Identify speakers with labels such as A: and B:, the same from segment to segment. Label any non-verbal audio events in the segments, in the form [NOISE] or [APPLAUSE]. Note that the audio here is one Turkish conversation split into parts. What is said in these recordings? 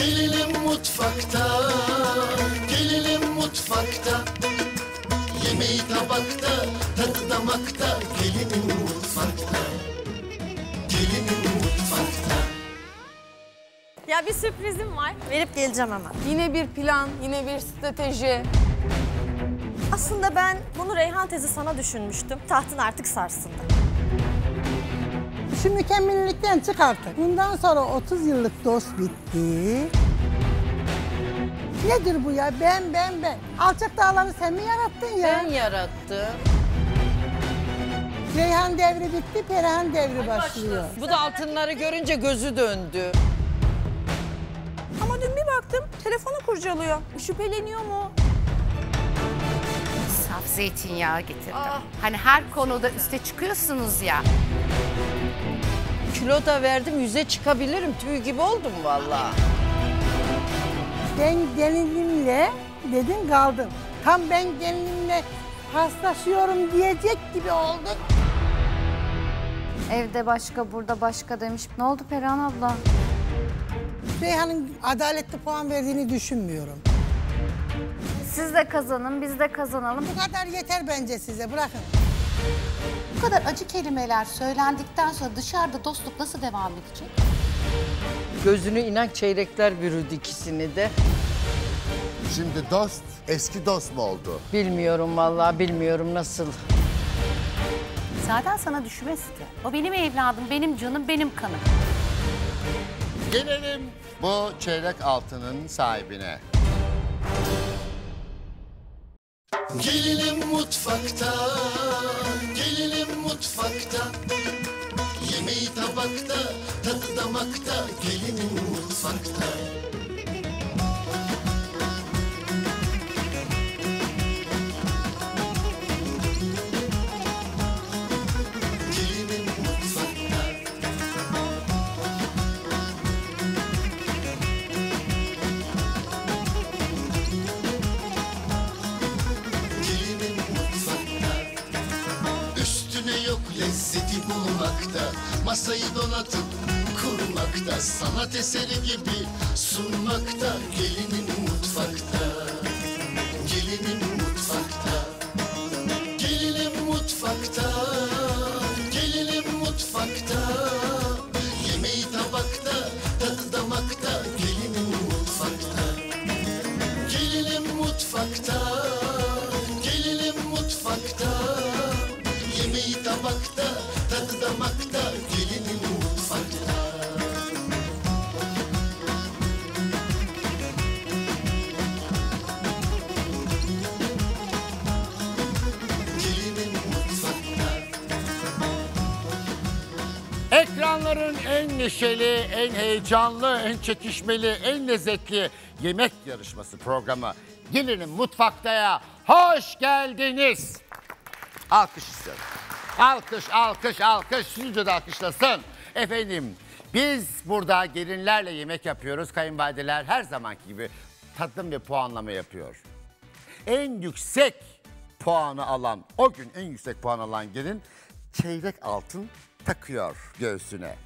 A: Gelinim mutfakta, gelinim mutfakta Yemeği tabakta, tadı damakta Gelinim mutfakta, gelinim mutfakta
B: Ya bir sürprizim var. Verip geleceğim hemen.
C: Yine bir plan, yine bir strateji.
B: Aslında ben bunu Reyhan teyze sana düşünmüştüm. Tahtın artık sarsıldı.
D: Şu mükemmellikten çık artık. Bundan sonra 30 yıllık dost bitti. Nedir bu ya? Ben, ben, ben. Alçak dağları sen mi yarattın ya?
E: Ben yarattım.
D: Reyhan devri bitti, Perihan devri başlıyor.
E: Bu da altınları görünce gözü döndü.
C: Ama dün bir baktım telefonu kurcalıyor. Şüpheleniyor mu?
F: Saf zeytinyağı getirdim. Hani her konuda üste çıkıyorsunuz ya.
E: Kilo da verdim yüze çıkabilirim. Tüy gibi oldum vallahi.
D: Ben gelinimle dedin kaldın. Tam ben gelinimle paslaşıyorum diyecek gibi oldun.
G: Evde başka, burada başka demiş. Ne oldu Perihan abla?
D: Reyhan'ın adaletli puan verdiğini düşünmüyorum.
G: Siz de kazanın, biz de kazanalım.
D: Bu kadar yeter bence size, bırakın.
F: Bu kadar acı kelimeler söylendikten sonra dışarıda dostluk nasıl devam edecek?
E: Gözünü inan çeyrekler bürüdü ikisini de.
H: Şimdi dost eski dost mu oldu?
E: Bilmiyorum vallahi bilmiyorum nasıl.
F: Zaten sana düşmez ki. O benim evladım, benim canım, benim kanım.
H: Gelelim bu çeyrek altının sahibine.
A: Gelinim mutfakta, gelinim mutfakta. Yemeği tabakta, tadı damakta Gelinim mutfakta bulmakta Masayı donatıp kurmakta Sanat eseri gibi sunmakta Gelinim mutfakta Gelinim mutfakta Gelinim mutfakta Gelinim mutfakta mutfakta Gelinim mutfakta
H: Ekranların en neşeli, en heyecanlı, en çekişmeli, en lezzetli yemek yarışması programı Gelinin Mutfakta'ya hoş geldiniz. Alkış istiyorum. Alkış, alkış, alkış. Stüdyoda alkışlasın. Efendim biz burada gelinlerle yemek yapıyoruz. Kayınvalideler her zamanki gibi tadım ve puanlama yapıyor. En yüksek puanı alan, o gün en yüksek puan alan gelin çeyrek altın takıyor göğsüne.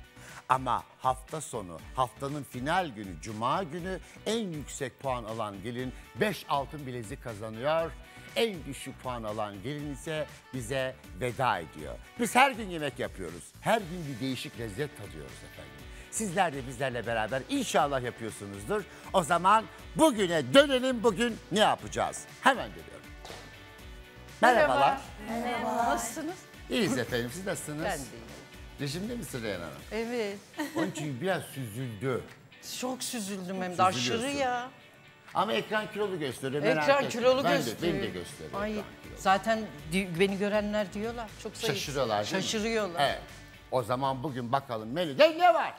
H: Ama hafta sonu, haftanın final günü, cuma günü en yüksek puan alan gelin 5 altın bilezik kazanıyor. En düşük puan alan gelin ise bize veda ediyor. Biz her gün yemek yapıyoruz. Her gün bir değişik lezzet tadıyoruz efendim. Sizler de bizlerle beraber inşallah yapıyorsunuzdur. O zaman bugüne dönelim bugün ne yapacağız? Hemen dönüyorum. Merhabalar.
E: Nasılsınız?
H: İyiyiz efendim siz nasılsınız?
E: Ben de iyiyim.
H: Rejimde misin Reyhan Hanım?
E: Evet.
H: Onun için biraz süzüldü.
E: Çok süzüldüm hem de aşırı
H: Süzülüyorsun.
E: ya.
H: Ama ekran kilolu gösteriyor merak
E: Ekran
H: etme.
E: kilolu
H: ben
E: gösteriyor.
H: De, beni de gösteriyor.
E: Ay,
H: ekran kilolu.
E: zaten di- beni görenler diyorlar. Çok zayıf.
H: Şaşırıyorlar değil mi?
E: Şaşırıyorlar.
H: Evet. O zaman bugün bakalım menüde ne var?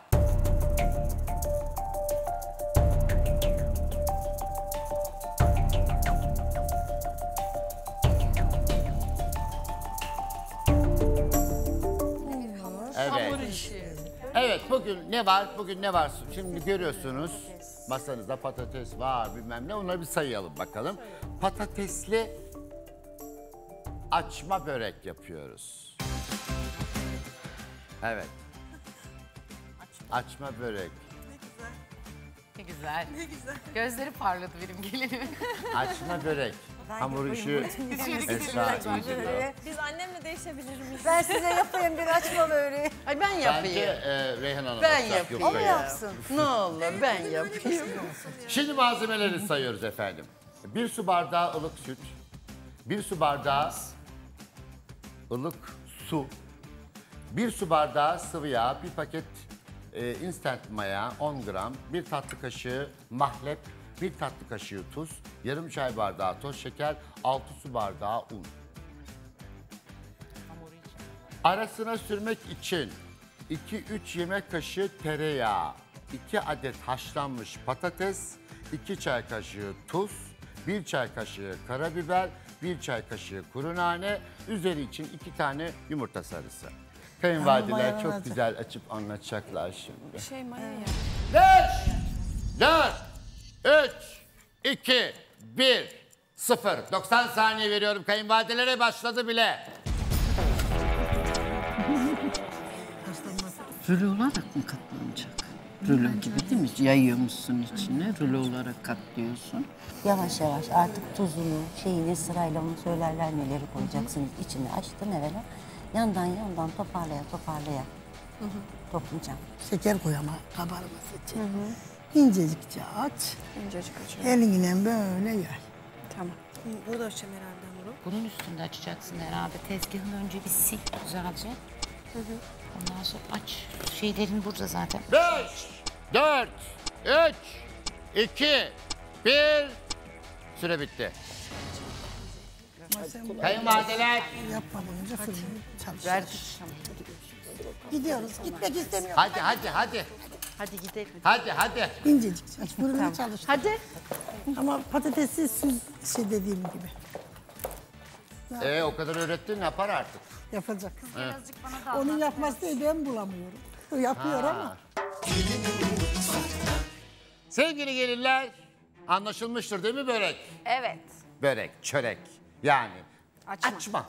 H: Evet. Evet bugün ne var? Bugün ne var? Şimdi görüyorsunuz masanızda patates var bilmem ne. Onları bir sayalım bakalım. Patatesli açma börek yapıyoruz. Evet. [LAUGHS] Açma börek.
F: Ne güzel. Ne güzel. Gözleri parladı benim gelinimin. [LAUGHS]
H: Açma börek. Hamur işi Esra.
B: Biz annemle değişebilir miyiz?
I: Ben size yapayım bir açma böyle.
E: Ay ben
H: Bence
E: yapayım.
H: e, Reyhan Hanım
E: Ben
H: yapacak,
E: yapayım.
H: yoksa
E: O
H: ya.
I: Yapsın.
E: Ne olur ben yapayım.
H: Şimdi malzemeleri sayıyoruz efendim. Bir su bardağı ılık süt. Bir su bardağı ılık su. Bir su bardağı sıvı yağ. Bir paket e, instant maya 10 gram. Bir tatlı kaşığı mahlep. Bir tatlı kaşığı tuz. Yarım çay bardağı toz şeker. 6 su bardağı un. Arasına sürmek için 2-3 yemek kaşığı tereyağı, 2 adet haşlanmış patates, 2 çay kaşığı tuz, 1 çay kaşığı karabiber, 1 çay kaşığı kuru nane, üzeri için 2 tane yumurta sarısı. Kayınvalideler çok güzel açıp anlatacaklar şimdi.
C: Şey Maya ya.
H: 5, 4, 3, 2, 1, 0. 90 saniye veriyorum kayınvalidelere başladı bile.
E: Rulo olarak mı katlanacak? Rulo gibi değil mi? Yayıyormuşsun içine, rulo olarak katlıyorsun.
I: Yavaş yavaş artık tuzunu, şeyini sırayla onu söylerler neleri koyacaksınız içine açtın evvela. Yandan yandan toparlaya toparlaya toplayacağım.
D: Şeker koy ama kabarması için. İncecikçe aç.
C: İncecik açıyorum.
D: Elinle böyle yay.
C: Tamam. Burada açacağım herhalde hamuru.
F: Bunun üstünde açacaksın herhalde. Tezgahın önce bir sil güzelce. Ondan sonra aç. Şeylerin burada zaten.
H: 5, 4, 3, 2, 1. Süre bitti. Kayınvalideler.
D: Yapmadan önce fırını çalış.
E: Verdik.
D: Gidiyoruz. Gitmek istemiyorum.
H: Hadi hadi hadi.
E: Hadi gidelim.
H: Hadi hadi.
D: İncecik aç. Fırını çalış.
E: Hadi.
D: Ama patatesi süz şey dediğim gibi
H: Ee, o kadar öğrettin yapar artık.
D: yapacak.
G: Birazcık bana da
D: Onun yapmasını ben bulamıyorum. [LAUGHS] Yapıyor ama.
H: Sevgili gelinler anlaşılmıştır değil mi börek?
C: Evet.
H: Börek, çörek yani açma.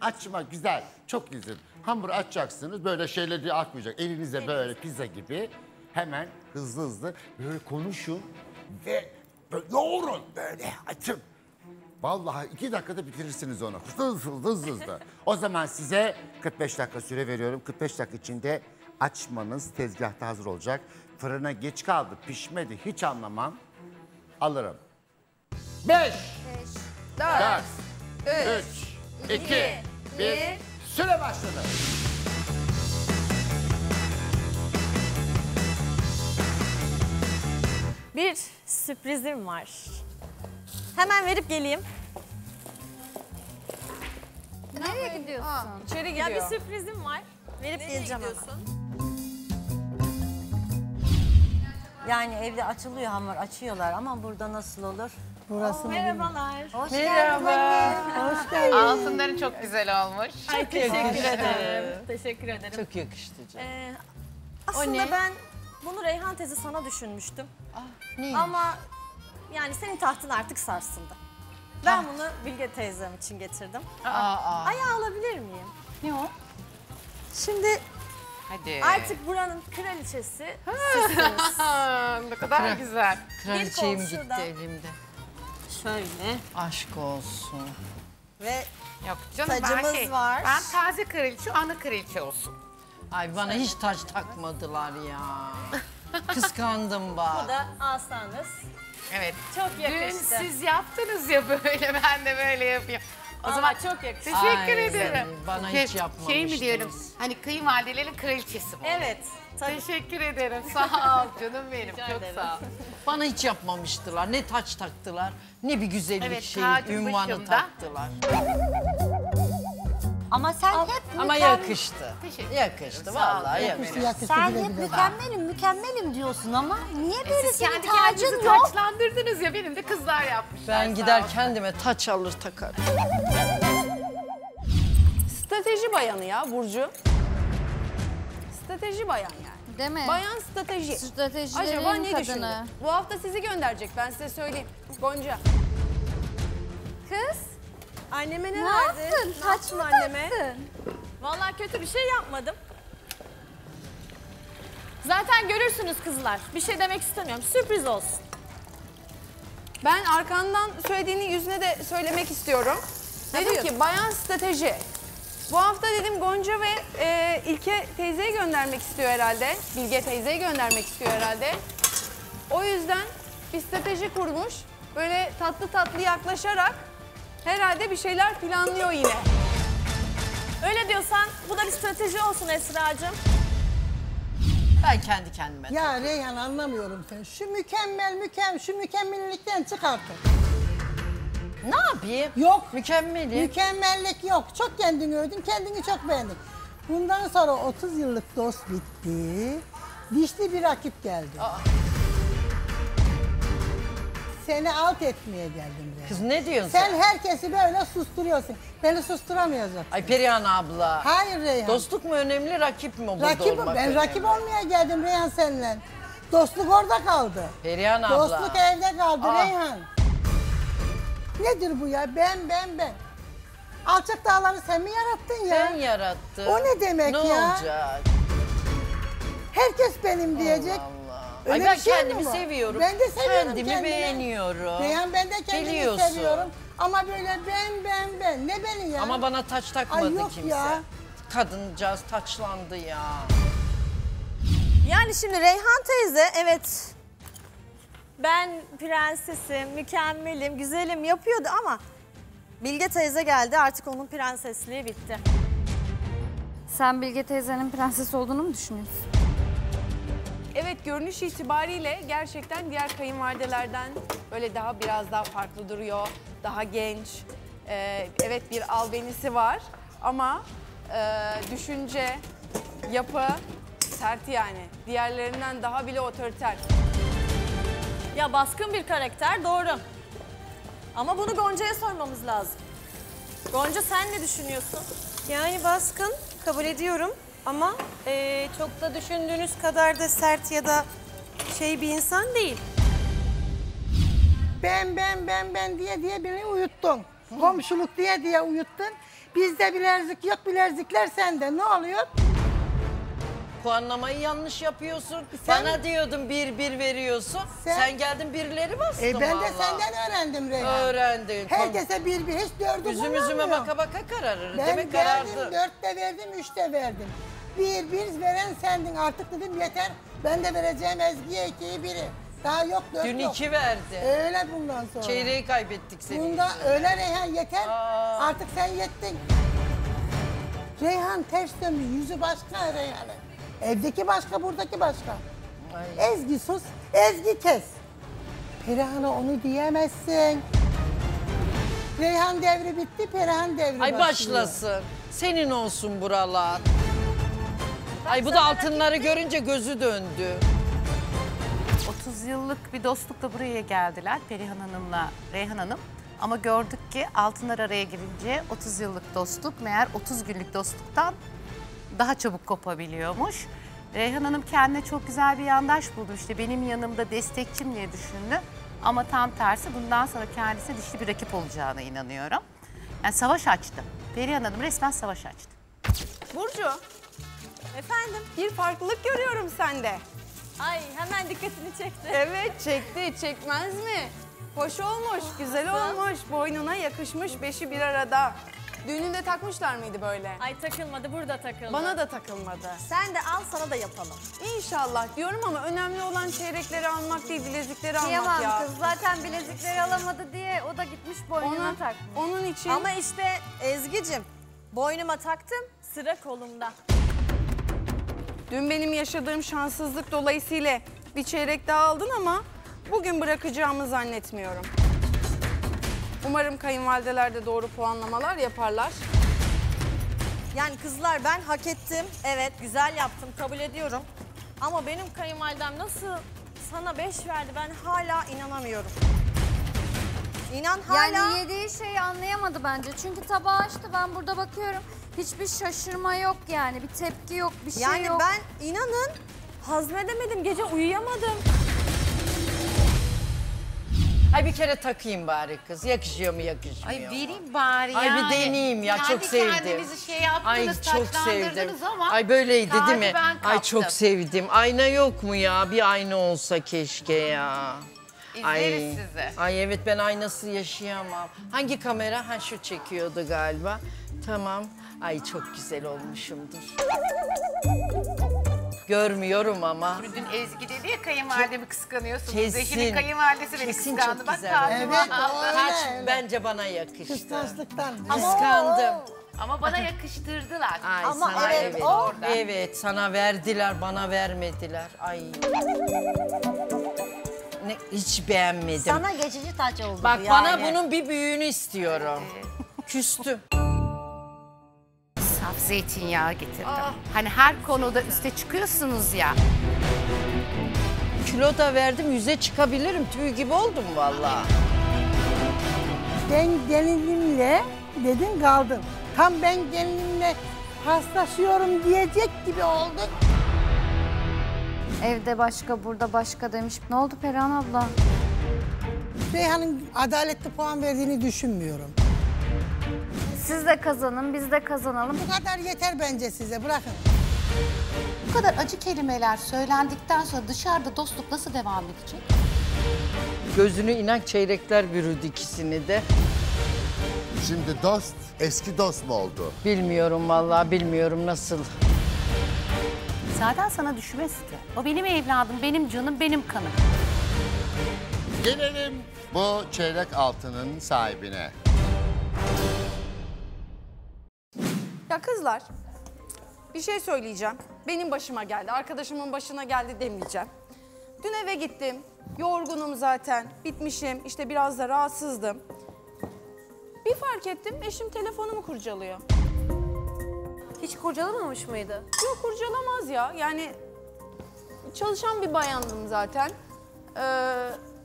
H: Açma. güzel, çok güzel. Hamur açacaksınız böyle şeyler diye akmayacak. Elinize böyle pizza gibi hemen hızlı hızlı böyle konuşun ve böyle yoğurun böyle açın. Vallahi iki dakikada bitirirsiniz onu. Hızlı hızlı hızlı hızlı. O zaman size 45 dakika süre veriyorum. 45 dakika içinde açmanız tezgahta hazır olacak. Fırına geç kaldı, pişmedi hiç anlamam. Alırım. 5 4 3 2 1 Süre başladı.
B: Bir sürprizim var. Hemen verip geleyim.
G: Nereye gidiyorsun?
C: İçeri
B: Ya bir sürprizim var. Verip geleceğim hemen.
I: Yani evde açılıyor hamur açıyorlar ama burada nasıl olur?
D: Burası
B: Merhabalar.
I: Hoş
E: Merhaba.
D: Hoş geldin.
F: Altınların çok güzel olmuş.
B: Ay teşekkür ederim. Teşekkür ederim.
E: Çok yakıştı canım.
B: Ee, aslında ben bunu Reyhan teyze sana düşünmüştüm.
E: Neymiş?
B: Ama yani senin tahtın artık sarsıldı. Ben bunu Bilge teyzem için getirdim.
E: Aa,
B: Ayağı alabilir miyim?
F: Ne o?
B: Şimdi
F: Hadi.
B: artık buranın kraliçesi sizsiniz. [LAUGHS]
F: ne kadar güzel.
E: kraliçeyim gitti elimde.
B: Şöyle
E: Aşk olsun.
B: ve
F: Yok canım ben
B: Tacımız
F: şey,
B: var.
F: ben taze kraliçe, ana kraliçe olsun.
E: Ay bana hiç taç takmadılar ya. [LAUGHS] Kıskandım
B: bu
E: bak.
B: da asanız.
F: Evet.
B: Çok
F: Dün
B: yakıştı.
F: siz yaptınız ya böyle, [LAUGHS] ben de böyle yapıyorum. O
B: Ama
F: zaman
B: çok yakıştı.
F: teşekkür
E: Ay,
F: ederim.
E: bana
F: Şey-
E: hiç yapmamıştınız.
F: Şey mi diyorum, hani kayınvalidelerin kraliçesi bu.
B: Evet. Tabii.
F: Teşekkür ederim. [LAUGHS] Sağ ol canım benim. Çok
B: ederim.
F: sağ ol.
E: Bana hiç yapmamıştılar. Ne taç taktılar, ne bir güzellik
F: Evet,
E: şey,
F: tacım
E: ünvanı taktılar.
I: Ama sen hep
E: Ama
I: mükemmel-
E: yakıştı.
F: Teşekkür
E: Yakıştı, vallahi yakıştı.
I: Sen hep mükemmelim, mükemmelim diyorsun ama niye böyle
F: Siz
I: senin
F: kendi
I: tacın
F: kendinizi
I: yok?
F: taçlandırdınız ya benim de kızlar yapmışlar.
E: Ben
F: sağ
E: gider kendime taç alır takarım.
C: Strateji bayanı ya Burcu. Strateji bayan yani.
G: Değil mi?
C: Bayan strateji.
G: Stratejilerin
C: Acaba ne
G: kadını.
C: düşündü? Bu hafta sizi gönderecek ben size söyleyeyim. Gonca.
B: Kız. Anneme ne,
G: Ne
B: verdin?
G: yaptın?
B: Ne yaptın
G: mı
B: anneme?
G: taktın?
B: Vallahi kötü bir şey yapmadım. Zaten görürsünüz kızlar. Bir şey demek istemiyorum. Sürpriz olsun.
C: Ben arkandan söylediğini yüzüne de söylemek istiyorum. Dedim ki bayan strateji. Bu hafta dedim Gonca ve e, İlke teyzeye göndermek istiyor herhalde. Bilge teyzeye göndermek istiyor herhalde. O yüzden bir strateji kurmuş. Böyle tatlı tatlı yaklaşarak herhalde bir şeyler planlıyor yine.
B: Öyle diyorsan bu da bir strateji olsun Esra'cığım.
E: Ben kendi kendime.
D: Ya Reyhan anlamıyorum seni. Şu mükemmel mükemmel şu mükemmellikten çık artık.
E: Ne yapayım?
D: Yok.
E: Mükemmeli.
D: Mükemmellik yok. Çok kendini övdün, kendini çok beğendin. Bundan sonra 30 yıllık dost bitti. Dişli bir rakip geldi. Seni alt etmeye geldim Reyhan.
E: Kız ne diyorsun sen?
D: Sen herkesi böyle susturuyorsun. Beni susturamayacaksın.
E: Ay Perihan abla.
D: Hayır Reyhan.
E: Dostluk mu önemli, rakip mi burada
D: Rakip,
E: olmak
D: ben
E: önemli?
D: rakip olmaya geldim Reyhan seninle. Dostluk orada kaldı.
E: Perihan abla.
D: Dostluk evde kaldı
E: Aa.
D: Reyhan. Nedir bu ya? Ben ben ben. Alçak dağları sen mi yarattın ya?
E: Sen yarattın.
D: O ne demek
E: ne
D: ya?
E: Ne olacak?
D: Herkes benim diyecek.
E: Allah Allah.
D: Öyle
E: Ay ben
D: şey mi
E: kendimi seviyorum.
D: Ben de seviyorum
E: Kendimi
D: kendimi.
E: beğeniyorum.
D: Reyhan ben de kendimi
E: Biliyorsun.
D: seviyorum. Ama böyle ben ben ben. Ne beni ya?
E: Ama bana taç takmadı
D: Ay yok
E: kimse.
D: ya.
E: Kadıncağız taçlandı ya.
B: Yani şimdi Reyhan teyze evet ben prensesim, mükemmelim, güzelim yapıyordu ama Bilge teyze geldi artık onun prensesliği bitti.
G: Sen Bilge teyzenin prenses olduğunu mu düşünüyorsun?
C: Evet görünüş itibariyle gerçekten diğer kayınvalidelerden böyle daha biraz daha farklı duruyor. Daha genç. Ee, evet bir albenisi var ama e, düşünce, yapı sert yani. Diğerlerinden daha bile otoriter.
B: Ya baskın bir karakter doğru. Ama bunu Gonca'ya sormamız lazım. Gonca sen ne düşünüyorsun?
J: Yani baskın kabul ediyorum ama eee, çok da düşündüğünüz kadar da sert ya da şey bir insan değil.
D: Ben ben ben ben diye diye beni uyuttun. Komşuluk diye diye uyuttun. Bizde bilezik yok bilezikler sende. Ne oluyor?
E: Puanlamayı yanlış yapıyorsun.
D: Sen-
E: Bana diyordun bir bir veriyorsun.
D: Sen-
E: Sen, geldin birleri bastın
D: E ben de
E: vallahi.
D: senden öğrendim Reyhan.
E: Öğrendin.
D: Herkese bir bir hiç dördü
E: Üzüm üzüme
D: kullanmıyor.
E: baka baka kararır.
D: Ben
E: Demek
D: verdim,
E: karardı.
D: dört de verdim, üç de verdim. Bir, bir veren sendin. Artık dedim yeter. Ben de vereceğim Ezgi'ye ikiyi biri. Daha yok, dört
E: Dün
D: yok.
E: iki verdi.
D: Öyle bundan sonra.
E: Çeyreği kaybettik senin
D: Bunda öyle Reyhan yeter.
E: Aa.
D: Artık sen yettin. Reyhan ters döndü. Yüzü başka Reyhan'ın. Evdeki başka, buradaki başka.
E: Ay.
D: Ezgi sus, Ezgi kes. Perihan'a onu diyemezsin. Reyhan devri bitti, Perihan devri
E: Ay
D: başlıyor.
E: başlasın. Senin olsun buralar. Ay bu da altınları görünce gözü döndü.
F: 30 yıllık bir dostlukla buraya geldiler Perihan Hanım'la Reyhan Hanım. Ama gördük ki altınlar araya girince 30 yıllık dostluk meğer 30 günlük dostluktan daha çabuk kopabiliyormuş. Reyhan Hanım kendine çok güzel bir yandaş buldu. İşte benim yanımda destekçim diye düşündü. Ama tam tersi bundan sonra kendisi dişli bir rakip olacağına inanıyorum. Yani savaş açtı. Perihan Hanım resmen savaş açtı.
C: Burcu,
B: Efendim?
C: bir farklılık görüyorum sende.
B: Ay hemen dikkatini çekti.
C: Evet çekti, çekmez mi? Hoş olmuş, güzel olmuş, boynuna yakışmış beşi bir arada. Düğününde takmışlar mıydı böyle?
B: Ay takılmadı burada takıldı.
C: Bana da takılmadı.
B: Sen de al sana da yapalım.
C: İnşallah diyorum ama önemli olan çeyrekleri almak değil, bilezikleri almak
G: Kıyamam
C: ya.
G: kız zaten bilezikleri alamadı diye o da gitmiş boynuna
C: Onun,
G: takmış.
C: onun için
B: Ama işte Ezgi'cim boynuma taktım sıra kolumda.
C: dün benim yaşadığım şanssızlık dolayısıyla bir çeyrek daha aldın ama bugün bırakacağımı zannetmiyorum. Umarım kayınvalideler de doğru puanlamalar yaparlar.
B: Yani kızlar ben hak ettim. Evet güzel yaptım kabul ediyorum. Ama benim kayınvalidem nasıl sana beş verdi ben hala inanamıyorum. İnan hala.
G: Yani yediği şeyi anlayamadı bence. Çünkü tabağı açtı ben burada bakıyorum. Hiçbir şaşırma yok yani. Bir tepki yok, bir şey
B: yani
G: yok.
B: ben inanın hazmedemedim gece uyuyamadım.
E: Ay bir kere takayım bari kız. Yakışıyor mu yakışmıyor
F: Ay
E: mu?
F: vereyim bari
E: Ay bir deneyeyim ya çok sevdim.
F: kendinizi şey yaptınız,
E: Ay çok sevdim.
F: ama
E: Ay böyleydi değil mi?
F: ben
E: Ay çok sevdim. Ayna yok mu ya? Bir ayna olsa keşke ya.
F: İzleriz sizi.
E: Ay evet ben aynası yaşayamam. Hangi kamera? Ha şu çekiyordu galiba. Tamam. Ay çok güzel olmuşumdur. Görmüyorum ama.
F: Dün Ezgi dedi ya kayınvalidemi kıskanıyorsunuz.
E: Kesin.
F: Kayınvalidesi beni
E: Kesin
F: kıskandı.
E: çok
F: Bak
E: güzel.
D: Evet, öyle,
E: Kaç bence bana yakıştı.
D: Kıskançlıktan.
E: Kıskandım.
F: Ama bana yakıştırdılar.
E: Ay
B: Ama
E: sana
B: evet,
E: evet.
B: o-
E: Evet sana verdiler bana vermediler. Ay. Ne, hiç beğenmedim.
I: Sana geçici taç oldu
E: Bak
I: yani.
E: bana bunun bir büyüğünü istiyorum. Küstüm.
F: Saf zeytinyağı getirdim. Hani her konuda üste çıkıyorsunuz ya.
E: Kilo da verdim yüze çıkabilirim. Tüy gibi oldum vallahi.
D: Ben gelinimle dedin kaldım. Tam ben gelinimle paslaşıyorum diyecek gibi oldun.
G: Evde başka, burada başka demiş. Ne oldu Perihan abla?
D: Reyhan'ın adaletli puan verdiğini düşünmüyorum.
G: Siz de kazanın, biz de kazanalım.
D: Bu kadar yeter bence size bırakın.
K: Bu kadar acı kelimeler söylendikten sonra dışarıda dostluk nasıl devam edecek?
E: Gözünü inan çeyrekler bürüdü ikisini de.
H: Şimdi dost eski dost mu oldu?
E: Bilmiyorum vallahi bilmiyorum nasıl.
F: Zaten sana düşmez ki. O benim evladım, benim canım, benim kanım.
H: Gelelim bu çeyrek altının sahibine.
C: Ya kızlar bir şey söyleyeceğim. Benim başıma geldi. Arkadaşımın başına geldi demeyeceğim. Dün eve gittim. Yorgunum zaten. Bitmişim. İşte biraz da rahatsızdım. Bir fark ettim eşim telefonumu kurcalıyor.
J: Hiç kurcalamamış mıydı?
C: Yok kurcalamaz ya. Yani çalışan bir bayandım zaten. Ee,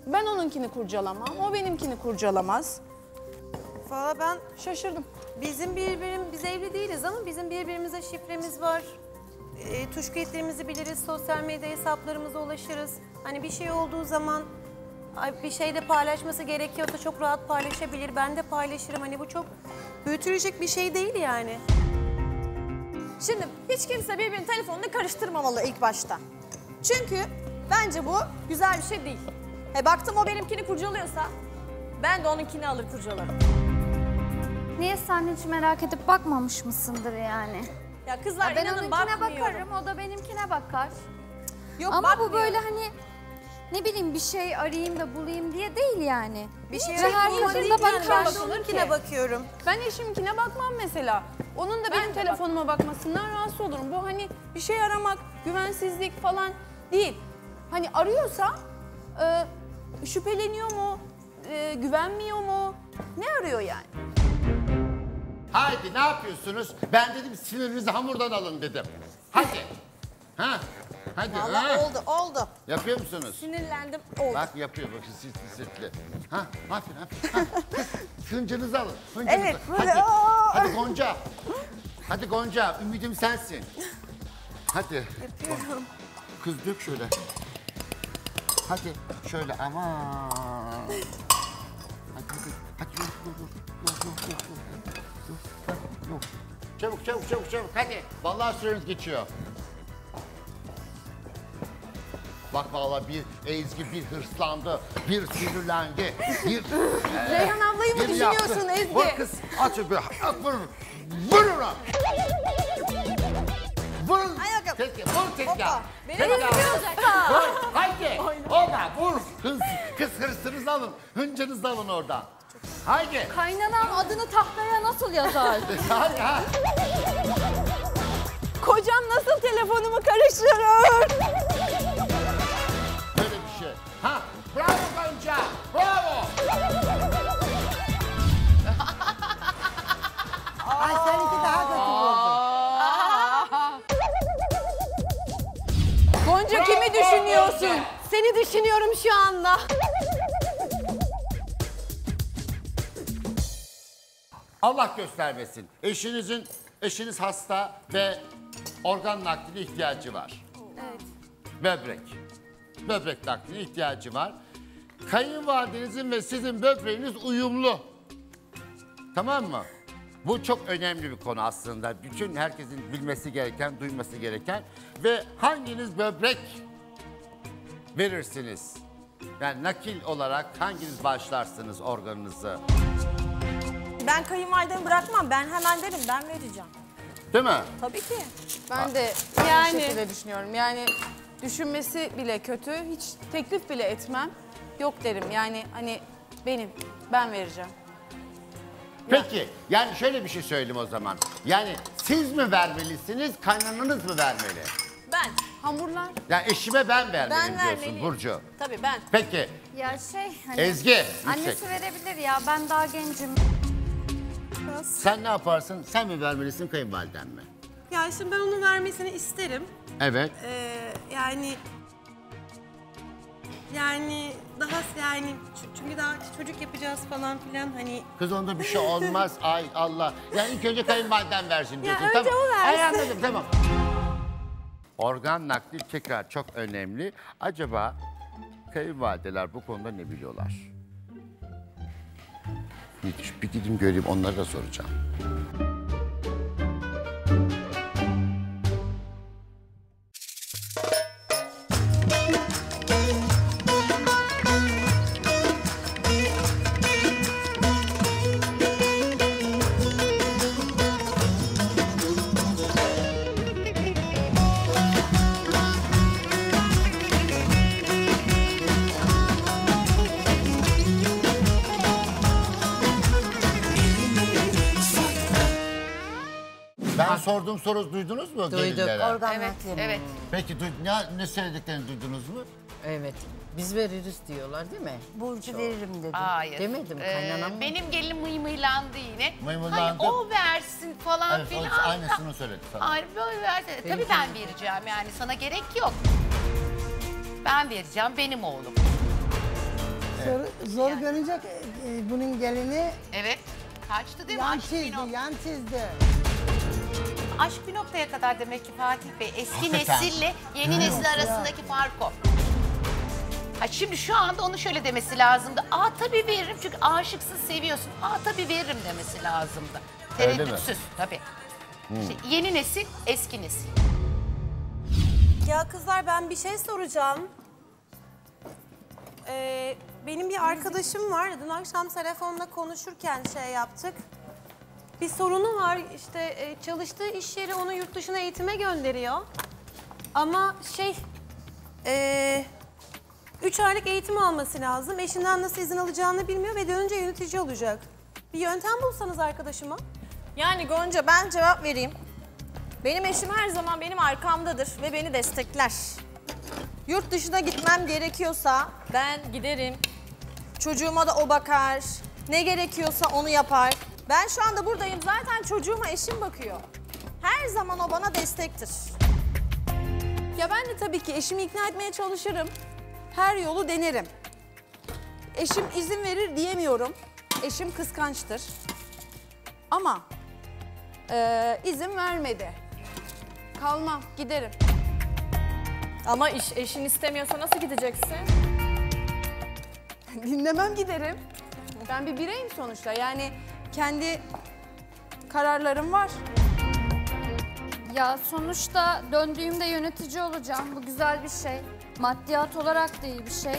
C: ben onunkini kurcalamam. O benimkini kurcalamaz.
J: Valla ben
C: Şaşırdım.
J: Bizim birbirim, biz evli değiliz ama bizim birbirimize şifremiz var. E, tuş kilitlerimizi biliriz, sosyal medya hesaplarımıza ulaşırız. Hani bir şey olduğu zaman bir şeyde paylaşması gerekiyorsa çok rahat paylaşabilir. Ben de paylaşırım. Hani bu çok büyütülecek bir şey değil yani.
B: Şimdi hiç kimse birbirinin telefonunu karıştırmamalı ilk başta. Çünkü bence bu güzel bir şey değil. E baktım o benimkini kurcalıyorsa ben de onunkini alır kurcalarım.
G: Niye sen hiç merak edip bakmamış mısındır yani?
B: Ya kızlar
G: Ya ben
B: inanın
G: onunkine
B: bakmıyorum.
G: bakarım, o da benimkine bakar.
B: Yok
G: Ama bu
B: bakmıyorum.
G: böyle hani ne bileyim bir şey arayayım da bulayım diye değil yani.
J: Bir şey
G: Ve
J: değil
G: de
J: yani. Ben de
G: bakar.
J: onunkine bakıyorum.
C: Ben eşimkine bakmam mesela. Onun da benim telefonuma bakmasından rahatsız olurum. Bu hani bir şey aramak, güvensizlik falan değil. Hani arıyorsa e, şüpheleniyor mu, e, güvenmiyor mu? Ne arıyor yani?
H: Haydi ne yapıyorsunuz? Ben dedim sinirinizi hamurdan alın dedim. Hadi. Ha? Hadi.
B: Vallahi
H: ha?
B: oldu oldu.
H: Yapıyor musunuz?
B: Sinirlendim oldu.
H: Bak yapıyor bak sirtli sirtli. Ha aferin aferin. Ha. [LAUGHS] Hıncınızı alın. Hıncınızı.
B: Evet, böyle,
H: Hadi.
B: aa!
H: Hadi Gonca. Hadi Gonca. Ümidim sensin. Hadi.
J: Yapıyorum.
H: Kız dök şöyle. Hadi şöyle aman. Hadi hadi. Hadi yok yok. Yok, yok, yok. Çabuk çabuk çabuk çabuk. Hadi. Vallahi süreniz geçiyor. Bak vallahi bir Ezgi bir hırslandı, bir sinirlendi, bir... [LAUGHS]
C: Reyhan ablayı mı
H: bir
C: düşünüyorsun
H: yaptı.
C: Ezgi?
H: Vur kız, aç bir, vur, vur ona! Vurun! Tezgah, vur tezgah!
B: Benim
H: Tezgah. Vur, haydi! Hoppa, vur! Hız, kız hırsınızı alın, hıncınızı alın oradan. Haydi!
G: Kaynanan adını tahtaya nasıl yazar? [LAUGHS]
H: Hadi ha!
C: Kocam nasıl telefonumu karıştırır?
H: Böyle bir şey. Ha, bravo Gonca, bravo!
D: Ay seninki daha kötü oldu.
C: Gonca kimi düşünüyorsun? Seni düşünüyorum şu anda.
H: Allah göstermesin. Eşinizin, eşiniz hasta ve organ nakline ihtiyacı var.
J: Evet.
H: Böbrek. Böbrek nakline ihtiyacı var. kayınvalidenizin ve sizin böbreğiniz uyumlu. Tamam mı? Bu çok önemli bir konu aslında. Bütün herkesin bilmesi gereken, duyması gereken ve hanginiz böbrek verirsiniz? Yani nakil olarak hanginiz başlarsınız organınızı?
B: Ben kayınvalidemi bırakmam. Ben hemen derim ben vereceğim.
H: Değil mi?
B: Tabii ki.
C: Ben de
B: Yani-
C: yani şekilde düşünüyorum. Yani düşünmesi bile kötü. Hiç teklif bile etmem. Yok derim. Yani hani benim. Ben vereceğim.
H: Peki yani şöyle bir şey söyleyeyim o zaman. Yani siz mi vermelisiniz, kaynananız mı vermeli?
B: Ben.
C: Hamurlar.
H: Ya eşime ben vermeliyim
B: Ben
H: diyorsun
B: vermeliyim.
H: Burcu.
B: Tabii ben.
H: Peki
G: Ya şey hani
H: Ezgi,
G: annesi
H: yüksek.
G: verebilir ya ben daha gencim.
H: Sen ne yaparsın? Sen mi vermelisin kayınvaliden mi?
J: Ya şimdi ben onun vermesini isterim.
H: Evet.
J: Ee, yani yani daha yani çünkü daha çocuk yapacağız falan filan hani
H: Kız onda bir şey olmaz. [LAUGHS] Ay Allah. Yani ilk önce kayınvaliden versin diyorsun.
J: önce
H: tamam.
J: o versin.
H: Ay anladım tamam. Organ nakli tekrar çok önemli. Acaba kayınvalideler bu konuda ne biliyorlar? Bir, gideyim göreyim onları da soracağım. Sorduğum soru duydunuz mu
E: Duyduk.
H: gelinlere?
I: Organ
F: Evet,
I: nakli.
F: evet.
H: Peki ne, ne söylediklerini duydunuz mu?
E: Evet. Biz veririz diyorlar değil mi?
I: Burcu veririm dedi.
F: Hayır.
E: Demedim, kaynanam mı?
F: benim gelinim mıymıylandı yine.
H: Mıymıylandı.
F: Hayır o versin falan
H: Evet,
F: filan.
H: aynısını söyledi sana.
F: Hayır böyle versin. Tabii ben vereceğim yani sana gerek yok. Ben vereceğim benim oğlum.
D: Zor, zor görecek e, bunun gelini
F: Evet. Kaçtı değil mi?
D: yan çizdi, yan çizdi.
F: Aşk bir noktaya kadar demek ki Fatih Bey. Eski
H: Hakikaten.
F: nesille yeni nesil arasındaki fark o. Ha şimdi şu anda onu şöyle demesi lazımdı. Aa tabii veririm çünkü aşıksın seviyorsun. Aa tabii veririm demesi lazımdı.
H: Öyle mi?
F: Tereddütsüz tabii. İşte yeni nesil, eski nesil.
J: Ya kızlar ben bir şey soracağım. Ee, benim bir arkadaşım var. Dün akşam telefonla konuşurken şey yaptık. Bir sorunu var. İşte e, çalıştığı iş yeri onu yurt dışına eğitime gönderiyor. Ama şey... E, üç aylık eğitim alması lazım. Eşinden nasıl izin alacağını bilmiyor ve dönünce yönetici olacak. Bir yöntem bulsanız arkadaşıma.
B: Yani Gonca ben cevap vereyim. Benim eşim her zaman benim arkamdadır ve beni destekler. Yurt dışına gitmem gerekiyorsa ben giderim. Çocuğuma da o bakar. Ne gerekiyorsa onu yapar. Ben şu anda buradayım. Zaten çocuğuma eşim bakıyor. Her zaman o bana destektir.
C: Ya ben de tabii ki eşimi ikna etmeye çalışırım. Her yolu denerim. Eşim izin verir diyemiyorum. Eşim kıskançtır. Ama eee, izin vermedi. Kalmam, giderim.
B: Ama iş, eşin istemiyorsa nasıl gideceksin? [LAUGHS]
C: Dinlemem giderim. Ben bir bireyim sonuçta. Yani kendi kararlarım var.
G: Ya sonuçta döndüğümde yönetici olacağım. Bu güzel bir şey. Maddiyat olarak da iyi bir şey.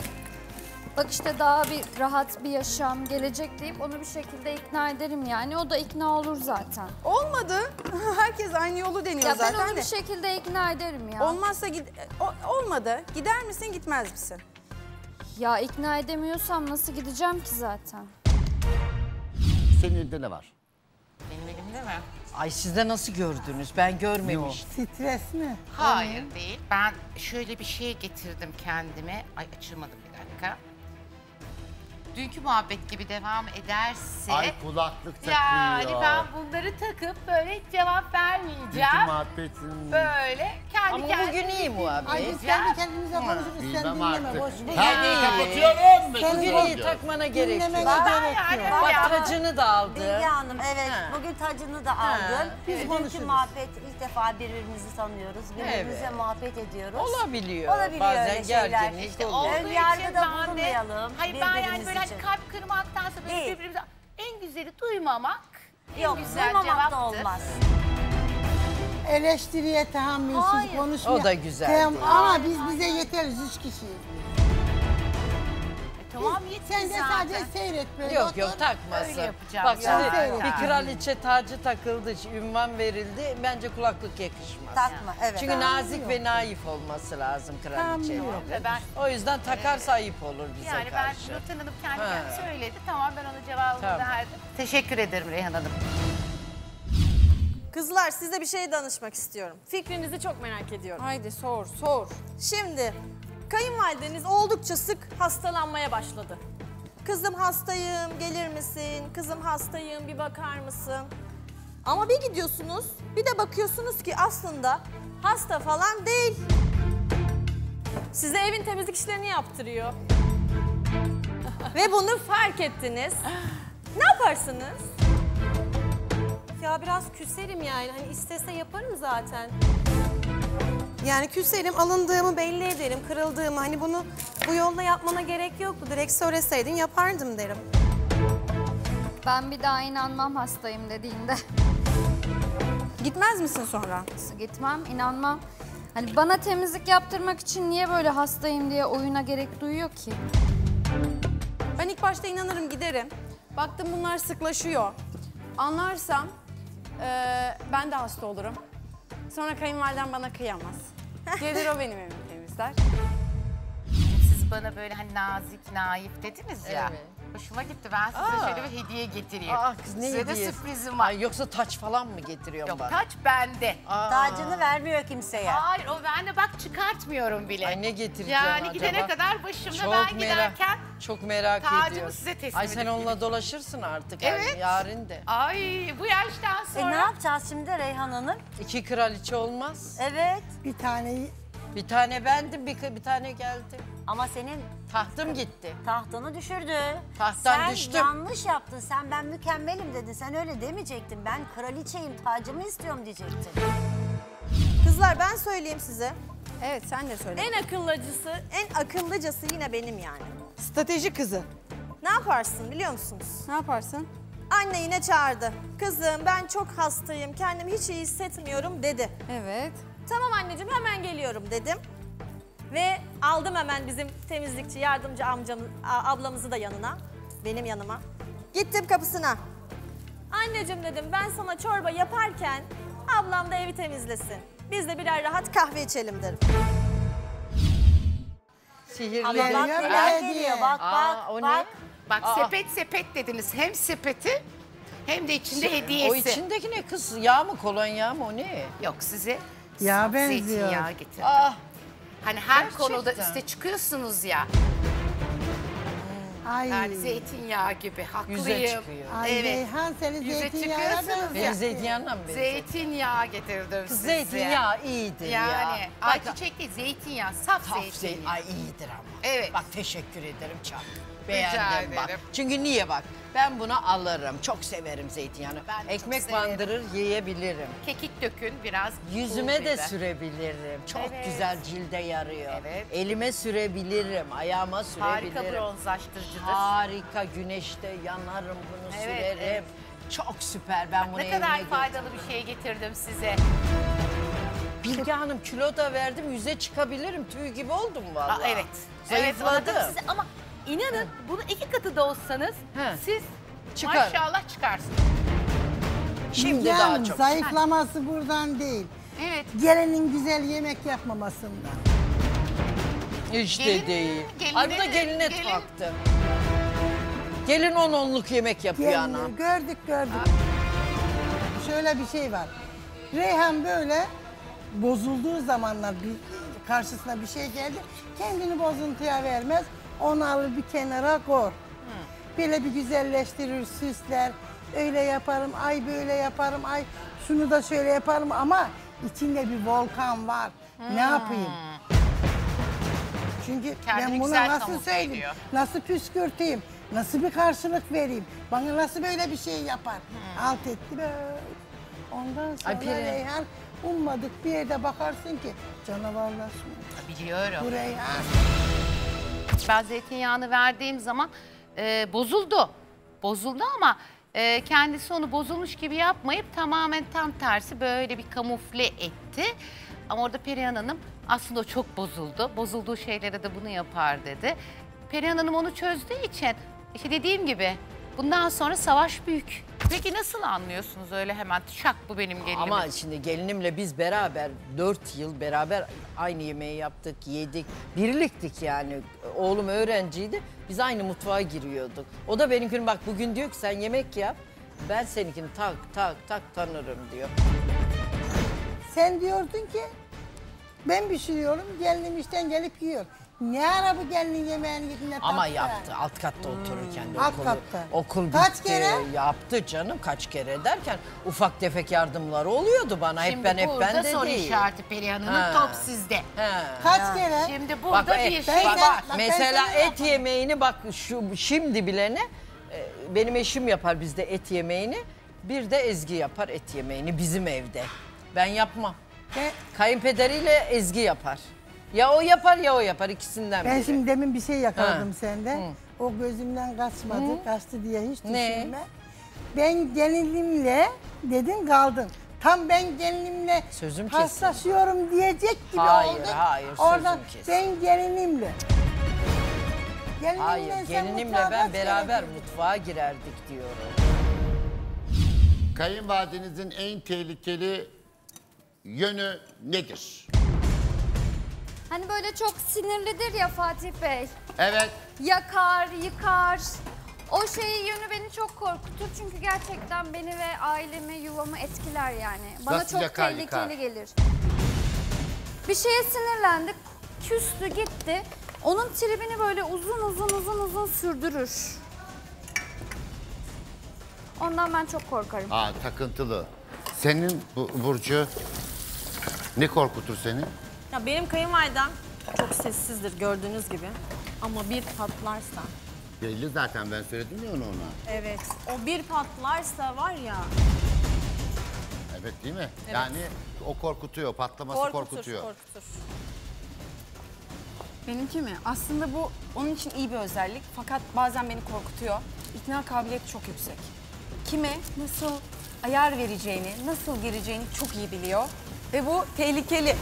G: Bak işte daha bir rahat bir yaşam gelecek deyip onu bir şekilde ikna ederim yani. O da ikna olur zaten.
C: Olmadı. [LAUGHS] Herkes aynı yolu deniyor
G: Ya ben
C: zaten
G: onu
C: de.
G: bir şekilde ikna ederim ya.
C: Olmazsa gid o- olmadı. Gider misin, gitmez misin?
G: Ya ikna edemiyorsam nasıl gideceğim ki zaten?
H: Senin elinde ne var?
F: Benim elimde mi?
E: Ay siz de nasıl gördünüz? Ben görmemiştim.
D: Stres mi?
F: Hayır değil. Ben şöyle bir şey getirdim kendime. Ay açılmadı bir dakika. Dünkü muhabbet gibi devam ederse...
H: Ay kulaklık takıyor.
F: Yani ben bunları takıp böyle cevap
H: Dünkü
F: vermeyeceğim.
H: muhabbetin.
F: Böyle kendi
E: Ama
F: kendime
E: bugün iyi muhabbet.
D: Ay biz kendi kendimize konuşuruz sen dinleme
H: artık.
D: boş ver.
H: Perdeyi
E: iyi.
H: kapatıyorum.
E: Bugün iyi takmana gerek yok.
D: Dinlemene gerek
F: yani
D: yok.
F: öyle
E: Bak tacını da aldı.
I: Bilge Hanım evet
E: Ha.
I: bugün tacını da aldın.
D: Biz
I: Dünkü
D: konuşuruz.
I: muhabbet ilk defa birbirimizi tanıyoruz. Birbirimize
E: Evet.
I: muhabbet ediyoruz.
E: Olabiliyor.
I: Olabiliyor
E: Bazen
I: öyle şeyler.
E: gerginlik
I: İşte
E: oluyor.
I: Ön yargıda bulunmayalım
F: Hayır ben yani böyle hani
I: için.
F: kalp kırmaktansa böyle
I: Değil.
F: birbirimize en güzeli duymamak. en
I: Yok
F: güzel
I: duymamak da
F: cevaptır.
I: olmaz.
D: Eleştiriye tahammülsüz
F: Hayır.
D: konuşmaya.
E: O da güzel değil.
D: Ama biz bize yeteriz üç kişiyiz.
F: Tamam yetti
D: Sen de
F: zaten.
D: sadece seyret böyle.
E: Yok
D: otur.
E: yok takmasın.
F: Öyle yapacağım
E: Bak
F: ya.
E: şimdi
D: Evet.
E: bir kraliçe tacı takıldı, ünvan verildi. Bence kulaklık yakışmaz.
I: Takma evet.
E: Çünkü nazik ve naif olması lazım kraliçenin.
F: Ben
E: O yüzden takarsa ayıp olur bize
F: yani ben
E: karşı.
F: Nurten Hanım kendi
E: Ha.
F: kendine söyledi. Tamam ben ona cevabımı
E: Tamam.
F: verdim. Teşekkür ederim Reyhan Hanım.
K: Kızlar size bir şey danışmak istiyorum. Fikrinizi çok merak ediyorum.
C: Haydi sor sor.
K: Şimdi kayınvalideniz oldukça sık hastalanmaya başladı. Kızım hastayım, gelir misin? Kızım hastayım, bir bakar mısın? Ama bir gidiyorsunuz, bir de bakıyorsunuz ki aslında hasta falan değil. Size evin temizlik işlerini yaptırıyor. [LAUGHS] Ve bunu fark ettiniz. Ne yaparsınız?
J: Ya biraz küserim yani. Hani istese yaparım zaten. Yani küserim, alındığımı belli ederim, kırıldığımı. Hani bunu bu yolla yapmana gerek yoktu. Direkt söyleseydin yapardım derim.
G: Ben bir daha inanmam hastayım dediğinde.
C: Gitmez misin sonra?
G: Gitmem, inanmam. Hani bana temizlik yaptırmak için niye böyle hastayım diye oyuna gerek duyuyor ki?
C: Ben ilk başta inanırım giderim. Baktım bunlar sıklaşıyor. Anlarsam eee, ben de hasta olurum. Sonra kayınvalidem bana kıyamaz. [LAUGHS] Gelir o benim evimi temizler.
F: Siz bana böyle hani nazik, naif dediniz ya.
E: Evet.
F: Hoşuma gitti. Ben size
E: Aa.
F: şöyle bir hediye getireyim.
E: Aa kız ne
F: Size de
E: hediyesi?
F: sürprizim var.
E: Ay yoksa taç falan mı getiriyorsun
F: Yok
E: bana?
F: taç bende.
E: Aa.
I: Tacını vermiyor kimseye.
F: Hayır o bende bak çıkartmıyorum bile.
E: Ay ne getireceğim
F: Yani
E: acaba?
F: gidene kadar başımda
E: Çok
F: ben
E: merak,
F: giderken
E: çok merak
F: tacımı
E: ediyorum.
F: size teslim
E: Ay sen
F: edip
E: onunla dolaşırsın artık.
F: Evet.
E: Ay, yarın de.
F: Ay bu yaştan
I: E
F: sonra
I: ne yapacağız şimdi Reyhan Hanım?
E: İki kraliçe olmaz.
I: Evet
D: Bir taneyi
E: Bir tane bendim, bir, bir tane geldi.
I: Ama senin
E: Tahtım gitti.
I: tahtını düşürdü.
E: Tahttan
I: sen
E: düştüm.
I: yanlış yaptın. Sen ben mükemmelim dedin. Sen öyle demeyecektin. Ben kraliçeyim, tacımı istiyorum diyecektin.
K: Kızlar ben söyleyeyim size.
C: Evet sen de söyle.
K: En akıllıcısı, en akıllıcası yine benim yani.
C: strateji kızı.
K: Ne yaparsın biliyor musunuz?
C: Ne yaparsın?
K: Anne yine çağırdı. Kızım ben çok hastayım, kendimi hiç iyi hissetmiyorum dedi.
C: Evet.
K: Tamam anneciğim hemen geliyorum dedim. Ve aldım hemen bizim temizlikçi yardımcı amcamı, a- ablamızı da yanına. Benim yanıma. Gittim kapısına. Anneciğim dedim ben sana çorba yaparken ablam da evi temizlesin. Biz de birer rahat kahve içelim derim.
E: Sihirli.
I: Ama bak neler
D: belediye.
I: geliyor. Bak
E: Aa,
I: bak
E: o ne?
I: bak.
F: bak sepet sepet dediniz. Hem sepeti hem de içinde hediyesi.
E: O içindeki ne kız? Yağ mı kolonya mı o ne?
F: Yok size
D: Yağ benziyor.
F: zeytinyağı getirdim.
E: Ah
F: Hani her
E: Gerçekten.
F: konuda üste çıkıyorsunuz ya.
D: ay.
F: Yani zeytinyağı gibi haklıyım.
E: Yüze çıkıyor.
D: Ay
F: Evet.
D: Reyhan senin
F: Yüze
D: zeytinyağına
F: çıkıyorsunuz
D: benziyor.
E: Benim zeytinyağına mı benziyor?
F: Zeytinyağı getirdim size.
E: zeytinyağı iyidir ya.
F: Yani
E: Bak,
F: ayçiçek değil zeytinyağı, saf,
E: Saf
F: zeytinyağı.
E: zeytin. Ay iyidir ama.
F: Evet.
E: Bak teşekkür ederim çok. Beğendim bak. Çünkü niye bak? Ben bunu alırım. Çok severim zeytinyağını.
F: Ben çok
E: Ekmek
F: severim.
E: bandırır yiyebilirim.
F: Kekik dökün biraz.
E: Yüzüme de sürebilirim. Çok
F: Evet.
E: güzel cilde yarıyor.
F: Evet.
E: Elime sürebilirim, ayağıma sürebilirim.
F: Harika bronzlaştırıcıdır.
E: Harika güneşte yanarım bunu
F: Evet,
E: sürerim.
F: evet.
E: Çok süper. Ben bunu
F: Ne
E: evime
F: kadar faydalı bir şey getirdim size.
E: Bilge Hanım kilo da verdim yüze çıkabilirim. Tüy gibi oldum vallahi.
F: Aa, evet.
E: Zayıfladım.
F: Evet, size ama inanın bunu iki katı da olsanız
E: He.
F: siz
E: Çıkar.
F: maşallah çıkarsınız.
E: Şimdi
D: Müge
E: daha çok.
D: Zayıflaması buradan değil.
F: Evet.
D: Gelinin güzel yemek yapmamasından.
E: De
F: Gelin-
E: değil.
F: gelin-
E: Ay bu da geline
F: gelin-
E: taktı. Gelin on onluk yemek yapıyor ana.
D: gördük gördük. Şöyle bir şey var. Reyhan böyle bozulduğu zamanlar bir karşısına bir şey geldi. Kendini bozuntuya vermez. Onu alır bir kenara koy. böyle bir güzelleştirir, süsler. Öyle yaparım, ay böyle yaparım, ay şunu da şöyle yaparım ama içinde bir volkan var. Ne yapayım? Çünkü
F: Kendini
D: ben buna
F: güzel
D: nasıl
F: kamufle
D: söyleyeyim,
F: ediyor.
D: nasıl püskürteyim, nasıl bir karşılık vereyim, bana nasıl böyle bir şey yapar. Alt etti böyle. Ondan sonra
E: Ay Peri.
D: Reyhan ummadık bir yerde bakarsın ki canavarlaşmış.
F: Biliyorum.
D: Bu Reyhan.
F: Ben zeytinyağını verdiğim zaman e, bozuldu. Bozuldu ama e, kendisi onu bozulmuş gibi yapmayıp tamamen tam tersi böyle bir kamufle etti. Ama orada Perihan Hanım aslında çok bozuldu. Bozulduğu şeylere de bunu yapar dedi. Perihan Hanım onu çözdüğü için işte dediğim gibi bundan sonra savaş büyük. Peki nasıl anlıyorsunuz öyle hemen şak bu benim gelinim?
E: Ama şimdi gelinimle biz beraber 4 yıl beraber aynı yemeği yaptık, yedik. Birliktik yani. Oğlum öğrenciydi. Biz aynı mutfağa giriyorduk. O da benimkini bak bugün diyor ki sen yemek yap. Ben seninkini tak tak tak tanırım diyor.
D: Sen diyordun ki ben pişiriyorum, gelinim işten gelip yiyor. Ne ara bu gelinin yemeğini yedin de
E: Ama yaptı alt katta otururken de
D: Alt
E: okulu,
D: katta.
E: okul
D: Kaç
E: bitti.
D: kere?
E: Yaptı canım kaç kere derken ufak tefek yardımları oluyordu bana. hep
F: Şimdi
E: ben hep
F: burada
E: ben de
F: soru
E: değil.
F: işareti Perihan Hanım
E: Ha.
F: top sizde.
E: He.
D: Kaç kere?
F: Şimdi burada
E: Bak,
F: bir
E: e,
F: şey var.
D: Bak,
E: Mesela
D: ben
E: et yemeğini bak şu şimdi bilene e, benim eşim yapar bizde et yemeğini. Bir de Ezgi yapar et yemeğini bizim evde. Ben yapmam.
D: Ben,
E: Kayınpederiyle Ezgi yapar. Ya o yapar ya o yapar ikisinden
D: ben
E: biri.
D: şimdi demin bir şey yakaladım
E: Ha.
D: sende. O gözümden kaçmadı, kaçtı diye hiç
E: Ne?
D: düşünme. Ben gelinimle dedin kaldın. Tam ben gelinimle
E: Sözüm kesin.
D: paslaşıyorum diyecek gibi
E: Hayır,
D: oldun.
E: hayır,
D: Oradan
E: sözüm kesin.
D: ben gelinimle. Gelinimle
E: Hayır gelinimle ben beraber
D: girdin?
E: mutfağa girerdik diyorum.
H: Kayınvalidenizin en tehlikeli yönü nedir?
G: Hani böyle çok sinirlidir ya Fatih Bey.
H: Evet.
G: Yakar, yıkar. O şey yönü beni çok korkutur çünkü gerçekten beni ve ailemi, yuvamı etkiler yani. Bana
H: Nasıl
G: çok
H: yakar,
G: tehlikeli
H: yıkar?
G: gelir. Bir şeye sinirlendik, küstü gitti. Onun tribini böyle uzun uzun uzun uzun sürdürür. Ondan ben çok korkarım.
H: Aa takıntılı. Senin bu Burcu ne korkutur seni?
B: Ya benim kayınvalidem çok sessizdir gördüğünüz gibi. Ama bir patlarsa,
H: Belli zaten ben söyledim ya onu ona.
B: evet o bir patlarsa var ya
H: Evet değil mi? Yani o korkutuyor, patlaması
B: korkutur,
H: korkutuyor.
B: korkutur.
L: Benimki mi? Aslında bu onun için iyi bir özellik fakat bazen beni korkutuyor. İkna kabiliyeti çok yüksek. Kime nasıl ayar vereceğini, nasıl gireceğini çok iyi biliyor. Ve bu tehlikeli.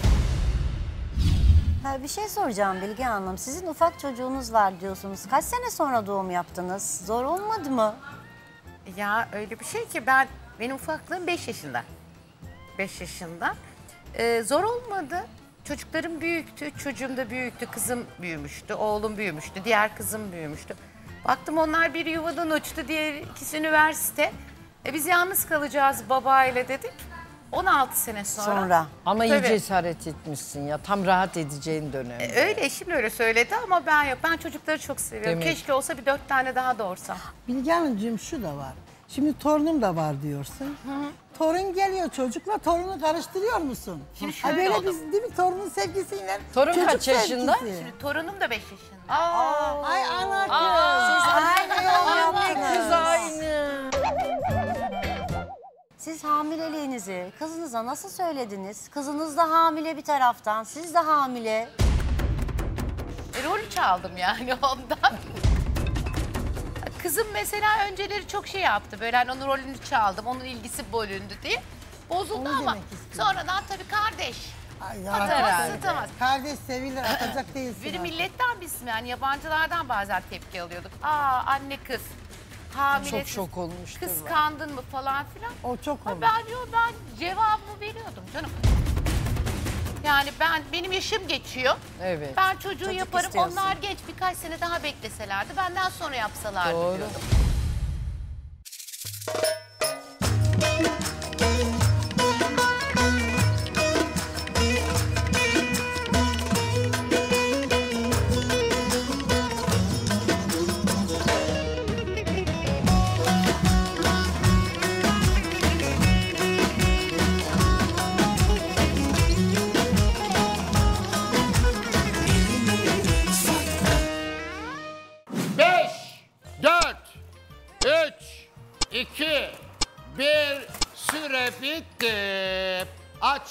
I: Ha, bir şey soracağım Bilge Hanım. Sizin ufak çocuğunuz var diyorsunuz. Kaç sene sonra doğum yaptınız? Zor olmadı mı?
F: Ya öyle bir şey ki ben benim ufaklığım 5 yaşında. 5 yaşında. Ee, zor olmadı. Çocuklarım büyüktü, çocuğum da büyüktü, kızım büyümüştü, oğlum büyümüştü, diğer kızım büyümüştü. Baktım onlar bir yuvadan uçtu, diğer ikisi üniversite. E biz yalnız kalacağız babayla dedik. 16 sene sonra.
I: Sonra.
E: Ama iyi
F: Tabii.
E: cesaret etmişsin ya. Tam rahat edeceğin dönemde.
F: E, Öyle eşim öyle söyledi ama ben yok. Ben çocukları çok seviyorum.
E: Demek.
F: Keşke olsa bir dört tane daha doğursam.
D: Bilge Hanımcığım şu da var. Şimdi torunum da var diyorsun. Torun geliyor çocukla torunu karıştırıyor musun?
F: Şimdi
D: Ha,
F: şöyle
D: böyle
F: oldu.
D: biz değil mi torunun sevgisiyle
E: Torun
D: çocuk
E: kaç yaşında?
D: sevgisi.
F: Şimdi torunum da 5 yaşında.
D: Ay ana kız.
I: Siz aynı
E: Kız
I: yaptınız.
E: aynı.
I: Siz hamileliğinizi kızınıza nasıl söylediniz? Kızınız da hamile bir taraftan, siz de hamile.
F: E, rolü çaldım yani [LAUGHS] ondan. Kızım mesela önceleri çok şey yaptı. Böyle hani onun rolünü çaldım, onun ilgisi bölündü diye. Bozuldu
D: Onu
F: ama
D: demek istiyorum.
F: sonradan tabii kardeş.
D: Ay, ya,
F: Atamaz.
D: Kardeş sevilir atacak [LAUGHS] değilsin.
F: Biri
D: artık.
F: milletten biz mi yani yabancılardan bazen tepki alıyorduk. Aa anne kız hamilesin.
E: Çok şok olmuştur.
F: Kıskandın mı falan filan.
D: O çok
F: Ha,
D: olur.
F: Ben diyor ben cevabımı veriyordum canım. Yani ben benim yaşım geçiyor.
E: Evet.
F: Ben çocuğu
L: Çocuk
F: yaparım.
L: istiyorsun.
F: Onlar geç birkaç sene daha bekleselerdi. Benden sonra yapsalardı
E: Doğru.
F: diyordum.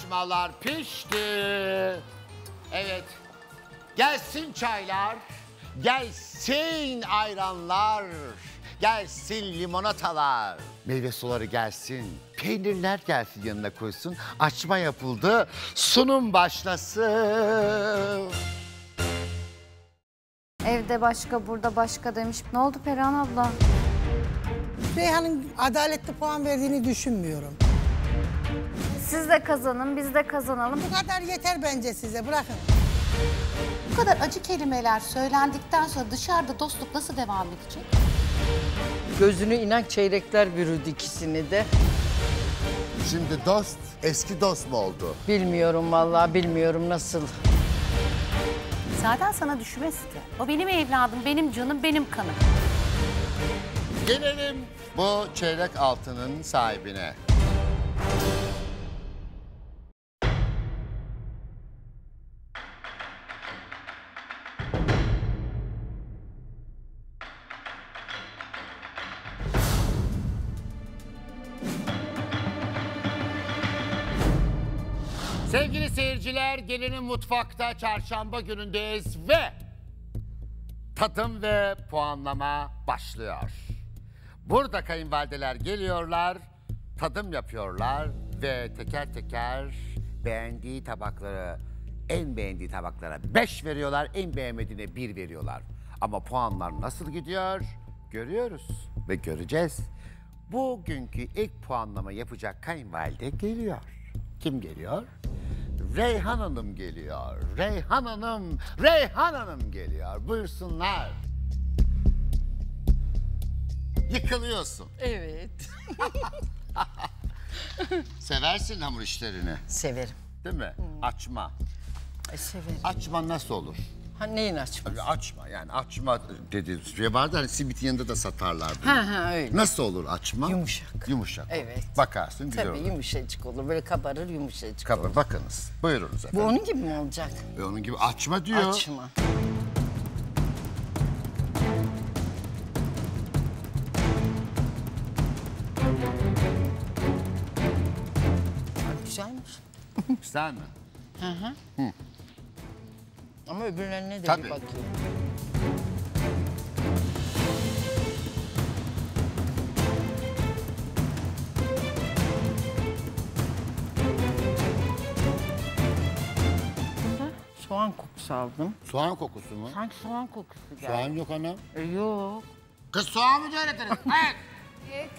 H: Açmalar pişti. Evet. Gelsin çaylar, gelsin ayranlar, gelsin limonatalar. Meyve suları gelsin, peynirler gelsin yanına koysun. Açma yapıldı, sunum başlasın.
G: Evde başka, burada başka demiş. Ne oldu Perihan abla?
D: Reyhan'ın adaletli puan verdiğini düşünmüyorum.
G: Siz de kazanın, biz de kazanalım.
D: Bu kadar yeter bence size bırakın.
K: Bu kadar acı kelimeler söylendikten sonra dışarıda dostluk nasıl devam edecek?
E: Gözünü inan çeyrekler bürüdü ikisini de.
H: Şimdi dost, eski dost mu oldu?
E: Bilmiyorum vallahi bilmiyorum nasıl.
F: Zaten sana düşmez ki. O benim evladım, benim canım, benim kanım.
H: Gelelim bu çeyrek altının sahibine. Sevgili seyirciler, gelinin mutfakta çarşamba günündeyiz ve tadım ve puanlama başlıyor. Burada kayınvalideler geliyorlar, tadım yapıyorlar ve teker teker beğendiği tabakları, en beğendiği tabaklara 5 veriyorlar, en beğenmediğine 1 veriyorlar. Ama puanlar nasıl gidiyor görüyoruz ve göreceğiz. Bugünkü ilk puanlama yapacak kayınvalide geliyor. Kim geliyor? Reyhan Hanım geliyor. Reyhan Hanım, Reyhan Hanım geliyor. Buyursunlar. Yıkılıyorsun.
E: Evet. [LAUGHS]
H: Seversin hamur işlerini.
E: Severim.
H: Değil mi? Açma.
E: E, severim.
H: Açma nasıl olur?
E: Ha neyin açması?
H: Tabii açma yani açma dediğimiz şey vardı hani simitin yanında da satarlar bunu.
E: Ha ha öyle.
H: Nasıl olur açma?
E: Yumuşak.
H: Yumuşak.
E: Evet.
H: Bakarsın güzel
E: Tabii
H: olur.
E: yumuşacık olur. Böyle kabarır yumuşacık olur.
H: Kabul bakınız. Buyurunuz
E: Bu
H: efendim.
E: onun gibi mi olacak?
H: E, onun gibi açma diyor.
E: Açma. Güzelmiş.
H: Güzel mi?
E: Ama öbürlerine de
H: Tabii.
E: bir bakayım. Soğan kokusu aldım.
H: Soğan kokusu mu?
E: Sanki soğan kokusu geldi.
H: Soğan yok anam.
E: E, yok.
H: Kız soğan mı öğretiriz? [LAUGHS] Evet.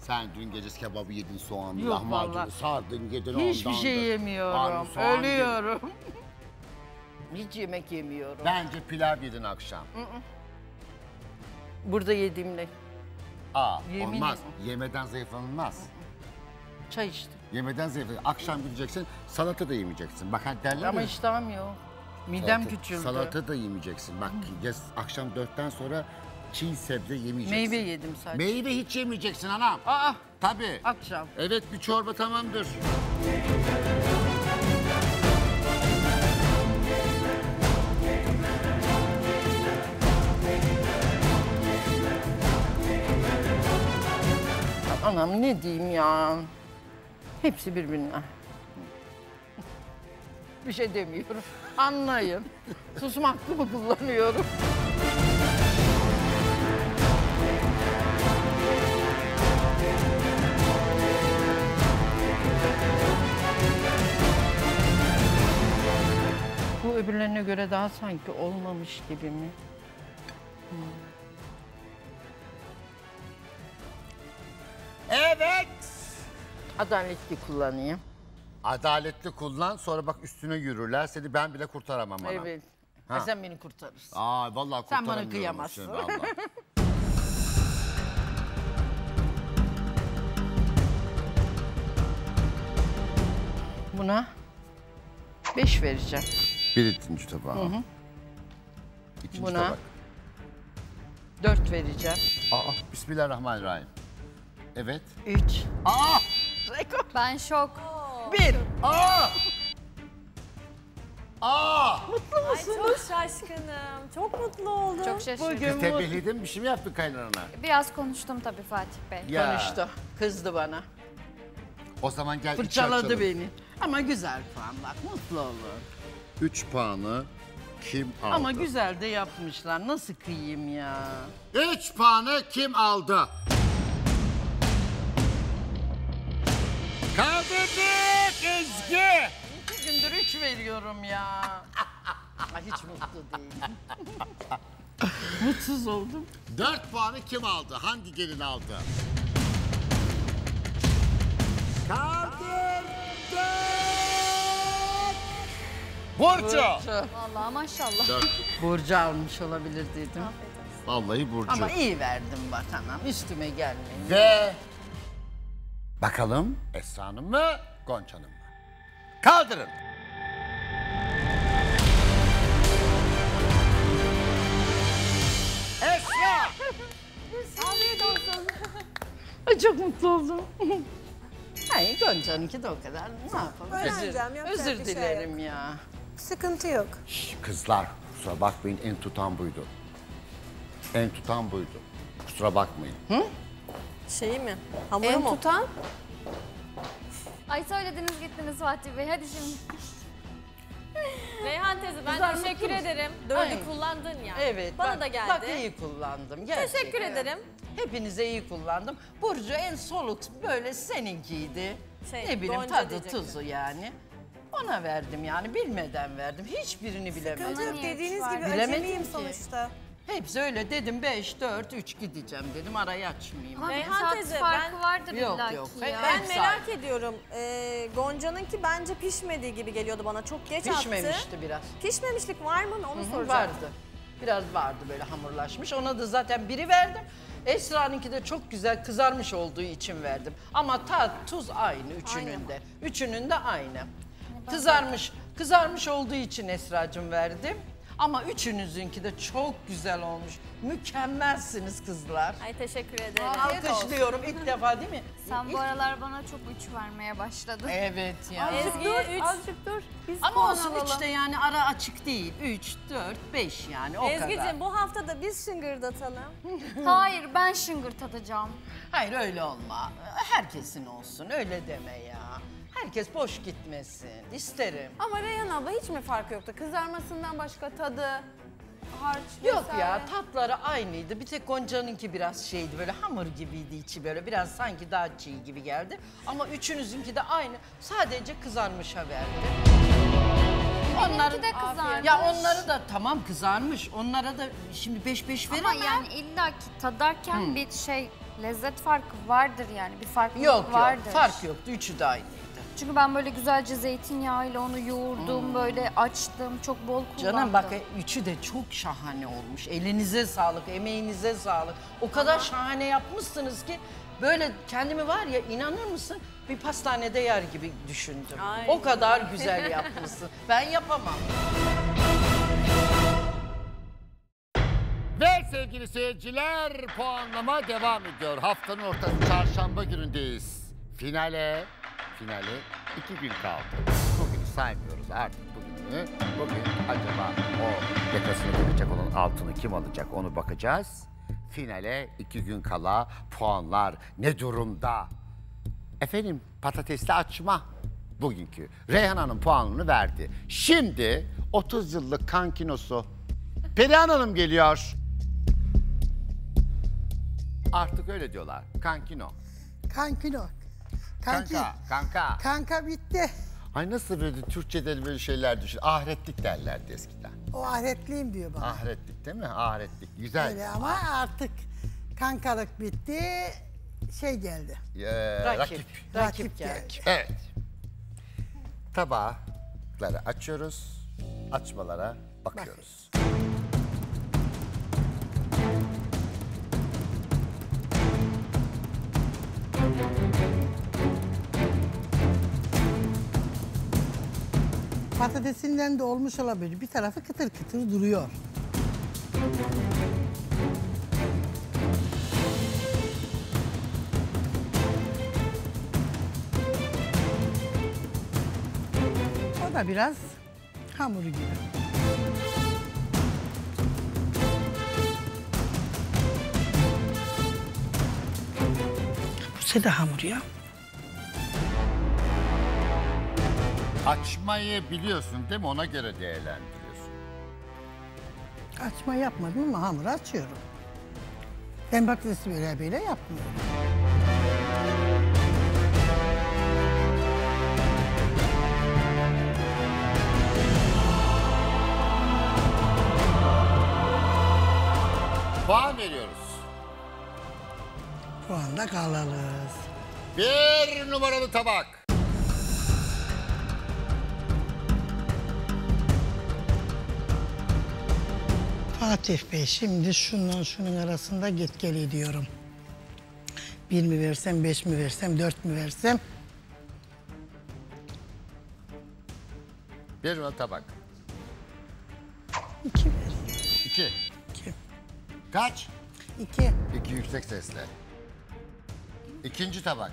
H: Sen dün gece kebabı yedin soğanlı, lahmacunu sardın yedin
E: Hiçbir
H: ondan
E: şey
H: da.
E: yemiyorum. Ölüyorum. Hiç yemek yemiyorum.
H: Bence pilav yedin akşam.
E: Burada yediğimde
H: Aa
E: Yemin
H: olmaz.
E: ederim.
H: Yemeden zayıflanılmaz.
E: çay içtim.
H: Yemeden zayıflanılmaz. Akşam gideceksin salata da yemeyeceksin. Bak hani derler
E: Ama
H: ya,
E: iştahım yok. Midem
H: salata-
E: küçüldü.
H: Salata da yemeyeceksin. Bak ya, akşam dörtten sonra çiğ sebze yemeyeceksin.
E: Meyve yedim sadece.
H: Meyve hiç yemeyeceksin anam.
E: Aa
H: Tabii.
E: akşam.
H: Evet bir çorba tamamdır.
E: Anam ne diyeyim ya. Hepsi birbirine. Bir şey demiyorum. Anlayın. Susma hakkımı kullanıyorum. Bu öbürlerine göre daha sanki olmamış gibi mi?
H: Evet.
E: Adaletli kullanayım.
H: Adaletli kullan sonra bak üstüne yürürler. Seni ben bile kurtaramam anam.
E: Evet.
H: Ha.
E: E sen beni kurtarırsın.
H: Aa vallahi
E: Sen
H: kurtaramıyorum.
E: bana kıyamazsın.
H: seni. [LAUGHS]
E: Buna beş vereceğim.
H: Bir ikinci tabağı. İkinci
E: Buna
H: tabak.
E: dört vereceğim.
H: Aa, Bismillahirrahmanirrahim. Evet.
E: Üç.
H: Aa!
G: Ben şok.
E: Bir.
H: Aa! Aa!
B: Ay çok şaşkınım. Çok mutlu oldum.
G: Çok şaşırdım.
E: Bugün bu
H: Tebihledin bir şey mi yaptın kaynanana?
G: Biraz konuştum tabii Fatih Bey.
H: Ya.
E: konuştu. Kızdı bana.
H: O zaman gel
E: Fırçaladı beni. Ama güzel puan bak mutlu olur.
H: 3 puanı kim aldı?
E: Ama güzel de yapmışlar. Nasıl kıyayım ya?
H: 3 puanı kim aldı?
E: Veriyorum ya. Ay, Hiç mutlu değilim. [LAUGHS] Mutsuz oldum.
H: 4 puanı kim aldı? Hangi gelin aldı? Kaldırdık. Burcu.
G: Vallahi maşallah.
E: Burcu almış olabilir dedim.
H: Vallahi Burcu.
E: Ama iyi verdim bak anam. Üstüme gelmeyin.
H: Ve bakalım Esra'nın mı Gonça'nın mı? Kaldırın. Esra!
E: Ay çok mutlu oldum. Ay Gonca'nınki de o kadar. Ne yapalım? Özür,
J: yapacak
E: özür
J: bir şey
E: dilerim ya.
J: Sıkıntı yok.
H: Şş, kızlar kusura bakmayın en tutan buydu. En tutan buydu. Kusura bakmayın.
B: Şeyi mi? Hamuru
C: En
B: mu?
C: tutan
G: Ay söylediniz gittiniz Fatih Bey. Hadi şimdi.
B: Reyhan teyze ben
E: Kızlar
B: teşekkür
E: musun?
B: ederim. Dördü
E: Aynen.
B: kullandın ya.
E: Evet.
B: Bana
E: bak,
B: da geldi.
E: Bak iyi kullandım. Gerçekten.
B: Teşekkür ederim.
E: Hepinize iyi kullandım. Burcu en soluk böyle seninkiydi.
B: Şey,
E: ne bileyim
B: Gonca
E: tadı
B: diyecektim.
E: tuzu yani. Ona verdim yani bilmeden verdim. Hiçbirini bilemedim.
J: Sıkıntı yok. Dediğiniz gibi
E: Bilemedim
J: acemiyim
E: ki.
J: sonuçta.
E: Hepsi öyle dedim 5, 4, 3 gideceğim dedim arayı açmayayım.
G: Ama
B: Reyhan
G: tat
B: teyze,
G: farkı
B: ben-
G: vardır
E: Yok, yok.
G: ya.
B: Ben
E: Hepsi
B: merak ediyorum. Ee, Gonca'nınki bence pişmediği gibi geliyordu bana. Çok geç attı.
E: Pişmemişti biraz.
B: Pişmemişlik var mı? Onu
E: Hı hı,
B: soracağım.
E: Vardı. Biraz vardı böyle hamurlaşmış. Ona da zaten biri verdim. Esra'nınki de çok güzel kızarmış olduğu için verdim. Ama tat, tuz aynı üçünün de. Üçünün de aynı. Kızarmış, kızarmış olduğu için Esra'cığım verdim. Ama üçünüzünki de çok güzel olmuş. Mükemmelsiniz kızlar.
B: Ay teşekkür ederim.
E: Alkışlıyorum ilk [LAUGHS] defa değil mi?
G: Sen bu aralar bana çok üç vermeye başladın.
E: Evet ya.
B: Ezgi'ye 3.
C: azıcık dur. Biz
E: Ama
C: puan
E: olsun
C: alalım.
E: işte yani ara açık değil. 3, 4, 5 yani o kadar.
B: Ezgi'cim bu hafta da biz şıngırdatalım. [LAUGHS]
G: Hayır ben şıngırtatacağım.
E: Hayır öyle olma. Herkesin olsun öyle deme ya. Herkes boş gitmesin. İsterim.
C: Ama Reyhan abla hiç mi farkı yoktu? Kızarmasından başka tadı, harç
E: Yok
C: vesaire.
E: ya tatları aynıydı. Bir tek Gonca'nınki biraz şeydi böyle hamur gibiydi içi böyle biraz sanki daha çiğ gibi geldi. Ama üçünüzünki de aynı. Sadece kızarmışa verdi.
G: Benimki de kızarmış.
E: Ya onları da tamam kızarmış. Onlara da şimdi beş beş veremem.
G: Ama yani illa ki tadarken bir şey lezzet farkı vardır yani bir farklılık
E: Yok
G: vardır.
E: yok fark yoktu. Üçü de aynıydı.
G: Çünkü ben böyle güzelce zeytinyağıyla onu yoğurdum, böyle açtım, çok bol kullandım.
E: Canım bak e, üçü de çok şahane olmuş. Elinize sağlık, emeğinize sağlık. O kadar şahane yapmışsınız ki böyle kendimi var ya inanır mısın bir pastanede yer gibi düşündüm.
B: Ay.
E: O kadar [LAUGHS] güzel yapmışsın. Ben yapamam.
H: Ve sevgili seyirciler puanlama devam ediyor. Haftanın ortası çarşamba günündeyiz. Finale, finale iki gün kaldı. Bugünü saymıyoruz artık bugünü. Bugün acaba o yakasını gelecek olan altını kim alacak onu bakacağız. Finale iki gün kala puanlar ne durumda? Efendim patatesli açma bugünkü. Reyhan puanını verdi. Şimdi 30 yıllık kankinosu Perihan Hanım geliyor. Artık öyle diyorlar. Kankino.
D: Kankino. Kanki.
H: Kanka, kanka.
D: Kanka bitti.
H: Ay nasıl böyle Türkçe'de böyle şeyler düşün. Ahiretlik derlerdi eskiden.
D: O ahiretliyim diyor bana.
H: Ahiretlik değil mi? Ahiretlik. Güzel.
D: Öyle ama artık kankalık bitti. Şey geldi.
H: Ee,
E: Rakip.
H: rakip.
E: Rakip, geldi.
D: geldi.
H: Evet. Tabakları açıyoruz. Açmalara bakıyoruz.
D: Patatesinden de olmuş olabilir. Bir tarafı kıtır kıtır duruyor. O da biraz Hamuru gibi. Bu de hamur ya.
H: Açmayı biliyorsun değil mi? Ona göre değerlendiriyorsun.
D: Açma yapmadım ama hamur açıyorum. Ben patatesi böyle böyle yapmıyorum.
H: Puan veriyoruz.
D: Puanda kalalız.
H: Bir numaralı tabak.
D: Fatih Bey şimdi şundan şunun arasında git gel ediyorum. Bir mi versem, beş mi versem, dört mü versem?
H: Bir numaralı tabak.
D: İki ver.
H: İki.
D: İki.
H: Kaç?
D: İki.
H: İki yüksek sesle. İkinci tabak.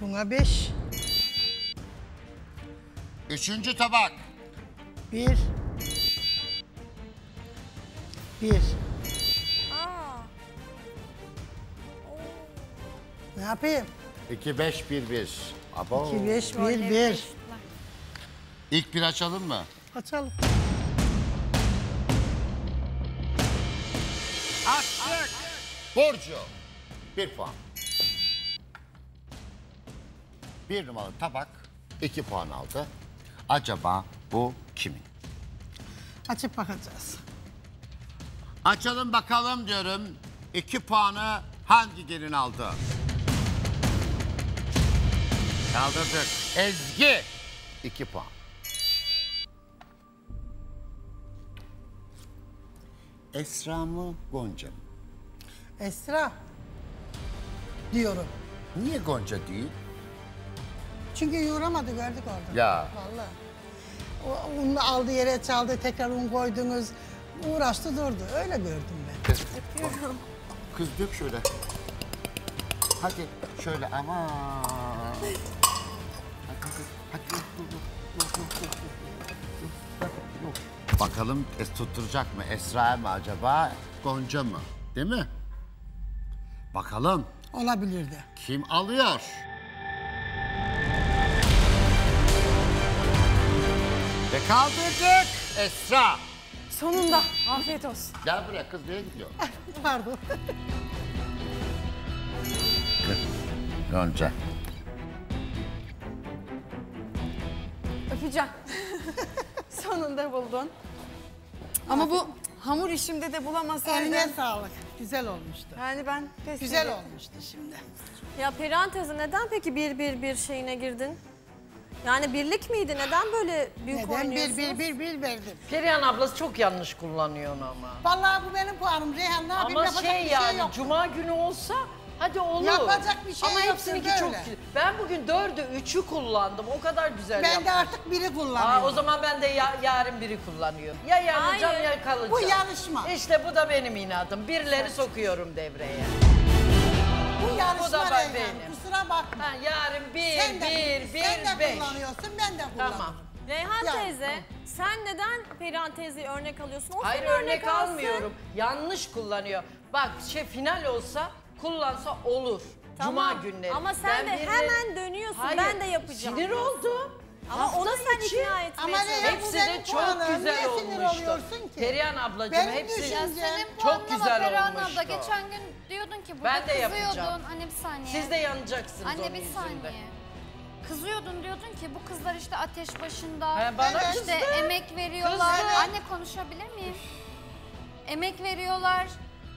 D: Buna beş.
H: Üçüncü tabak.
D: Bir. Bir. Ne yapayım?
H: İki, beş, bir, bir. Abo.
D: İki, beş, bir, bir.
H: İlk bir açalım mı?
D: Açalım.
H: Açtık. Burcu. Bir puan. Bir numaralı tabak iki puan aldı. Acaba bu kimin?
D: Açıp bakacağız.
H: Açalım bakalım diyorum. İki puanı hangi gelin aldı? Kaldırdık. Ezgi. iki puan. Esra mı Gonca mı?
D: Esra. Diyorum.
H: Niye Gonca değil?
D: Çünkü yoğuramadı gördük orada.
H: Ya.
D: Vallahi. O unu aldı yere çaldı tekrar un koydunuz uğraştı durdu. Öyle gördüm ben.
H: Yapıyorum. Kız dök şöyle. Hadi şöyle ama. Bakalım es tutturacak mı? Esra mı acaba? Gonca mı? Değil mi? Bakalım.
D: Olabilirdi.
H: Kim alıyor? Ve kaldırdık Esra.
C: Sonunda. Afiyet olsun.
H: Gel buraya kız nereye gidiyor? [LAUGHS]
D: Pardon.
H: Gonca.
C: Öpeceğim. [LAUGHS] Sonunda buldun. Ama bu hamur işimde de bulamasaydım.
D: Eline sağlık. Güzel olmuştu.
C: Yani ben pes
D: Güzel olmuştu şimdi.
B: Ya Perihan teyze neden peki bir bir bir şeyine girdin? Yani birlik miydi? Neden böyle büyük
D: Neden bir
B: oynuyorsunuz?
D: bir bir bir verdim.
E: Perihan ablası çok yanlış kullanıyor onu ama.
D: Vallahi bu benim puanım. Reyhan ne yapayım
E: Ama
D: yapacak
E: şey
D: bir
E: yani
D: şey yok.
E: cuma günü olsa hadi olur.
D: Yapacak bir şey
E: Ama
D: yok,
E: hepsininki
D: böyle.
E: çok güzel. Ben bugün dördü üçü kullandım. O kadar güzel
D: Ben
E: yaptım.
D: de artık biri
E: Aa,
D: kullanıyorum.
E: o zaman ben de ya- yarın biri kullanıyorum. Ya yanacağım
B: Hayır.
E: ya kalacağım.
D: Bu yarışma.
E: İşte bu da benim inadım. Birileri sokuyorum devreye.
D: Bu yarışma
E: da
D: Reyhan.
E: benim.
D: Kusura bakma.
E: Ha, yarın bir,
D: sen de,
E: bir, bir,
D: sen de
E: beş.
D: kullanıyorsun ben de kullanıyorum.
E: Tamam.
B: Reyhan
D: Ya.
B: teyze sen neden Perihan teyzeyi örnek alıyorsun? O
E: Hayır örnek
B: alsın.
E: almıyorum. Yanlış kullanıyor. Bak şey final olsa kullansa olur. Cuma
B: Tamam.
E: günleri.
B: Ama sen de hemen dönüyorsun, ben de yapacağım
E: Sinir
B: diyorsun.
E: oldu.
B: Ama onu
E: Hafta
B: sen
E: içi-
B: ikna etmeye
D: Ama
B: çalışıyorsun.
E: Hepsi de çok
D: puanım.
E: güzel olmuştu. Perihan ablacığım
D: Benim
E: hepsi
D: düşüncem-
G: Senin
E: Çok güzel
G: Perihan
E: olmuştu.
G: abla. Geçen gün diyordun ki burada
E: Ben de
G: kızıyordun.
E: yapacağım.
G: Anne bir saniye.
E: siz de yanacaksınız
G: Anne
E: onun
G: bir
E: yüzünden.
G: saniye. Kızıyordun diyordun ki bu kızlar işte ateş başında.
E: He, bana
G: işte
E: kızdı.
G: emek veriyorlar.
E: Kızdı.
G: Anne konuşabilir miyim? Emek veriyorlar.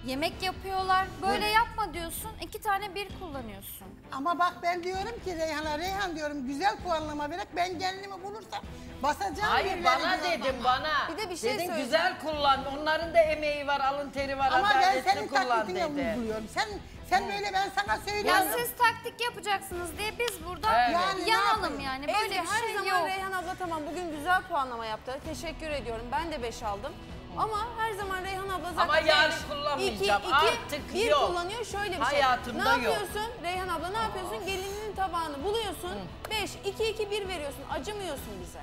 G: Yemek yapıyorlar. Böyle yapma diyorsun. iki tane bir kullanıyorsun.
D: Ama bak ben diyorum ki Reyhan'a, Reyhan diyorum güzel puanlama vererek ben gelinimi bulursam basacağım
E: Hayır bana dedim
D: bana.
E: bana.
C: Bir de bir şey
E: Dedin
C: söyleyeceğim.
E: güzel kullan. Onların da emeği var, alın teri var,
D: Ama ben senin taklitine uyguluyorum. Sen sen böyle ben sana
G: Ya
D: söylüyorum.
G: siz taktik yapacaksınız diye biz burada
E: Evet.
D: Yani yapayım?
G: yani.
C: Böyle her
G: şey
C: zaman
G: yok.
C: Reyhan abla tamam bugün güzel puanlama yaptı. Teşekkür ediyorum. Ben de 5 aldım. Ama her zaman Reyhan abla zaten
E: Ama yarın
C: beş.
E: kullanmayacağım.
C: İki, iki,
E: Artık
C: bir
E: yok.
C: kullanıyor şöyle bir
E: Hayatımda
C: şey. Ne
E: yok.
C: yapıyorsun Reyhan abla ne yapıyorsun? Gelininin tabağını buluyorsun. 5, 2, 2, 1 veriyorsun. Acımıyorsun bize.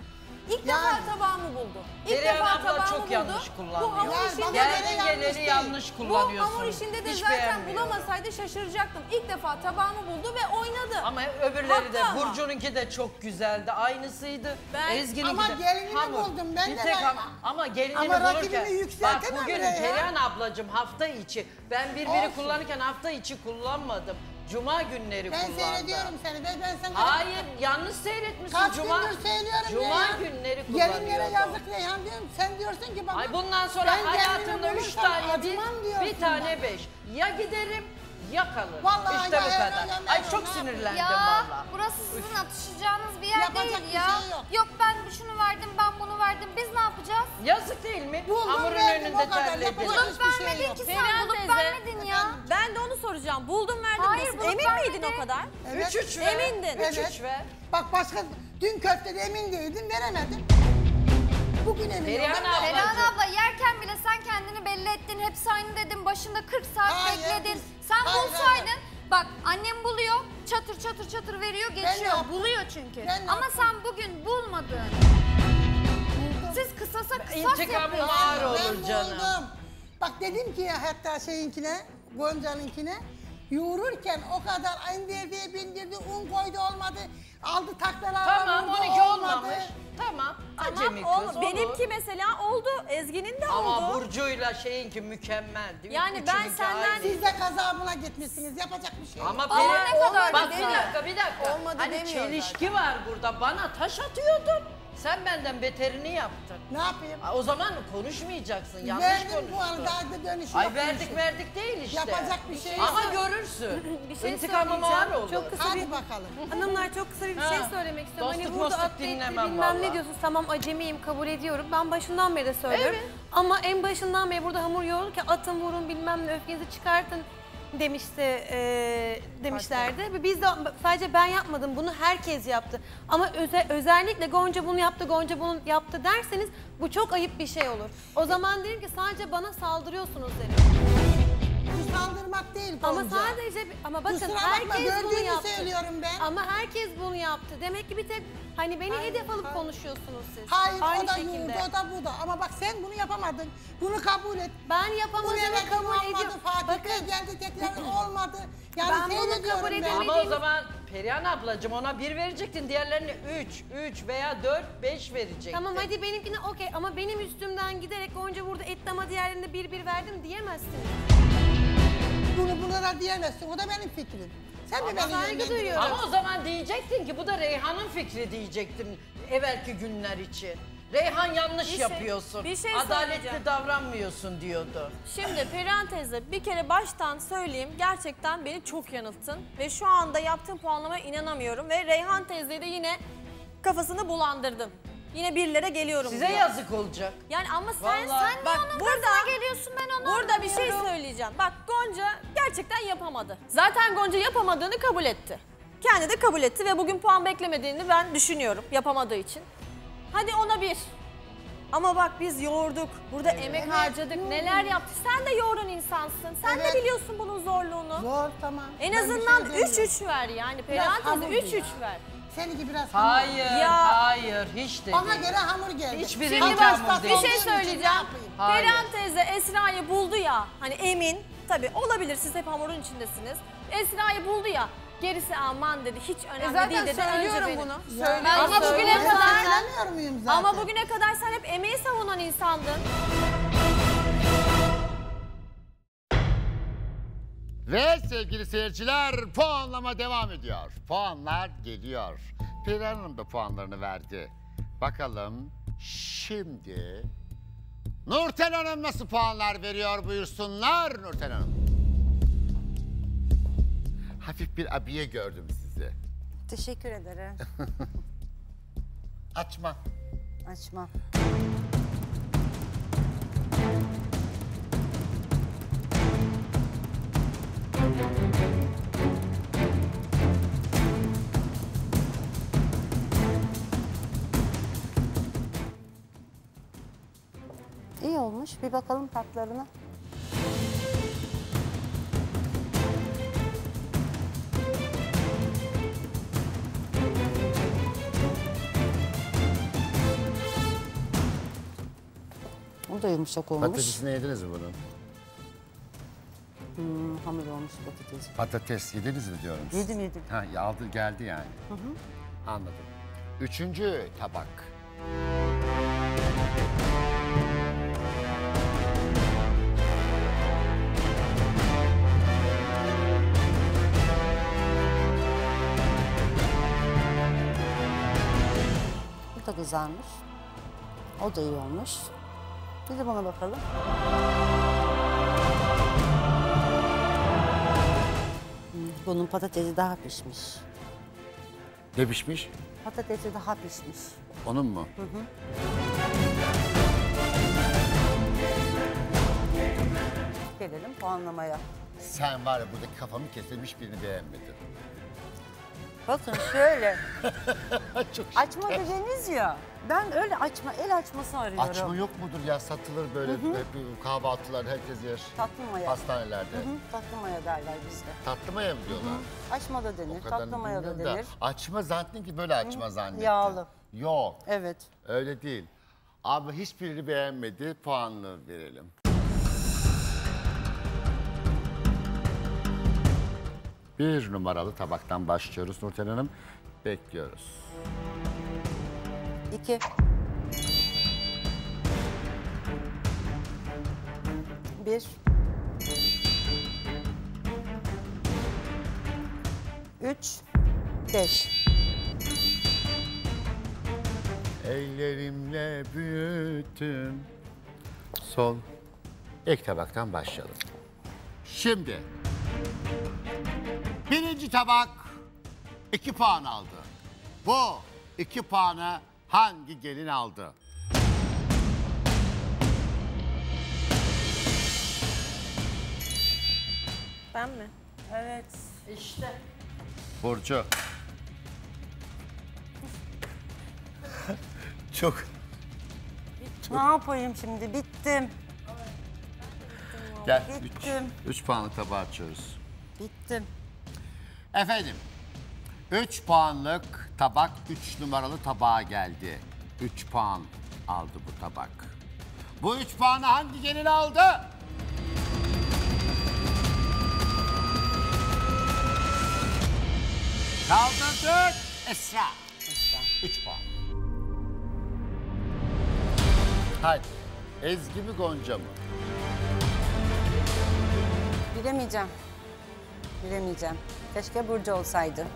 C: İlk
D: Yani.
C: defa tabağımı buldu. İlk defa
E: abla
C: tabağımı
E: çok
C: buldu.
E: yanlış kullanıyor.
C: Bu hamur
D: Yani
C: işinde
D: bana
C: de
D: göre
E: Geldin
D: yanlış
E: geleli
D: değil.
E: yanlış
C: bu
E: kullanıyorsun.
C: hamur işinde de
E: Hiç
C: zaten
E: beğenmiyorum.
C: bulamasaydı şaşıracaktım. İlk defa tabağımı buldu ve oynadı.
E: Ama öbürleri de
C: Hatta ama.
E: Burcu'nunki de çok güzeldi. Aynısıydı.
B: Ben-
E: Ezgi'ninki
D: Ama
E: de.
D: gelinini
E: Hamur.
D: buldum, ben
E: Bir
D: de
E: tek
D: ben-
E: ama, ama gelinini
D: Ama
E: bulurken.
D: rakibimi
E: Bak
D: yükseltemem
E: bugün. Perihan ablacığım hafta içi. Ben birbiri
D: Olsun.
E: kullanırken hafta içi kullanmadım. Cuma günleri
D: Ben
E: kullandım.
D: seyrediyorum seni. Ben, ben sana
E: Hayır yanlış seyretmişsin.
D: Kaç
E: Cuma,
D: gündür söylüyorum
E: Cuma
D: ya.
E: günleri
D: Gelinlere
E: kullanıyordum.
D: yazık Reyhan diyorum. Sen diyorsun ki bana.
E: Ay bundan sonra
D: ben
E: hayatımda üç tane
D: diyorsun
E: bir tane
D: bana.
E: beş. Ya giderim ya kalırım.
D: Vallahi
E: işte
D: ya
E: bu kadar.
D: ya
E: Ay çok sinirlendim
G: Ya
E: valla.
G: burası sizin atışacağınız bir yer
D: Yapacak
G: değil
D: bir
G: ya.
D: şey yok.
G: Yok ben şunu verdim, ben bunu verdim. Biz ne yapacağız?
E: Yazık değil mi?
D: Buldum,
E: Hamurun
D: verdim,
E: önünde terledin.
G: Bulup
D: şey
G: vermedin
D: yok.
G: ki sen. Bulup vermedin ya.
B: Ben de onu soracağım. Buldum verdim
G: Hayır, bulup
B: Emin miydin o kadar?
D: Evet.
E: Üç üç ver.
B: Emindin.
E: Üç
D: Evet.
E: üç ver.
D: Bak başka dün köftede emin değildim veremedim. Bugün eminim.
E: Perihan abla-
G: Perihan abla yerken bile sen kendini belli ettin. Hepsi aynı dedim. Başında 40 saat
D: Hayır,
G: bekledin. Sen
D: hayır,
G: bulsaydın.
D: hayır.
G: Bak annem buluyor. Çatır çatır çatır veriyor geçiyor. Buluyor çünkü.
D: Ben
G: Ama sen bugün bulmadın. Siz kısasa kısas yapıyorsunuz.
E: ağır
D: Ben
E: olur canım.
D: buldum. Bak dedim ki ya hatta şeyinkine, Gonca'nınkine yoğururken o kadar indirdi, bindirdi, un koydu olmadı. Aldı taklalar
E: Tamam 12 olmamış. Tamam. Acemi
B: Tamam,
E: kız
B: ol- benimki mesela oldu. Ezgi'nin de
E: Ama
B: oldu.
E: Burcu'yla şeyinki mükemmeldi.
B: Yani ben
E: Üçününki
B: senden-
E: aynı.
D: Siz de kazabına gitmişsiniz. Yapacak bir şey yok.
E: Ama,
C: Ama ne kadar
E: Bak bir
C: demiyor.
E: dakika bir dakika.
C: Olmadı
E: hani
C: demiyor
E: çelişki var burada. Bana taş atıyordun. Sen benden beterini yaptın.
D: Ne yapayım?
E: Aa, O zaman konuşmayacaksın. Yanlış
D: Verdim bu
E: konuştun.
D: arada da dönüşü
E: Ay verdik verdik değil işte.
D: Yapacak bir şey yok.
E: Ama görürsün.
J: Bir şey
E: İntikamım ağır
J: söyleyeceğim.
E: olur.
J: Çok kısa
D: Hadi
J: bir
D: bakalım.
J: Hanımlar çok kısa bir
E: Ha.
J: şey söylemek istiyorum.
E: Dostluk
J: hani burada
E: mostluk
J: atletti
E: dinlemem
J: bilmem
E: vallahi.
J: ne diyorsunuz. Tamam acemiyim kabul ediyorum. Ben başından beri de söylüyorum. Ama en başından beri burada hamur yoğururken atın vurun bilmem ne öfkenizi çıkartın demişti e, demişlerdi. Biz de sadece ben yapmadım bunu herkes yaptı. Ama öze- özellikle Gonca bunu yaptı, Gonca bunu yaptı derseniz bu çok ayıp bir şey olur. O zaman derim ki sadece bana saldırıyorsunuz derim.
D: Bu saldırmak değil
J: Ama
D: Gonca.
J: sadece ama bakın
D: Kusura bakma,
J: herkes bunu yaptı.
D: söylüyorum ben.
J: Ama herkes bunu yaptı. Demek ki bir tek hani beni hedef alıp konuşuyorsunuz siz.
D: Hayır
J: Aynı
D: o da
J: şekilde.
D: yoğurdu, o da bu da. Ama bak sen bunu yapamadın. Bunu kabul et.
J: Ben yapamadığımı kabul ediyorum.
D: Fatih Bey
J: Bakın
D: geldi tekrar olmadı. Yani
J: Ben bunu kabul
D: ben.
J: edemedim.
E: Ama o zaman Perihan ablacığım ona bir verecektin. Diğerlerine 3, 3 veya 4, 5 verecektin.
J: tamam hadi benimkine okey ama benim üstümden giderek Gonca burada et dama diğerlerine bir bir verdim diyemezsiniz.
D: Bunu bunlara diyemezsin. O da benim fikrim. Sen de beni
J: saygı duyuyorum.
E: Ama o zaman diyecektin ki bu da Reyhan'ın fikri diyecektin evvelki günler için. Reyhan yanlış
B: Bir şey-
E: yapıyorsun.
B: bir şey
E: Adaletli
B: söyleyeceğim.
E: davranmıyorsun diyordu.
B: Şimdi Perihan teyze bir kere baştan söyleyeyim gerçekten beni çok yanılttın. Ve şu anda yaptığın puanlamaya inanamıyorum. Ve Reyhan teyzeyi de yine kafasını bulandırdın. Yine birlere geliyorum
E: Size
B: diyor.
E: yazık olacak.
B: Yani ama sen,
E: Vallahi.
B: sen bak burada
G: geliyorsun ben onu
B: Burada bir şey
G: anlamıyorum.
B: söyleyeceğim. Bak Gonca gerçekten yapamadı. Zaten Gonca yapamadığını kabul etti. Kendi de kabul etti ve bugün puan beklemediğini ben düşünüyorum yapamadığı için. Hadi ona bir. Ama bak biz yoğurduk, burada emek
D: Evet,
B: harcadık,
D: yoğurdum.
B: neler yaptık. Sen de yoğuran insansın. Sen
D: Evet.
B: de biliyorsun bunun zorluğunu.
D: Zor tamam.
B: En
D: Ben bir
B: azından
D: şey demiyorum.
B: 3-3 ver yani. Perihan
D: hamur
B: teyze 3-3
D: ya.
B: ver.
D: Seninki biraz hamur.
E: Hayır,
B: Ya.
E: hayır hiç değil.
D: Bana göre hamur geldi.
E: Hiçbiri
D: Hamur
E: hamur
D: hastası
E: değil.
B: Bir şey söyleyeceğim.
E: Hayır.
B: Perihan teyze Esra'yı buldu ya. Hani emin. Tabii olabilir siz hep hamurun içindesiniz. Esra'yı buldu ya. Gerisi aman dedi. Hiç önemli
C: E zaten
B: değil dedi. Önce
C: söylüyorum
B: beni.
C: bunu.
D: Ya,
C: Söylüyorum.
B: Ama
D: ben
B: bugüne
D: söylüyorum,
B: kadar-
D: söylemiyor muyum zaten?
B: Ama bugüne kadar sen hep emeği savunan insandın.
H: Ve sevgili seyirciler puanlama devam ediyor. Puanlar geliyor. Perihan Hanım da puanlarını verdi. Bakalım şimdi Nurten Hanım nasıl puanlar veriyor buyursunlar Nurten Hanım. Hafif bir abiye gördüm sizi.
I: Teşekkür ederim. [LAUGHS]
H: Açma.
I: Açma. İyi olmuş. Bir bakalım tatlarına. Da yumuşak olmuş.
H: Patatesini yediniz mi bunun?
I: Hmm, hamur olmuş patates.
H: Patates yediniz mi diyorum size.
I: Yedim yedim.
H: Ha ya aldı geldi yani. Anladım. Üçüncü tabak.
I: Bu da kızarmış. O da iyi olmuş. Bir de buna bakalım. Bunun patatesi daha pişmiş.
H: Ne pişmiş?
I: Patatesi daha pişmiş.
H: Onun mu?
I: Gelelim puanlamaya.
H: Sen var ya buradaki kafamı kesilmiş birini beğenmedin.
I: Bakın şöyle. [LAUGHS] Açma dediniz ya. Ben öyle açma, el açması arıyorum.
H: Açma yok mudur ya satılır böyle hep kahvaltılar herkes yer.
I: Tatlı maya.
H: Hastanelerde.
I: Hı hı, tatlı maya derler bizde.
H: Tatlı maya mı diyorlar?
I: Açma da denir, tatlı maya da denir.
H: Açma zannettim ki böyle açma zannettim.
I: Yağlı.
H: Yok.
I: Evet.
H: Öyle değil. Abi hiçbirini beğenmedi. Puanını verelim. Bir numaralı tabaktan başlıyoruz Nurten Hanım. Bekliyoruz.
I: İki. Bir. Üç. Beş.
H: Ellerimle büyüttüm. Son. İlk tabaktan başlayalım. Şimdi. Birinci tabak iki puan aldı. Bu iki puanı hangi gelin aldı?
B: Ben mi?
E: Evet. İşte.
H: Burcu. [LAUGHS] Çok.
I: Ne yapayım şimdi? Bittim.
H: Gel.
I: Bittim.
H: üç puanlık tabağı açıyoruz.
I: Bittim.
H: Efendim. 3 puanlık tabak 3 numaralı tabağa geldi. 3 puan aldı bu tabak. Bu 3 puanı hangi gelin aldı? Kaldırdık. Esra.
I: Esra.
H: 3 puan. Hadi. Ezgi mi Gonca mı?
I: Bilemeyeceğim. Bilemeyeceğim. Keşke Burcu olsaydı.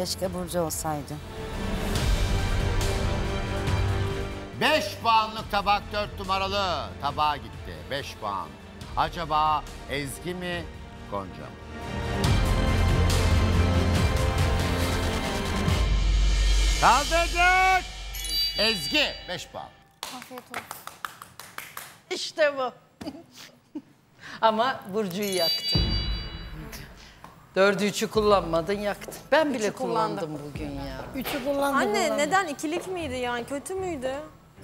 I: Keşke Burcu olsaydı.
H: 5 puanlık tabak 4 numaralı tabağa gitti. 5 puan. Acaba Ezgi mi Gonca mı? Kaldırdık. Ezgi 5 puan.
G: Afiyet olsun.
E: İşte bu. [LAUGHS] Ama Burcu'yu yaktı. Dördü üçü kullanmadın yaktın. Ben bile
C: Üçü kullandım.
E: kullandım bugün ya.
D: Üçü kullandı.
B: Anne
D: kullandı.
B: neden ikilik miydi yani kötü müydü?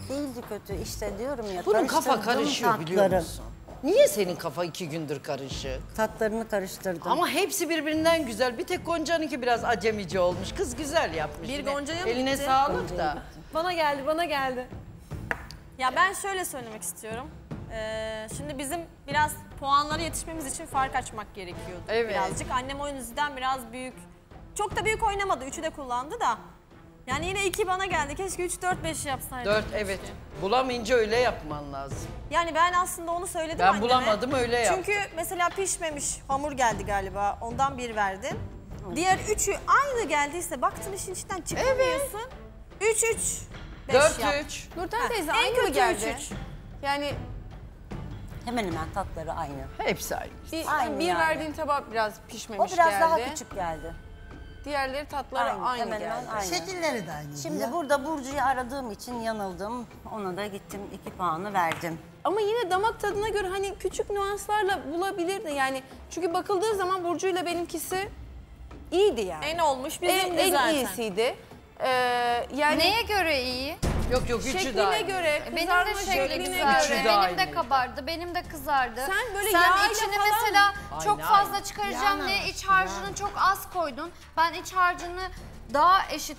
I: Değildi kötü işte diyorum ya.
E: Bunun kafa karışıyor biliyor
I: tatları.
E: musun? Niye senin kafa iki gündür karışık?
I: Tatlarını karıştırdım.
E: Ama hepsi birbirinden güzel. Bir tek Gonca'nınki biraz acemici olmuş. Kız güzel yapmış.
B: Bir. Gonca'ya mı
E: Eline
B: gitti?
E: sağlık da.
B: Bana geldi, bana geldi. Ya ben şöyle söylemek istiyorum. Ee, şimdi bizim biraz puanlara yetişmemiz için fark açmak gerekiyordu
E: Evet.
B: birazcık. Annem o yüzden biraz büyük, çok da büyük oynamadı. Üçü de kullandı da. Yani yine iki bana geldi. Keşke üç, dört, beş yapsaydım.
E: Dört
B: keşke.
E: evet. Bulamayınca öyle yapman lazım.
B: Yani ben aslında onu söyledim
E: Ben
B: anneme.
E: bulamadım, öyle yaptım.
B: Çünkü mesela pişmemiş hamur geldi galiba. Ondan bir verdin. Diğer üçü aynı geldiyse baktın işin içinden çıkamıyorsun. Üç, üç, beş
E: Dört
B: yap.
E: üç.
C: Nurten teyze aynı mı
B: kötü
C: geldi?
B: üç, üç.
C: Yani
I: Hemen hemen tatları aynı.
E: Hepsi aynı.
C: bir,
I: Aynı
C: bir
I: yani.
C: verdiğin tabak biraz
I: O
C: pişmemiş
I: biraz
C: geldi.
I: daha küçük geldi.
C: Diğerleri tatları
I: Aynı,
C: aynı,
I: hemen
C: geldi.
I: hemen aynı.
D: Şekilleri de aynı.
I: Şimdi
D: ya.
I: burada Burcu'yu aradığım için yanıldım. Ona da gittim iki puanı verdim.
C: Ama yine damak tadına göre hani küçük nüanslarla bulabilirdi yani. Çünkü bakıldığı zaman Burcu ile benimkisi iyiydi yani.
B: En olmuş bizim
C: en,
B: de
C: en
B: zaten.
C: iyisiydi. Ee, yani
G: Neye göre iyi?
E: Yok yok üçü de
C: şekline
E: aynı.
C: göre,
G: Benim
C: kızarma
G: de şekli
C: şekline
G: güzeldi.
C: göre.
E: de
G: Benim
E: aynıydı.
G: de kabardı, benim de kızardı.
C: Sen böyle
G: Sen
C: yağıyla
G: içini
C: falan-
G: mesela çok
E: Aynen,
G: fazla çıkaracağım
D: Yağına
G: diye iç harcını çok az koydun. Ben iç harcını daha eşit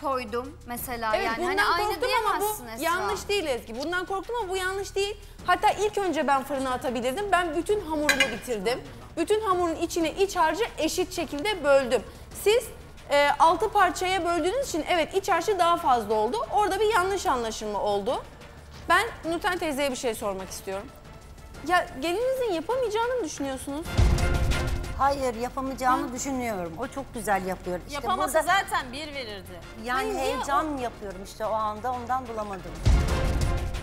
G: koydum mesela
C: Evet
G: yani.
C: bundan
G: Hani aynı
C: korktum ama
G: diyemezsin
C: bu
G: Esra.
C: yanlış değil Ezgi. Bundan korktum ama bu yanlış değil. Hatta ilk önce ben fırına atabilirdim. Ben bütün hamurumu bitirdim. Bütün hamurun içine iç harcı eşit şekilde böldüm. Siz e, altı parçaya böldüğünüz için evet iç harcı daha fazla oldu. Orada bir yanlış anlaşılma oldu. Ben Nurten teyzeye bir şey sormak istiyorum. Ya gelininizin yapamayacağını mı düşünüyorsunuz?
I: Hayır yapamayacağını düşünüyorum. O çok güzel yapıyor. İşte
B: Yapamasa
I: burada
B: zaten bir verirdi.
I: yani
B: Ay, niye
I: heyecan yapıyorum işte o anda ondan bulamadım.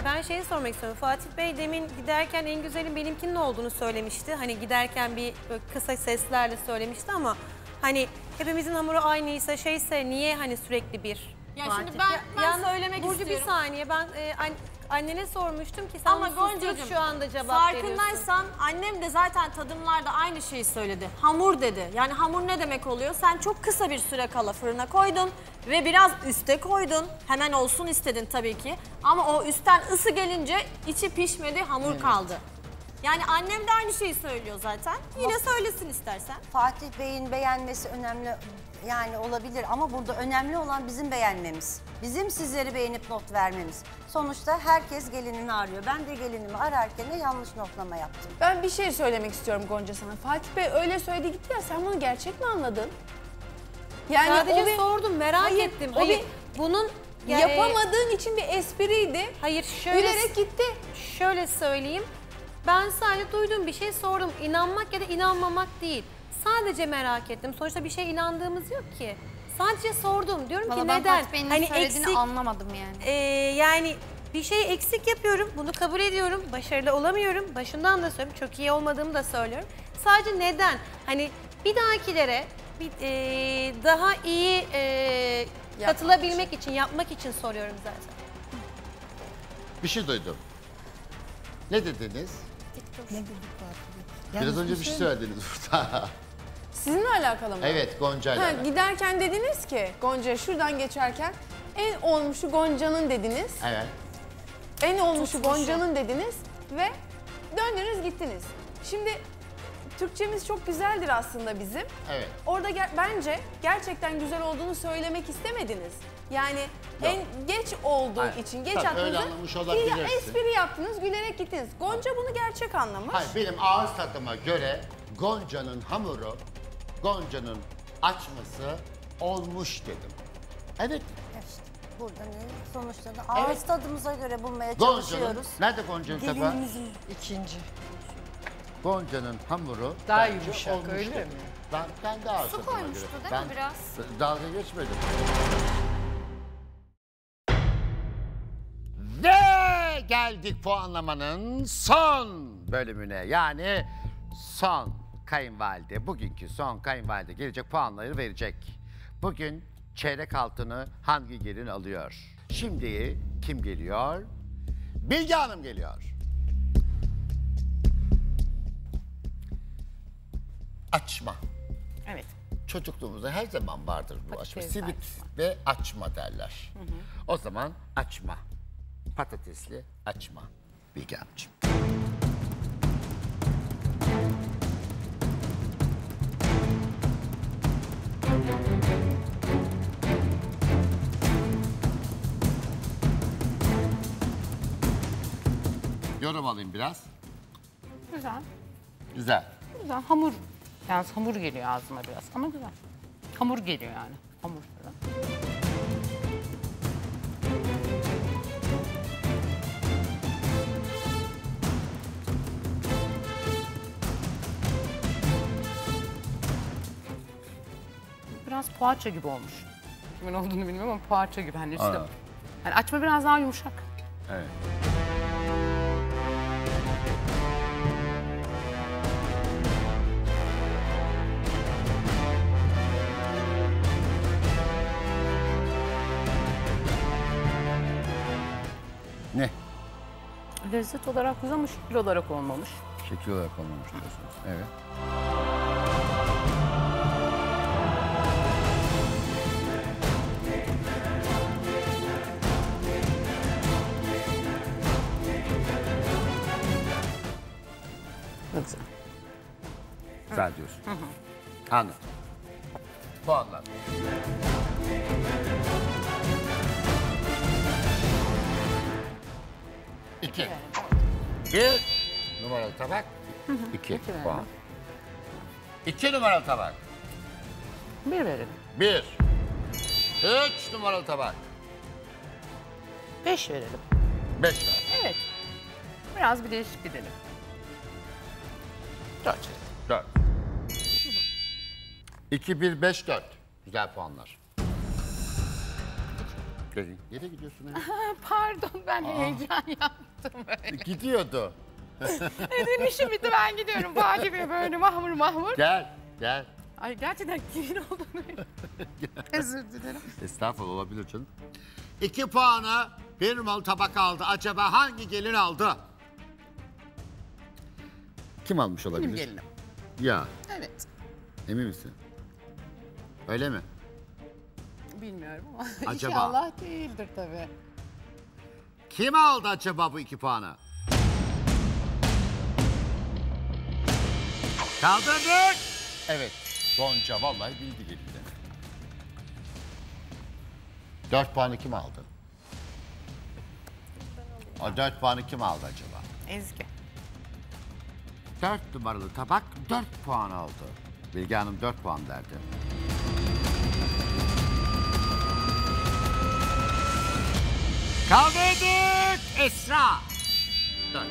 J: Ben şeyi sormak istiyorum. Fatih Bey demin giderken en güzelin benimkinin olduğunu söylemişti. Hani giderken bir böyle kısa seslerle söylemişti ama hani hepimizin hamuru aynıysa şeyse niye hani sürekli bir
B: Ya şimdi ben- ben söylemek
J: Burcu
B: istiyorum.
J: bir saniye ben e, an- annene sormuştum ki sen
B: Ama Gonca'cığım
J: şu anda cevap veriyorsun.
B: farkındaysan annem de zaten tadımlarda aynı şeyi söyledi. Hamur dedi. Yani hamur ne demek oluyor? Sen çok kısa bir süre kala fırına koydun ve biraz üste koydun. Hemen olsun istedin tabii ki. Ama o üstten ısı gelince içi pişmedi, hamur kaldı. Yani annem de aynı şeyi söylüyor zaten. Yine söylesin istersen.
I: Fatih Bey'in beğenmesi önemli yani olabilir ama burada önemli olan bizim beğenmemiz. Bizim sizleri beğenip not vermemiz. Sonuçta herkes gelinini arıyor. Ben de gelinimi ararken de yanlış notlama yaptım.
C: Ben bir şey söylemek istiyorum Gonca sana. Fatih Bey öyle söyledi gitti ya sen bunu gerçek mi anladın? Yani
J: Sadece
C: o bir-
J: sordum merak
C: Hayır,
J: ettim.
C: o
J: Hayır
C: bir-
J: bunun ya-
C: Yapamadığın için bir espriydi.
J: Hayır şöyle
C: Gülerek gitti.
J: Şöyle söyleyeyim. Ben sadece duyduğum bir şey sordum. İnanmak ya da inanmamak değil. Sadece merak ettim. Sonuçta bir şey inandığımız yok ki. Sadece sordum. Diyorum
G: Valla
J: ki
G: ben
J: neden?
G: Fatih Bey'in
J: Hani
G: söylediğini
J: eksik
G: anlamadım yani.
J: Ee, yani bir şey eksik yapıyorum. Bunu kabul ediyorum. Başarılı olamıyorum. Başından da söylüyorum. Çok iyi olmadığımı da söylüyorum. Sadece neden? Hani bir dahakilere bir, ee, daha iyi ee, katılabilmek için, yapmak için soruyorum zaten.
H: Bir şey duydum. Ne dediniz?
D: Ne?
H: Biraz önce bir şey söylediniz burada. [LAUGHS]
C: Sizinle alakalı mı?
H: evet Gonca ile.
C: Ha, giderken dediniz ki Gonca şuradan geçerken en olmuşu Gonca'nın dediniz.
H: Evet.
C: En olmuşu Gonca'nın dediniz ve döndünüz gittiniz. Şimdi Türkçemiz çok güzeldir aslında bizim.
H: Evet.
C: Orada ger- bence gerçekten güzel olduğunu söylemek istemediniz. Yani en geç olduğu
H: Hayır,
C: için geç
H: tabii öyle
C: aklınıza
H: anlamış
C: bir
H: olabilirsin.
C: espri yaptınız, gülerek gittiniz. Gonca bunu gerçek anlamış.
H: Hayır benim ağız tadıma göre Gonca'nın hamuru, Gonca'nın açması olmuş dedim. Evet.
I: İşte burada ne? Sonuçta da ağız
H: Evet.
I: tadımıza göre bulmaya
H: Gonca'nın,
I: çalışıyoruz.
H: nerede Gonca'nın tabağı?
I: Gelinimizin
E: İkinci.
H: Gonca'nın hamuru
E: Daha
H: bence
E: yumuşak,
H: olmuş
E: öyle
H: dedim.
E: mi?
H: Ben kendi ağız
G: Su
H: tadıma
G: koymuştu
H: göre.
G: değil mi
H: ben
G: biraz?
H: dalga geçmedim. Geldik puanlamanın son bölümüne. Yani son kayınvalide, bugünkü son kayınvalide gelecek puanları verecek. Bugün çeyrek altını hangi gelin alıyor? Şimdi kim geliyor? Bilge Hanım geliyor. Açma.
F: Evet.
H: Çocukluğumuzda her zaman vardır bu açma. Simit
F: açma.
H: ve açma derler. O zaman açma. Patatesli açma. Bilge Hanımcığım. Yorum alayım biraz.
F: Güzel.
H: Güzel.
F: Güzel. Hamur. Yani hamur geliyor ağzıma biraz ama güzel. Hamur geliyor yani. Hamur falan. Biraz poğaça gibi olmuş. Kimin olduğunu bilmiyorum ama poğaça gibi. Hani üstü.
H: Aa.
F: Hani açma biraz daha yumuşak.
H: Evet. Ne?
F: Lezzet olarak güzel ama şekil olarak olmamış.
H: Şekil olarak olmamış diyorsunuz. Evet.
F: güzel
H: diyorsun. Hı hı. Anladım. Puanlar. İki. Bir numaralı tabak. Hı hı. İki, İki puan. İki numaralı tabak.
F: Bir verin.
H: Bir. Üç numaralı tabak.
F: Beş verelim.
H: Beş verelim.
F: Evet. Biraz bir değişik gidelim. Dört.
H: Dört. İki, bir, beş, dört. Güzel puanlar. Gelin. Nereye gidiyorsun ya? [LAUGHS]
F: Pardon ben heyecan yaptım böyle. [LAUGHS]
H: Gidiyordu. [LAUGHS]
F: Benim işim bitti ben gidiyorum. Fatih Bey böyle mahmur mahmur.
H: Gel, gel.
F: Ay gerçekten kimin olduğunu Özür dilerim.
H: Estağfurullah olabilir canım. İki puanı bir numaralı tabak aldı. Acaba hangi gelin aldı? Kim almış olabilir?
F: Benim gelinim.
H: Ya,
F: Evet.
H: emin misin? Öyle mi?
F: Bilmiyorum ama [LAUGHS]
H: Acaba?
F: inşallah değildir tabii.
H: Kim aldı acaba bu iki puanı? Kaldırdık. Evet. Gonca vallahi bildi geldi. Dört puanı kim aldı? O dört puanı kim aldı acaba?
F: Ezgi.
H: Dört numaralı tabak dört puan aldı. Bilge Hanım dört puan verdi. Kaldırdık Esra. Dön.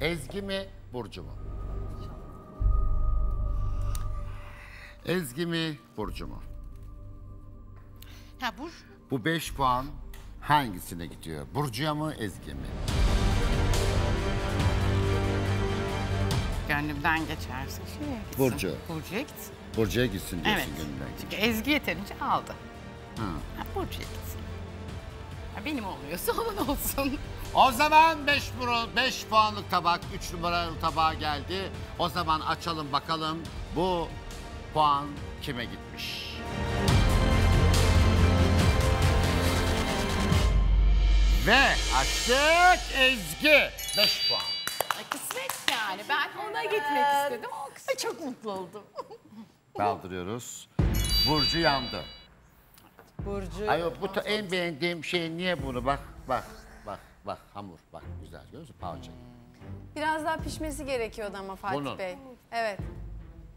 H: Ezgi mi Burcu mu? Ezgi mi Burcu mu?
F: Ha bu
H: Bu beş puan hangisine gidiyor? Burcu'ya mı Ezgi mi?
F: gönlümden geçerse şeye gitsin.
H: Burcu.
F: Burcu'ya gitsin.
H: Burcu'ya gitsin diyorsun
F: Evet.
H: gönlünden.
F: Çünkü Ezgi yeterince aldı.
H: Ha.
F: Ha, Burcu'ya gitsin. Benim olmuyorsa [LAUGHS] onun olsun.
H: O zaman 5 5 puanlık tabak 3 numaralı tabağa geldi. O zaman açalım bakalım bu puan kime gitmiş? Ve açtık Ezgi 5 puan.
F: Ay, kısmet yani. Ben ona gitmek istedim. O kısmet.
E: Çok mutlu oldum. [LAUGHS]
H: Kaldırıyoruz. Burcu yandı.
E: Burcu.
H: Ay bu ta- en beğendiğim şey niye bunu bak bak bak bak hamur bak güzel görüyor musun parça.
C: Biraz daha pişmesi gerekiyordu ama Fatih
H: Bunun.
C: Bey. Evet.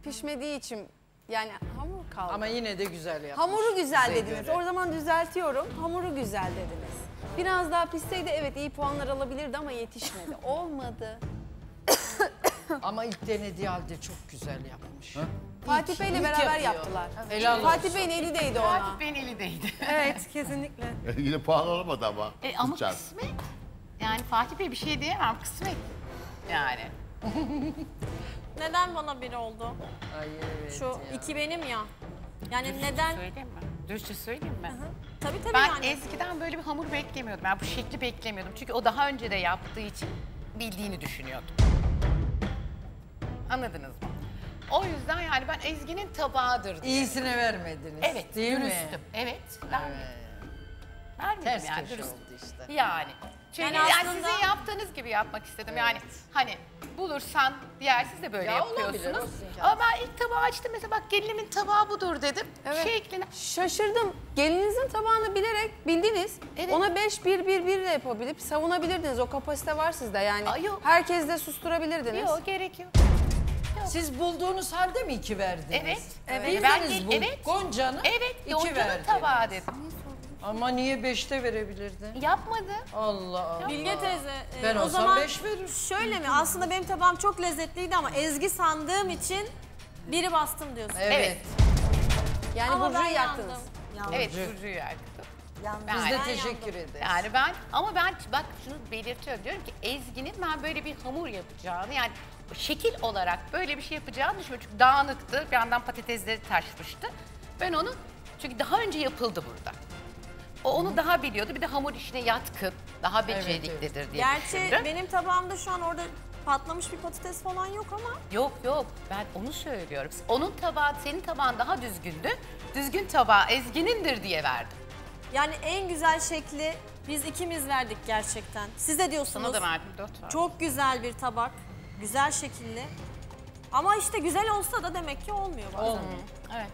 C: Pişmediği için yani hamur kaldı.
E: Ama yine de güzel yapmış.
C: Hamuru güzel
E: Bize
C: dediniz.
E: göre.
C: O zaman düzeltiyorum. Hamuru güzel dediniz. Biraz daha pişseydi evet iyi puanlar alabilirdi ama yetişmedi. Olmadı. [COUGHS]
E: Ama ilk denediği halde çok güzel yapmış.
C: Fatih Bey'le beraber
E: yapıyor.
C: yaptılar.
E: Helal
C: Fatih
E: olsun.
C: Bey'in eli değdi ona.
F: Fatih Bey'in eli değdi. [LAUGHS]
J: Evet kesinlikle.
H: Yine puan alamadı ama.
F: E, ama
H: kızcağız.
F: kısmet. Yani Fatih Bey bir şey diyemem. Kısmet. Yani. [LAUGHS]
B: Neden bana bir oldu?
E: Ay evet
B: Şu
E: ya.
B: iki benim ya. Yani
F: Dürüstçe
B: neden?
F: Söyleyeyim mi? Dürüstçe söyleyeyim mi?
B: Tabii tabii
F: Ben
B: yani.
F: eskiden böyle bir hamur beklemiyordum. Yani bu şekli beklemiyordum. Çünkü o daha önce de yaptığı için bildiğini düşünüyordum. Anladınız mı? O yüzden yani ben Ezgi'nin tabağıdır diye.
E: İyisine vermediniz.
F: Evet,
E: değil mi?
F: dürüstüm. Evet, ben vermedim
E: Ters
F: yani dürüst.
E: oldu işte.
F: Yani. Çünkü
B: Yani
F: yani,
B: aslında-
F: sizin yaptığınız gibi yapmak istedim. Yani hani bulursan diğer siz de böyle
E: Ya
F: yapıyorsunuz. Ama ben ilk tabağı açtım mesela bak gelinimin tabağı budur dedim.
C: Evet.
F: Şekline.
C: Şaşırdım. Gelinizin tabağını bilerek bildiniz.
F: Evet.
C: Ona 5 1 1 1 de yapabilip savunabilirdiniz. O kapasite var sizde yani.
F: Aa, yok.
C: Herkes de susturabilirdiniz.
F: Yok gerek yok.
E: Siz bulduğunuz halde mi iki verdiniz?
F: Evet.
E: Evet.
F: Ben
E: Bildiniz
F: gel-
E: bu.
F: evet.
E: Gonca'nın
F: Evet,
E: iki
F: Yonca'nın
E: verdiniz.
F: tabağı dedim.
E: Ama niye beşte verebilirdin?
F: Yapmadı.
E: Allah Allah.
B: Bilge teyze e,
E: Ben
B: o zaman
E: beş veririm.
B: şöyle mi? Aslında benim tabağım çok lezzetliydi ama Ezgi sandığım için biri bastım diyorsun.
E: Evet.
F: Evet.
C: Yani
B: Ama ben
C: Burcu'yu yaktınız.
B: yandım.
F: Evet Burcu'yu yaktım.
E: Biz de
F: Ben
E: teşekkür ederiz.
F: Yani ben ama ben bak şunu belirtiyorum diyorum ki Ezgi'nin ben böyle bir hamur yapacağını yani şekil olarak böyle bir şey yapacağını düşünmüyorum. Çünkü dağınıktı bir yandan patatesleri taşmıştı. Ben onu çünkü daha önce yapıldı burada. O onu daha biliyordu bir de hamur işine yatkın daha beceriklidir diye
B: Gerçi
F: düşündüm.
B: benim tabağımda şu an orada patlamış bir patates falan yok ama
F: Yok yok ben onu söylüyorum. Onun tabağı senin tabağın daha düzgündü. Düzgün tabağı Ezgi'nindir diye verdim.
B: yani en güzel şekli biz ikimiz verdik gerçekten. Siz de diyorsunuz.
F: Sana da verdim dört var.
B: Çok güzel bir tabak. Güzel şekilli. Ama işte güzel olsa da demek ki olmuyor bazen.
E: Olmuyor.
F: Evet.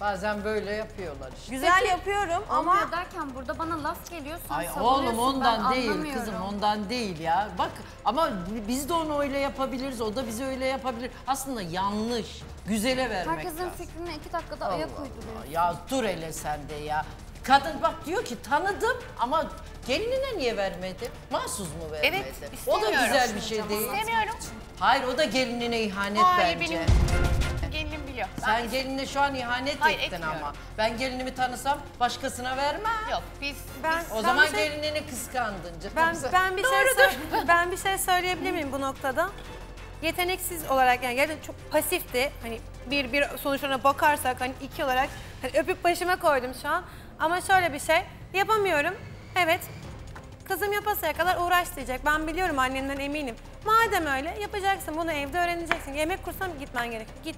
E: Bazen böyle yapıyorlar işte.
B: Güzel yapıyorum ama
G: Olmuyor derken burada bana laf geliyor. sen
E: Ay oğlum ondan değil kızım ondan değil ya. Bak ama biz de onu öyle yapabiliriz. O da bizi öyle yapabilir. Aslında yanlış. Güzele vermek
G: Herkesin
E: lazım.
G: fikrine iki dakikada ayak uyduruyor.
E: Ya dur hele sen de ya. Kadın bak diyor ki tanıdım ama gelinine niye vermedi? Mahsus mu vermedi?
F: Evet,
E: O da
F: istemiyorum.
E: güzel bir şey değil.
F: İstemiyorum.
E: Hayır o da gelinine ihanet
F: Hayır
E: bence.
F: benim gelinim biliyor.
E: Sen gelinine şu an ihanet
F: Hayır,
E: ettin
F: etmiyorum.
E: ama. Ben gelinimi tanısam başkasına vermem.
F: Yok biz
J: Ben,
E: O
J: ben
E: zaman
J: bir şey-
E: gelinini kıskandın canım.
J: Ben, ben bir şey sö- ben bir şey söyleyebilir miyim bu noktada? Yeteneksiz olarak yani gerçekten çok pasifti. Hani bir bir sonuçlarına bakarsak hani iki olarak hani öpüp başıma koydum şu an. Ama şöyle bir şey yapamıyorum. Evet. Kızım yapasaya kadar uğraş diyecek. Ben biliyorum annemden eminim. Madem öyle yapacaksın bunu evde öğreneceksin. Yemek kursuna mı gitmen gerek? Git.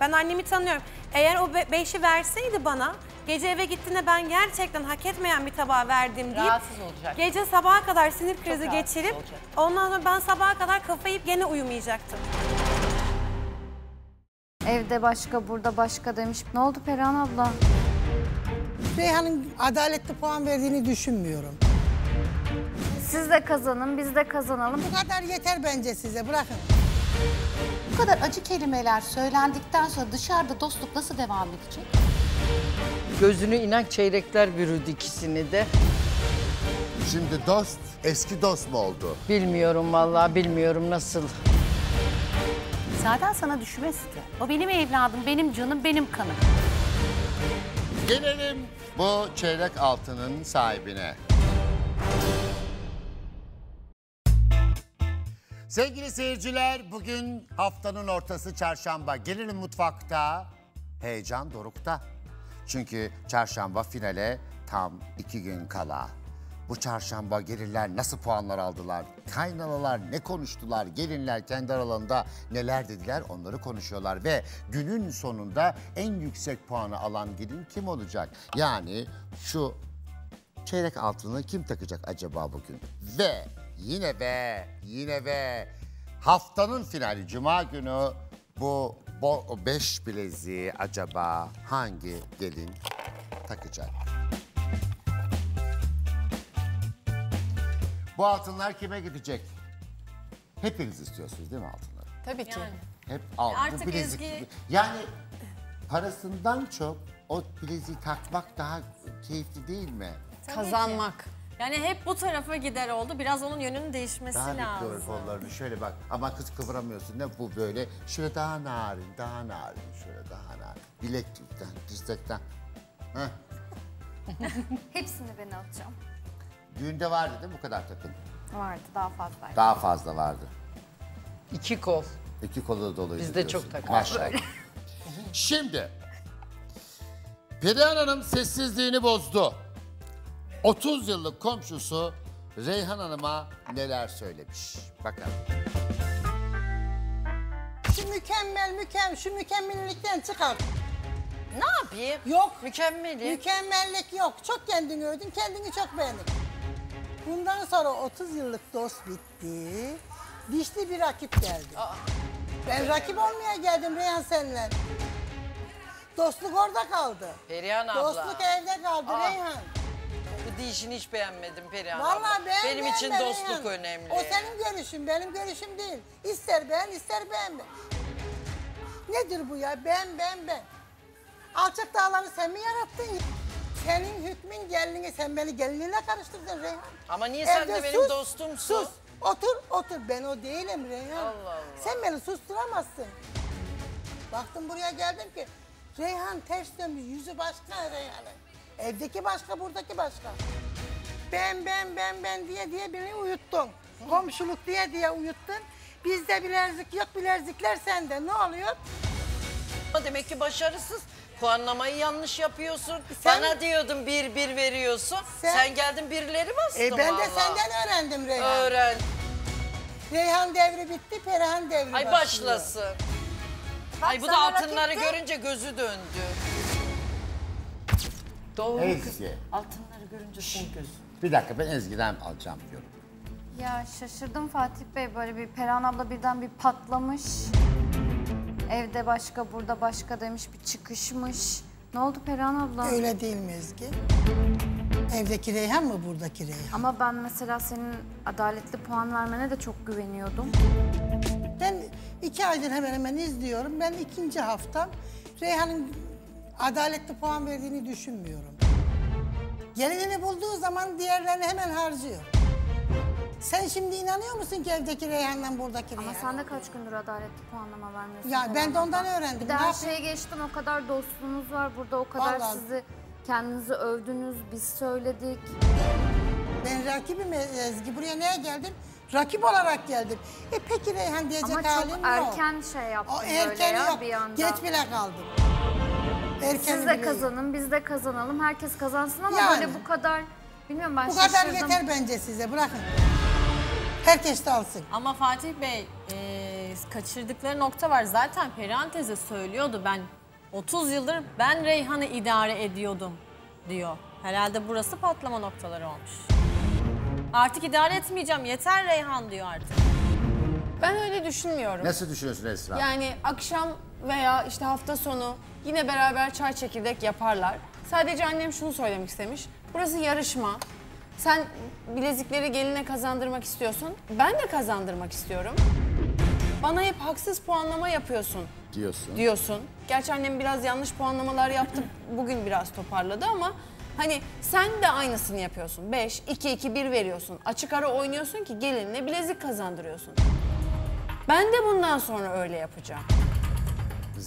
J: Ben annemi tanıyorum. Eğer o be- beşi verseydi bana gece eve gittiğinde ben gerçekten hak etmeyen bir tabağa verdim deyip
F: Rahatsız olacak.
J: Gece sabaha kadar sinir krizi
F: rahatsız
J: geçirip
F: olacak.
J: ondan sonra ben sabaha kadar kafayı yiyip gene uyumayacaktım.
G: Evde başka, burada başka demiş. Ne oldu Perihan abla?
D: Reyhan'ın adaletli puan verdiğini düşünmüyorum.
G: Siz de kazanın, biz de kazanalım.
D: Bu kadar yeter bence size bırakın.
K: Bu kadar acı kelimeler söylendikten sonra dışarıda dostluk nasıl devam edecek?
E: Gözünü inan çeyrekler bürüdü ikisini de.
H: Şimdi dost eski dost mu oldu?
E: Bilmiyorum vallahi bilmiyorum nasıl.
F: Zaten sana düşmez ki. O benim evladım, benim canım, benim kanım.
H: Gelelim bu çeyrek altının sahibine. Sevgili seyirciler, bugün haftanın ortası çarşamba. Gelinim mutfakta, heyecan dorukta. Çünkü çarşamba finale tam iki gün kala. Bu çarşamba gelinler nasıl puanlar aldılar? Kaynanalar ne konuştular? Gelinler kendi aralarında neler dediler onları konuşuyorlar. Ve günün sonunda en yüksek puanı alan gelin kim olacak? Yani şu çeyrek altını kim takacak acaba bugün? Ve yine ve yine ve haftanın finali cuma günü bu 5 bileziği acaba hangi gelin takacak? Bu altınlar kime gidecek? Hepiniz istiyorsunuz değil mi altınları?
L: Tabii ki.
H: Hep altın
B: Artık
H: bilezik.
B: Ezgi-
H: Yani parasından çok o bileziği takmak daha keyifli değil mi?
L: Kazanmak.
B: yani hep bu tarafa gider oldu. Biraz onun yönünün değişmesi
H: Daha
B: lazım.
H: dikkat kollarını şöyle bak. Ama kız kıvıramıyorsun. Ne bu böyle? Şöyle daha narin, daha narin. Şöyle daha narin. Bileklikten, dirsekten. Heh. [LAUGHS]
G: Hepsini ben alacağım.
H: Düğünde vardı değil mi bu kadar takım?
G: Vardı, daha fazlaydı.
H: Daha fazla vardı.
E: İki kol.
H: İki kolu doluydu
E: Bizde
H: diyorsun.
E: çok takar.
H: Maşallah. [LAUGHS] Şimdi Perihan Hanım sessizliğini bozdu. 30 yıllık komşusu Reyhan Hanım'a neler söylemiş. Bakalım.
D: Şu mükemmel mükemmel şu mükemmellikten çıkar.
E: Ne yapayım?
D: Yok.
E: Mükemmeli.
D: Mükemmellik yok. Çok kendini övdün, kendini çok beğendin. Bundan sonra 30 yıllık dost bitti. Dişli bir rakip geldi. Ben rakip olmaya geldim Reyhan seninle. Dostluk orada kaldı.
E: Perihan abla.
D: Dostluk evde kaldı
E: Aa.
D: Reyhan.
E: Bu dişini hiç beğenmedim Perihan
D: Vallahi
E: abla.
D: ben
E: Benim için dostluk
D: Reyhan.
E: önemli.
D: O senin görüşün, benim görüşüm değil. İster beğen, ister beğenme. Nedir bu ya? Ben, ben, ben. Alçak dağları sen mi yarattın? Senin hükmün gelinini, sen beni gelinine karıştırdın Reyhan.
E: Ama niye sen
D: Evde
E: de benim
D: sus,
E: dostumsun?
D: Sus, otur, otur. Ben o değilim Reyhan.
E: Allah Allah.
D: Sen beni susturamazsın. Baktım buraya geldim ki Reyhan ters dönmüş, yüzü başka Reyhan'ın. Evdeki başka, buradaki başka. Ben, ben, ben, ben diye diye beni uyuttun. Komşuluk diye diye uyuttun. Bizde bilezik yok, bilezikler sende. Ne oluyor?
E: Demek ki başarısız. Puanlamayı yanlış yapıyorsun.
D: Sen-
E: Bana diyordun bir bir veriyorsun. Sen,
D: Sen-
E: geldin birileri bastın
D: E ben de
E: vallahi.
D: senden öğrendim Reyhan.
E: Öğren.
D: Reyhan devri bitti, Perihan devri
E: Ay
D: başlıyor.
E: başlasın. Ay bu da
I: sana
E: altınları
I: rakip de-
E: görünce gözü döndü. Doğru kız.
H: Ezgi.
E: Altınları görünce son gözü.
H: Bir dakika ben Ezgi'den alacağım diyorum.
G: Ya şaşırdım Fatih Bey böyle bir Perihan abla birden bir patlamış. Evde başka, burada başka demiş bir çıkışmış. Ne oldu Perihan abla?
D: Öyle değil mi Ezgi? Evdeki Reyhan mı buradaki Reyhan?
G: Ama ben mesela senin adaletli puan vermene de çok güveniyordum.
D: Ben iki aydır hemen hemen izliyorum. Ben ikinci haftam Reyhan'ın adaletli puan verdiğini düşünmüyorum. Gelinini bulduğu zaman diğerlerini hemen harcıyor. Sen şimdi inanıyor musun ki evdeki Reyhan'dan buradaki
G: Ama
D: Reyhan?
G: sen de kaç gündür adaletli puanlama vermiyorsun.
D: Ya ben de ondan öğrendim.
G: Bir de her şeye geçtim o kadar dostluğunuz var burada o kadar
D: Vallahi.
G: sizi kendinizi övdünüz biz söyledik.
D: Ben rakibim Ezgi. Buraya neye geldim? Rakip olarak geldim. E peki Reyhan diyecek
G: Ama
D: halim
G: çok
D: yok.
G: erken şey yaptın
D: O
G: böyle
D: erken
G: ya
D: yok.
G: bir anda.
D: Geç bile kaldım. Erken
G: Siz de kazanın biz de kazanalım herkes kazansın ama
D: Yani.
G: böyle bu kadar bilmiyorum ben
D: Bu kadar
G: şaşırdım.
D: yeter bence size. Bırakın. Herkes de alsın.
B: Ama Fatih Bey e, kaçırdıkları nokta var. Zaten Perihan teyze söylüyordu ben 30 yıldır ben Reyhan'ı idare ediyordum diyor. Herhalde burası patlama noktaları olmuş. Artık idare etmeyeceğim yeter Reyhan diyor artık.
C: Ben öyle düşünmüyorum.
H: Nasıl düşünüyorsun Esra?
C: Yani akşam veya işte hafta sonu yine beraber çay çekirdek yaparlar. Sadece annem şunu söylemek istemiş. Burası yarışma. Sen bilezikleri geline kazandırmak istiyorsun. Ben de kazandırmak istiyorum. Bana hep haksız puanlama yapıyorsun
H: diyorsun.
C: diyorsun. Gerçi annem biraz yanlış puanlamalar yaptı. Bugün biraz toparladı ama hani sen de aynısını yapıyorsun. 5, 2, 2, 1 veriyorsun. Açık ara oynuyorsun ki gelinine bilezik kazandırıyorsun. Ben de bundan sonra öyle yapacağım.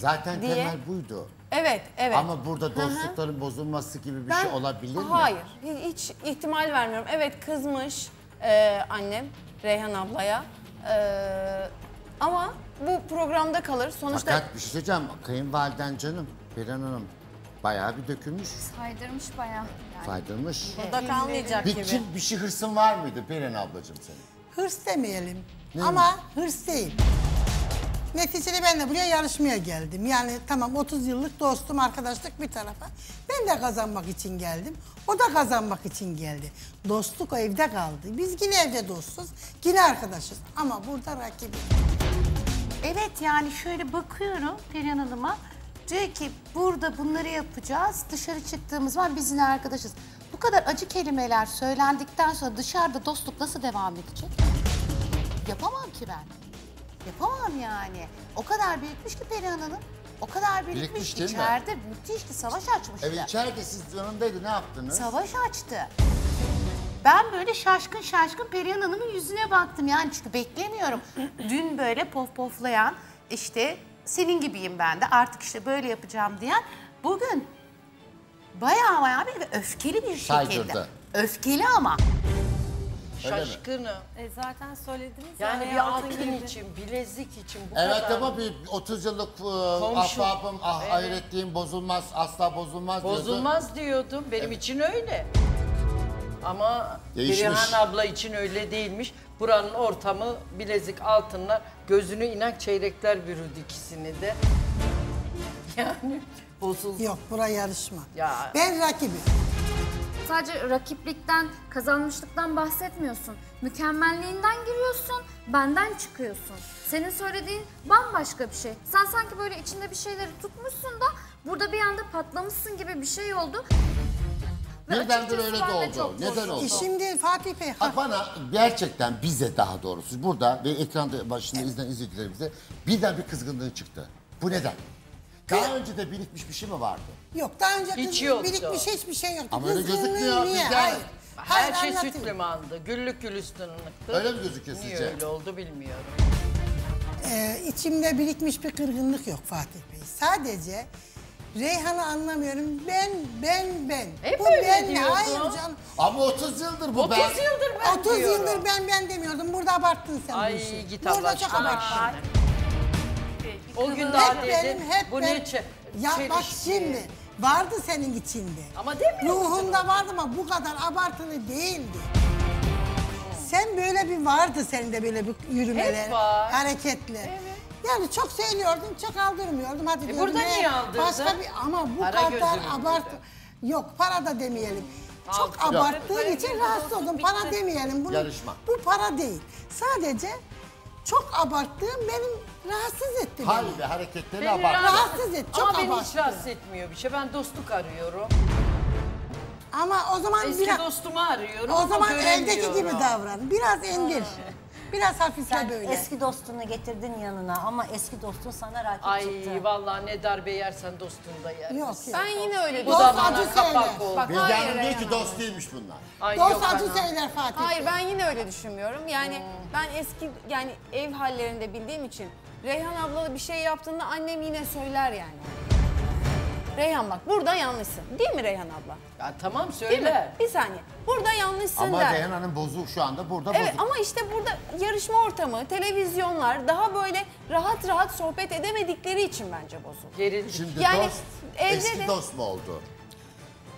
H: Zaten
C: Diye.
H: temel buydu.
C: Evet, evet.
H: Ama burada dostlukların bozulması gibi bir
C: Ben-
H: şey olabilir mi?
C: Hayır, hiç ihtimal vermiyorum. Evet kızmış e, annem Reyhan ablaya. E, ama bu programda kalır. Sonuçta
H: Fakat bir şey söyleyeceğim. Kayınvaliden canım, Perihan Hanım bayağı bir dökülmüş,
G: Saydırmış bayağı. Yani.
H: faydalmış.
B: Burada kalmayacak
H: Bir,
B: gibi.
H: kim, bir şey hırsın var mıydı Perihan ablacığım senin?
D: Hırs demeyelim. Ama hırs değil. Neticede ben de buraya yarışmaya geldim. Yani tamam 30 yıllık dostum, arkadaşlık bir tarafa. Ben de kazanmak için geldim. O da kazanmak için geldi. Dostluk o evde kaldı. Biz yine evde dostuz, yine arkadaşız. Ama burada rakibiz.
K: Evet yani şöyle bakıyorum Perihan Hanım'a. Diyor ki burada bunları yapacağız. Dışarı çıktığımız zaman biz yine arkadaşız. Bu kadar acı kelimeler söylendikten sonra dışarıda dostluk nasıl devam edecek? Yapamam ki ben. Yapamam yani. O kadar birikmiş ki Perihan Hanım. O kadar birikmiş,
H: Birikmiş
K: ki
H: değil mi?
K: içeride müthişti. Savaş açmıştı.
H: Evet içeride siz yanındaydı ne yaptınız?
K: Savaş açtı. Ben böyle şaşkın şaşkın Perihan Hanım'ın yüzüne baktım yani çünkü beklemiyorum. Dün böyle pof poflayan işte senin gibiyim ben de artık işte böyle yapacağım diyen bugün bayağı bayağı bir ve öfkeli bir şekilde.
H: Saydırdı.
K: Öfkeli ama.
H: Öyle mi?
E: Şaşkınım.
B: E zaten söylediniz
E: Yani
B: ya,
E: bir
B: hayatın
E: altın
B: gibi.
E: için, bilezik için bu
H: Evet
E: kadar.
H: ama bir 30 yıllık e,
E: Komşu.
H: ahbabım, ah,
E: Evet.
H: hayrettiğim bozulmaz, asla bozulmaz diyordu.
E: Bozulmaz diyordum. Benim için öyle. Ama
H: Değişmiş.
E: Perihan abla için öyle değilmiş. Buranın ortamı bilezik altınlar, gözünü inan çeyrekler bürüdü ikisini de. [LAUGHS] Yani bozuldu.
D: Yok, bura yarışma.
E: Ya.
D: Ben rakibim.
G: Sadece rakiplikten, kazanmışlıktan bahsetmiyorsun. Mükemmelliğinden giriyorsun, benden çıkıyorsun. Senin söylediğin bambaşka bir şey. Sen sanki böyle içinde bir şeyleri tutmuşsun da burada bir anda patlamışsın gibi bir şey oldu. Ve
H: Birdenbire
G: açıkçası
H: öyle de oldu.
G: çok
H: Neden
G: bozuldum.
H: oldu?
D: E şimdi Fatih Bey,
H: Ha, bana gerçekten bize daha doğrusu burada ve ekranda başında izleyen izleyicilerimize birden bir kızgınlığı çıktı. Bu neden? Daha önce de birikmiş bir şey mi vardı?
D: Yok daha önce
E: Hiç
D: kız-
E: yoktu.
D: birikmiş hiçbir şey yoktu.
H: Ama öyle
D: Kızgınlığı
H: gözükmüyor
D: niye?
H: bizde.
D: Hayır.
E: Her
D: Hayır,
E: şey
D: anlatayım.
E: süt limandı. Güllük gülistanlıktı.
H: Öyle mi gözüküyor
E: Niye
H: sizce?
E: öyle oldu bilmiyorum.
D: Ee, içimde birikmiş bir kırgınlık yok Fatih Bey. Sadece Reyhan'ı anlamıyorum. Ben, ben, ben.
E: Hep
D: bu
E: öyle
D: ben ne?
E: diyordun.
D: Hayır canım.
H: Ama 30 yıldır bu
E: 30
H: ben.
E: yıldır ben
D: 30
E: diyorum.
D: yıldır ben ben demiyordum. Burada abarttın sen bu
E: Ay
D: işi.
E: git
D: Burada çok
E: aşkına
D: abarttın.
E: şimdi. O gün daha
D: Hep
E: dedin.
D: benim, hep
E: bu
D: ben.
E: ne çe
D: Ya bak
E: çelişki.
D: şimdi vardı senin içinde.
E: Ama demiyor
D: Ruhunda vardı ama bu kadar abartılı değildi. Sen böyle bir vardı senin de böyle bir yürümeler,
E: Hep var.
D: hareketler. Yani çok söylüyordun, çok aldırmıyordum. Hadi
E: E
D: diyordum,
E: burada
D: "Ne,
E: niye aldırdın?
D: Başka bir ama bu
E: Para
D: kadar
E: gözünün
D: abart.
E: önünde.
D: Yok para da demeyelim. Çok
E: Altın.
D: abarttığın için rahatsız oldum. Para demeyelim. Bunu,
H: Yarışma.
D: Bu para değil. Sadece çok abarttığım benim rahatsız etti.
H: Hal
D: beni.
H: ve hareketleri
E: Beni
H: abartı.
D: Rahatsız et, çok
E: Ama beni hiç
D: abarttı.
E: rahatsız etmiyor bir şey. Ben dostluk arıyorum.
D: Ama o zaman
E: Eski
D: biraz...
E: dostumu arıyorum
D: O
E: ama
D: zaman evdeki
E: göremiyorum.
D: gibi davran. Biraz indir. Biraz hafifle
I: Sen
D: böyle.
I: eski dostunu getirdin yanına ama eski dostun sana rakip
E: Ay
I: çıktı.
E: vallahi ne darbe yersen dostunu da yer.
D: Yok yok.
C: Ben yine öyle
E: Bu
D: Dost
E: da
C: düşünüyorum.
D: acı
E: bana kapak
D: söyler.
E: oldu.
C: Bak
H: Bilge
C: hayır
H: Hanım diyor
C: Reyhan
H: ki
C: Hanım.
H: dost değilmiş bunlar.
E: Ay,
D: Dost
E: yok
D: acı
E: ana.
D: söyler Fatih.
C: Hayır ben yine öyle düşünmüyorum. Yani ben eski yani ev hallerinde bildiğim için Reyhan abla bir şey yaptığında annem yine söyler yani. Reyhan bak burada yanlışsın. Değil mi Reyhan abla?
E: Ya tamam
C: Değil mi?
E: söyle.
C: Bir saniye. Burada yanlışsın
H: Ama
C: der.
H: Reyhan Hanım bozuk şu anda burada
C: Evet
H: bozuk.
C: ama işte burada yarışma ortamı, televizyonlar daha böyle rahat rahat sohbet edemedikleri için bence bozuldu.
E: Gerildik.
H: Şimdi
C: Yani
H: dost
C: evde
H: eski
C: de-
H: dost mu oldu?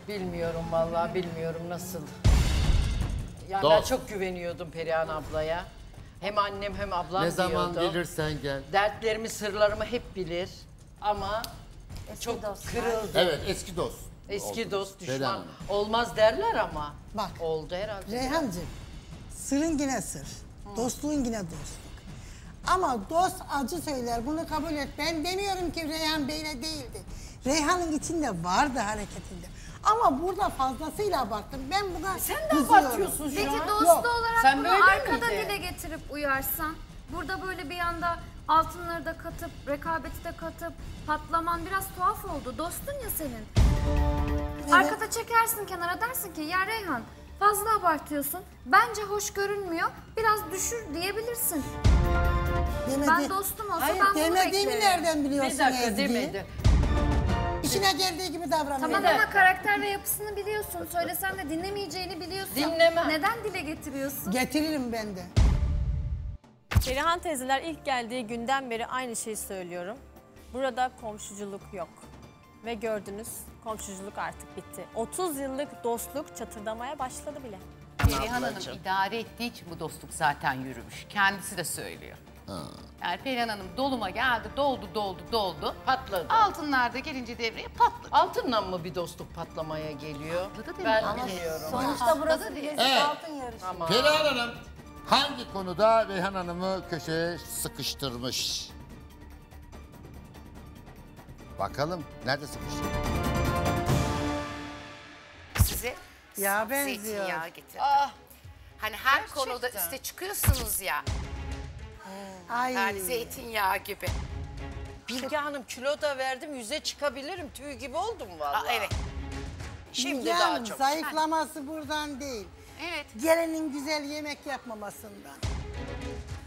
E: Bilmiyorum vallahi bilmiyorum nasıl. Ya ben
H: Dost.
E: çok güveniyordum Perihan ablaya. Hem annem hem ablam
H: ne zaman
E: diyordu.
H: gelirsen gel.
E: Dertlerimi, sırlarımı hep bilir. Ama
I: Eski
E: çok
I: dostlar.
E: kırıldı.
H: Evet eski dost.
E: Eski
H: oldunuz.
E: dost, düşman.
H: Hanım.
E: Olmaz derler ama.
D: Bak.
E: Oldu herhalde.
D: Reyhancığım, sırın yine sır. Dostluğun yine dostluk. Ama dost acı söyler, bunu kabul et. Ben demiyorum ki Reyhan Bey'le değildi. Reyhan'ın içinde vardı hareketinde. Ama burada fazlasıyla abarttım. Ben buna
E: Sen de
D: kızıyorum.
E: abartıyorsun şu
G: Peki
E: an.
G: dostu
D: Yok.
G: olarak
E: Sen
G: bunu
E: böyle
G: arkada
E: miydin?
G: dile getirip uyarsan, burada böyle bir anda altınları da katıp, rekabeti de katıp patlaman biraz tuhaf oldu. Dostun ya senin. Arkada çekersin kenara dersin ki ya Reyhan fazla abartıyorsun. Bence hoş görünmüyor. Biraz düşür diyebilirsin.
D: Demedi.
G: Ben dostum olsa
D: Hayır,
G: ben bunu
D: demediğimi
G: beklerim.
D: nereden biliyorsun
E: Bir dakika
D: Ezgi?
E: demedi.
D: İşine geldiği gibi davranıyor.
G: Tamam ama karakter ve yapısını biliyorsun. Söylesen de dinlemeyeceğini biliyorsun.
E: Dinlemem.
G: Neden dile getiriyorsun?
D: Getiririm ben de.
B: Perihan teyzeler ilk geldiği günden beri aynı şeyi söylüyorum. Burada komşuculuk yok. Ve gördünüz komşuculuk artık bitti. 30 yıllık dostluk çatırdamaya başladı bile.
K: Perihan Hanım idare ettiği için bu dostluk zaten yürümüş. Kendisi de söylüyor. Yani Perihan Hanım doluma geldi, doldu, doldu, doldu.
E: Patladı.
K: Altınlar da gelince devreye patladı.
E: Altından mı bir dostluk patlamaya geliyor?
K: Patladı değil
E: ben
K: mi?
E: bilmiyorum.
I: Sonuçta burası bir
H: Evet.
I: altın yarışı.
H: Perihan Hanım hangi konuda Reyhan Hanım'ı köşeye sıkıştırmış? Bakalım nerede sıkıştırmış?
K: Size
D: Ya
K: saf
D: benziyor.
K: zeytinyağı getirdim.
E: Ah,
K: Hani her konuda üste çıkıyorsunuz ya.
D: Ay.
K: Yani zeytinyağı gibi.
E: Bilge Hanım kilo da verdim yüze çıkabilirim. Tüy gibi oldum
K: Aa,
E: vallahi.
K: evet.
E: Şimdi
D: Bilge
E: daha
D: Hanım,
E: çok.
D: Zayıflaması buradan değil.
K: Evet.
D: Gelinin güzel yemek yapmamasından.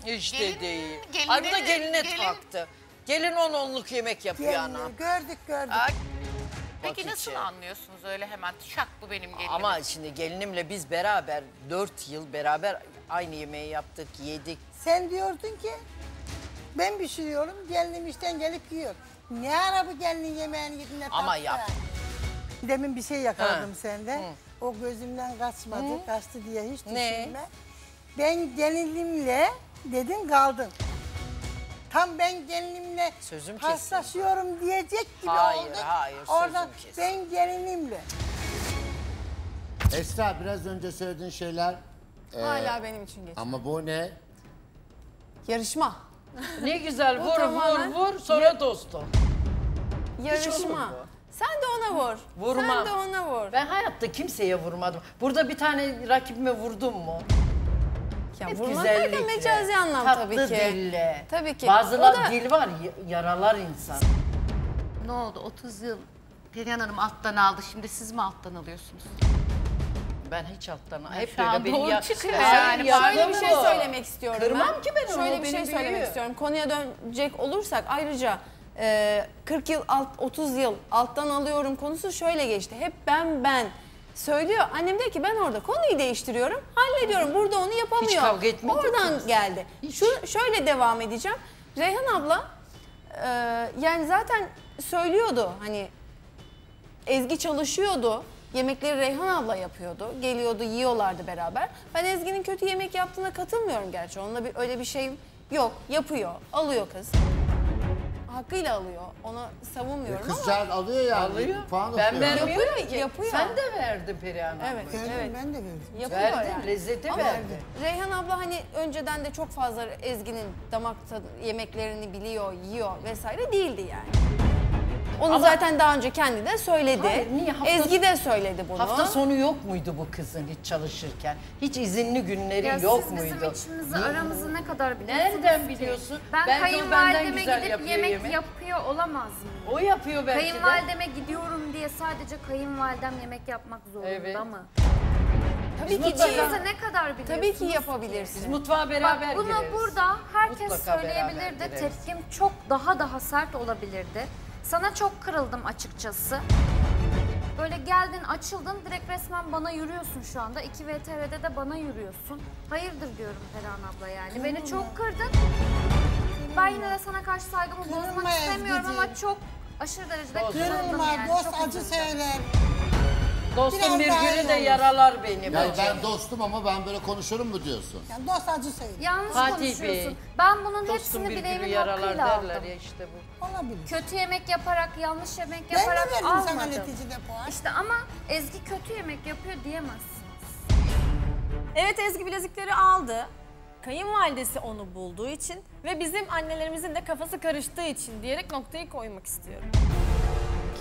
E: İşte
K: Gelin-
E: değil.
K: geline
E: Ay bu da
K: de-
E: geline
K: gelin-
E: taktı. Gelin on onluk yemek yapıyor
D: Gelini
E: anam.
D: gördük gördük.
K: Aa, Peki
E: Bak
K: nasıl anlıyorsunuz öyle hemen şak bu benim gelinim.
E: Ama şimdi gelinimle biz beraber 4 yıl beraber aynı yemeği yaptık, yedik.
D: Sen diyordun ki ben pişiriyorum gelinim işten gelip yiyor. Ne ara bu gelinin yemeğini yedin ne
E: Ama
D: tatlı.
E: yap.
D: Demin bir şey yakaladım
E: Ha.
D: sende. O gözümden kaçmadı, kaçtı diye hiç
E: Ne?
D: düşünme. Ben gelinimle dedin kaldın. Tam ben gelinimle
E: Sözüm kesin.
D: paslaşıyorum diyecek gibi
E: Hayır,
D: olduk.
E: hayır, sözüm
D: Orada
E: kesin.
D: ben gelinimle.
H: Esra biraz önce söylediğin şeyler
C: Hala benim için geç.
H: ama bu ne?
C: Yarışma.
E: Ne güzel vur vur vur sonra dostum. olur
C: Yarışma. Sen de ona vur.
E: Vurmam.
C: Sen de ona vur.
E: Ben hayatta kimseye vurmadım. Burada bir tane rakibime vurdum mu?
C: Ya
E: Hep
C: vurmak derken
E: güzellikle,
C: mecazi anlam
E: tatlı
C: tabii ki.
E: dille.
C: Tabii ki.
E: Bazılar
C: da-
E: dil var yaralar insan.
K: Ne oldu 30 yıl Perihan Hanım alttan aldı şimdi siz mi alttan alıyorsunuz?
E: Ben hiç alttan hep
K: şu
E: böyle beni ya-
K: çıkıyor yani.
C: Şöyle bir şey söylemek istiyorum
E: Kırmam
C: ben.
E: ki ben onu,
C: Şöyle bir şey söylemek
E: büyüğüm.
C: istiyorum. Konuya dönecek olursak ayrıca e, 40 yıl, alt, 30 yıl alttan alıyorum konusu şöyle geçti. Hep ben ben söylüyor. Annem diyor ki ben orada konuyu değiştiriyorum, hallediyorum. Burada onu yapamıyor.
E: Hiç kavga etmedik
C: Oradan
E: biz.
C: geldi. Şu şöyle devam edeceğim. Reyhan abla e, yani zaten söylüyordu hani Ezgi çalışıyordu. Yemekleri Reyhan abla yapıyordu. Geliyordu, yiyorlardı beraber. Ben Ezgi'nin kötü yemek yaptığına katılmıyorum gerçi. Onunla bir öyle bir şey yok. Yapıyor, alıyor kız. Hakkıyla alıyor. Onu savunmuyorum ama
H: Kızcağız alıyor yani.
E: Alıyor.
H: Puan
E: Ben
H: atıyor.
E: vermiyorum
C: Yapıyor,
E: ki.
C: yapıyor.
E: Sen de verdin Perihan abla.
C: evet,
D: Verdim,
C: evet.
D: ben de verdim.
C: Yapıyor
E: Verdin,
C: yani.
E: lezzeti
C: Ama
E: verdi.
C: Reyhan abla hani önceden de çok fazla Ezgi'nin damak tadı, yemeklerini biliyor, yiyor vesaire değildi yani. Onu zaten daha önce kendi de söyledi.
E: Hayır, niye? Hafta-
C: Ezgi de söyledi bunu.
E: Hafta sonu yok muydu bu kızın hiç çalışırken? Hiç izinli günleri
G: Ya
E: yok
G: siz
E: muydu?
G: bizim içimizi, aramızı ne kadar biliyorsunuz
E: Nereden biliyorsun?
G: Ben
E: o
G: kayınvalideme gidip
E: yapıyor
G: yemek,
E: yemek.
G: yapıyor olamaz mı?
E: O yapıyor belki de.
G: Kayınvalideme gidiyorum diye sadece kayınvalidem yemek yapmak zorunda
E: Evet.
G: mı?
C: Tabii
E: Biz
C: ki.
G: İçinize ne kadar biliyorsunuz?
C: Tabii ki
E: Biz
C: yapabilirsin.
E: mutfağa beraber
G: Bak bunu
E: gireriz.
G: burada herkes
E: Mutlaka
G: söyleyebilirdi. Tepkim çok daha daha sert olabilirdi. Sana çok kırıldım açıkçası. Böyle geldin açıldın direkt resmen bana yürüyorsun şu anda. 2 VTR'de de bana yürüyorsun. Hayırdır diyorum Perihan abla yani. Beni çok kırdın. Ben yine de sana karşı saygımı bozmak
D: Kırılma
G: istemiyorum ama çok aşırı derecede kırıldım
D: Kırılma,
G: yani.
D: dost
G: çok
D: acı
G: üzüldüm.
D: söyler.
E: Dostum
D: Biraz
E: bir
D: daha
E: günü
D: iyi
E: de
D: olur.
E: yaralar beni.
H: Yani
E: bence.
H: ben dostum ama ben böyle konuşurum mu diyorsun?
D: Yani dost acı söyler.
G: Yanlış
E: Fatih
G: konuşuyorsun.
E: Bey,
G: Ben bunun
E: Dostum
G: hepsini
E: bir günü
G: bileğimin
E: yaralar
G: hakkıyla
E: derler
G: aldım.
E: ya işte bu.
D: Olabilir.
G: Kötü yemek yaparak, yanlış yemek
D: Ben de
G: yaparak
D: verdim
G: almadım.
D: sana neticede puan.
G: İşte ama Ezgi kötü yemek yapıyor diyemezsiniz.
B: Evet Ezgi bilezikleri aldı. Kayınvalidesi onu bulduğu için ve bizim annelerimizin de kafası karıştığı için diyerek noktayı koymak istiyorum.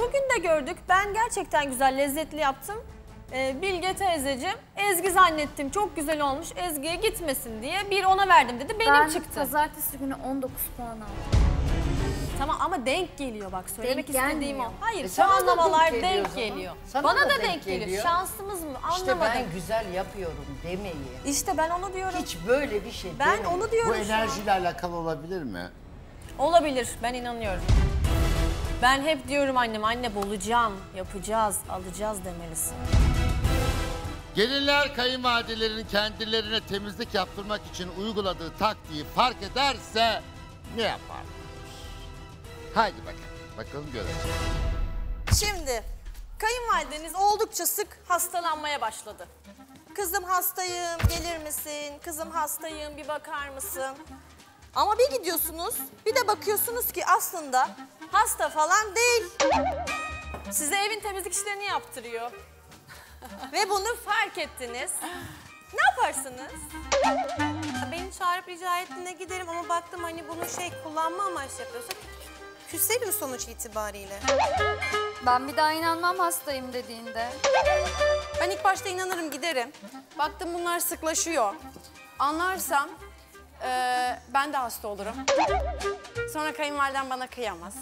B: Bugün de gördük. Ben gerçekten güzel, lezzetli yaptım. Ee, Bilge teyzeciğim, Ezgi zannettim çok güzel olmuş. Ezgi'ye gitmesin diye bir ona verdim dedi. Benim
G: ben
B: çıktı.
G: pazartesi günü 19 puan aldım.
B: Tamam ama denk geliyor bak söylemek
G: Denk
B: istediğim
G: gelmiyor.
B: o. Hayır
E: E
B: puanlamalar
E: denk geliyor
B: denk geliyor.
E: Sana
B: Bana
E: da
B: da
E: denk
B: geliyor.
E: geliyor.
B: Şansımız mı? Anlamadım.
E: İşte ben güzel yapıyorum demeyi.
B: İşte ben onu diyorum.
E: Hiç böyle bir şey
B: ben
E: demeyin.
B: onu diyorum
H: Bu enerjiyle alakalı olabilir mi?
B: Olabilir. Ben inanıyorum. Ben hep diyorum annem, anne bulacağım, yapacağız, alacağız demelisin.
H: Gelinler kayınvalidelerin kendilerine temizlik yaptırmak için uyguladığı taktiği fark ederse ne yapar? Haydi bakalım. Bakalım görelim.
B: Şimdi kayınvalideniz oldukça sık hastalanmaya başladı. Kızım hastayım, gelir misin? Kızım hastayım, bir bakar mısın? Ama bir gidiyorsunuz, bir de bakıyorsunuz ki aslında hasta falan değil. Size evin temizlik işlerini yaptırıyor. Ve bunu fark ettiniz. Ne yaparsınız?
J: Beni çağırıp rica ettiğine giderim ama baktım hani bunu şey kullanma amaçlı yapıyorsa küserim sonuç itibariyle.
G: Ben bir daha inanmam hastayım dediğinde.
J: Ben ilk başta inanırım giderim.
C: Baktım bunlar sıklaşıyor. Anlarsam eee, ben de hasta olurum. Sonra kayınvalidem bana kıyamaz.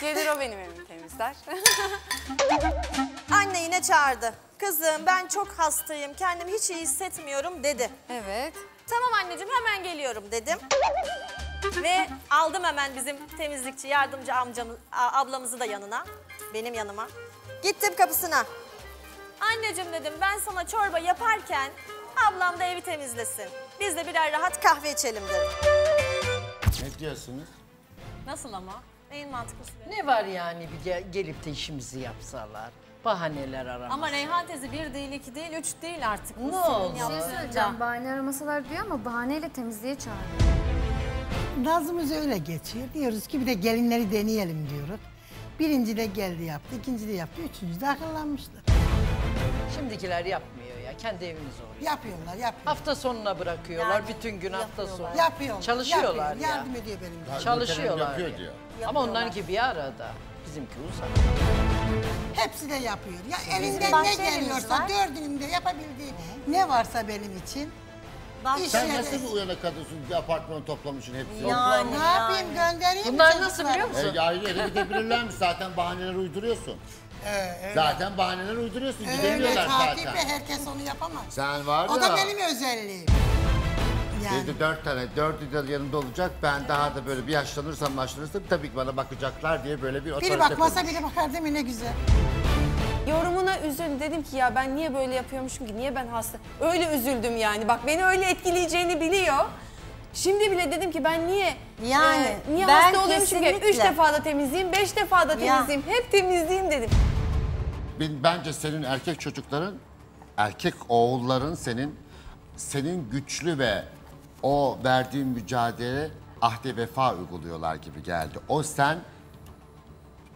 C: Gelir o benim evimi temizler. [LAUGHS]
B: Anne yine çağırdı. Kızım ben çok hastayım, kendimi hiç iyi hissetmiyorum dedi.
C: evet.
B: Tamam anneciğim hemen geliyorum dedim. Ve aldım hemen bizim temizlikçi yardımcı amcamı, a- ablamızı da yanına. Benim yanıma. Gittim kapısına. Anneciğim dedim ben sana çorba yaparken ablam da evi temizlesin. Biz de birer rahat kahve içelim dedim.
H: Ne diyorsunuz?
B: Nasıl ama? En mantıklısı benim.
E: Ne var yani bir gel- gelip de işimizi yapsalar. Bahaneler aramaz.
B: Ama Reyhan teyze bir değil, iki değil, üç değil artık.
E: Ne oldu?
G: Bir şey söyleyeceğim. Bahane aramasalar diyor ama bahaneyle temizliğe çağırıyor.
D: Nazımız öyle geçiyor. Diyoruz ki bir de gelinleri deneyelim diyoruz. Birinci de geldi yaptı, ikinci de yaptı, üçüncü de akıllanmıştı.
E: Şimdikiler yapmıyor ya. Kendi evimiz oluyor.
D: Yapıyorlar, yapıyorlar.
E: Hafta sonuna bırakıyorlar.
B: Yani
E: bütün gün hafta sonu.
D: Yapıyorlar.
E: Çalışıyorlar
D: yapıyor,
E: ya.
D: Yardım ediyor benim.
H: Ya,
E: Çalışıyorlar.
H: Yapıyor
E: ya.
H: diyor.
E: Ama onlarınki bir arada. Bizimki uzak.
D: Hepsi de yapıyor. Ya elinden ne
G: bahçe evimiz
D: geliyorsa
G: var.
D: dördünün de yapabildiği ne varsa benim için. İş
H: Sen nasıl bir uyanık kadınsın bir apartmanı toplamışsın hepsini?
I: Yani,
D: Ne yapayım göndereyim mi
E: Bunlar nasıl biliyor musun?
H: E, ayrı yere gidebilirlermiş zaten bahaneler uyduruyorsun. Zaten bahaneler uyduruyorsun
D: Öyle
H: gidemiyorlar
D: takip
H: zaten.
D: herkes onu yapamaz.
H: Sen var
D: O
H: ya.
D: da benim özelliğim. Yani
H: Dedi dört tane, dördü de yanında olacak. Ben daha da böyle bir yaşlanırsam yaşlanırsam tabii ki bana bakacaklar diye böyle bir
D: biri
H: otorite
D: bakmasa
H: kurmuş.
D: biri bakar değil mi ne güzel.
C: Yorumuna üzüldüm. Dedim ki ya ben niye böyle yapıyormuşum ki? Niye ben hasta? Öyle üzüldüm yani. Bak beni öyle etkileyeceğini biliyor. Şimdi bile dedim ki ben niye
I: Yani,
C: e, niye
I: ben
C: hasta oluyormuşum ki? Üç defa da temizleyeyim, beş defa da
I: Ya.
C: temizleyeyim. Hep temizleyeyim dedim.
H: Ben- Bence senin erkek çocukların, erkek oğulların senin, senin güçlü ve o verdiğin mücadele ahde vefa uyguluyorlar gibi geldi. O sen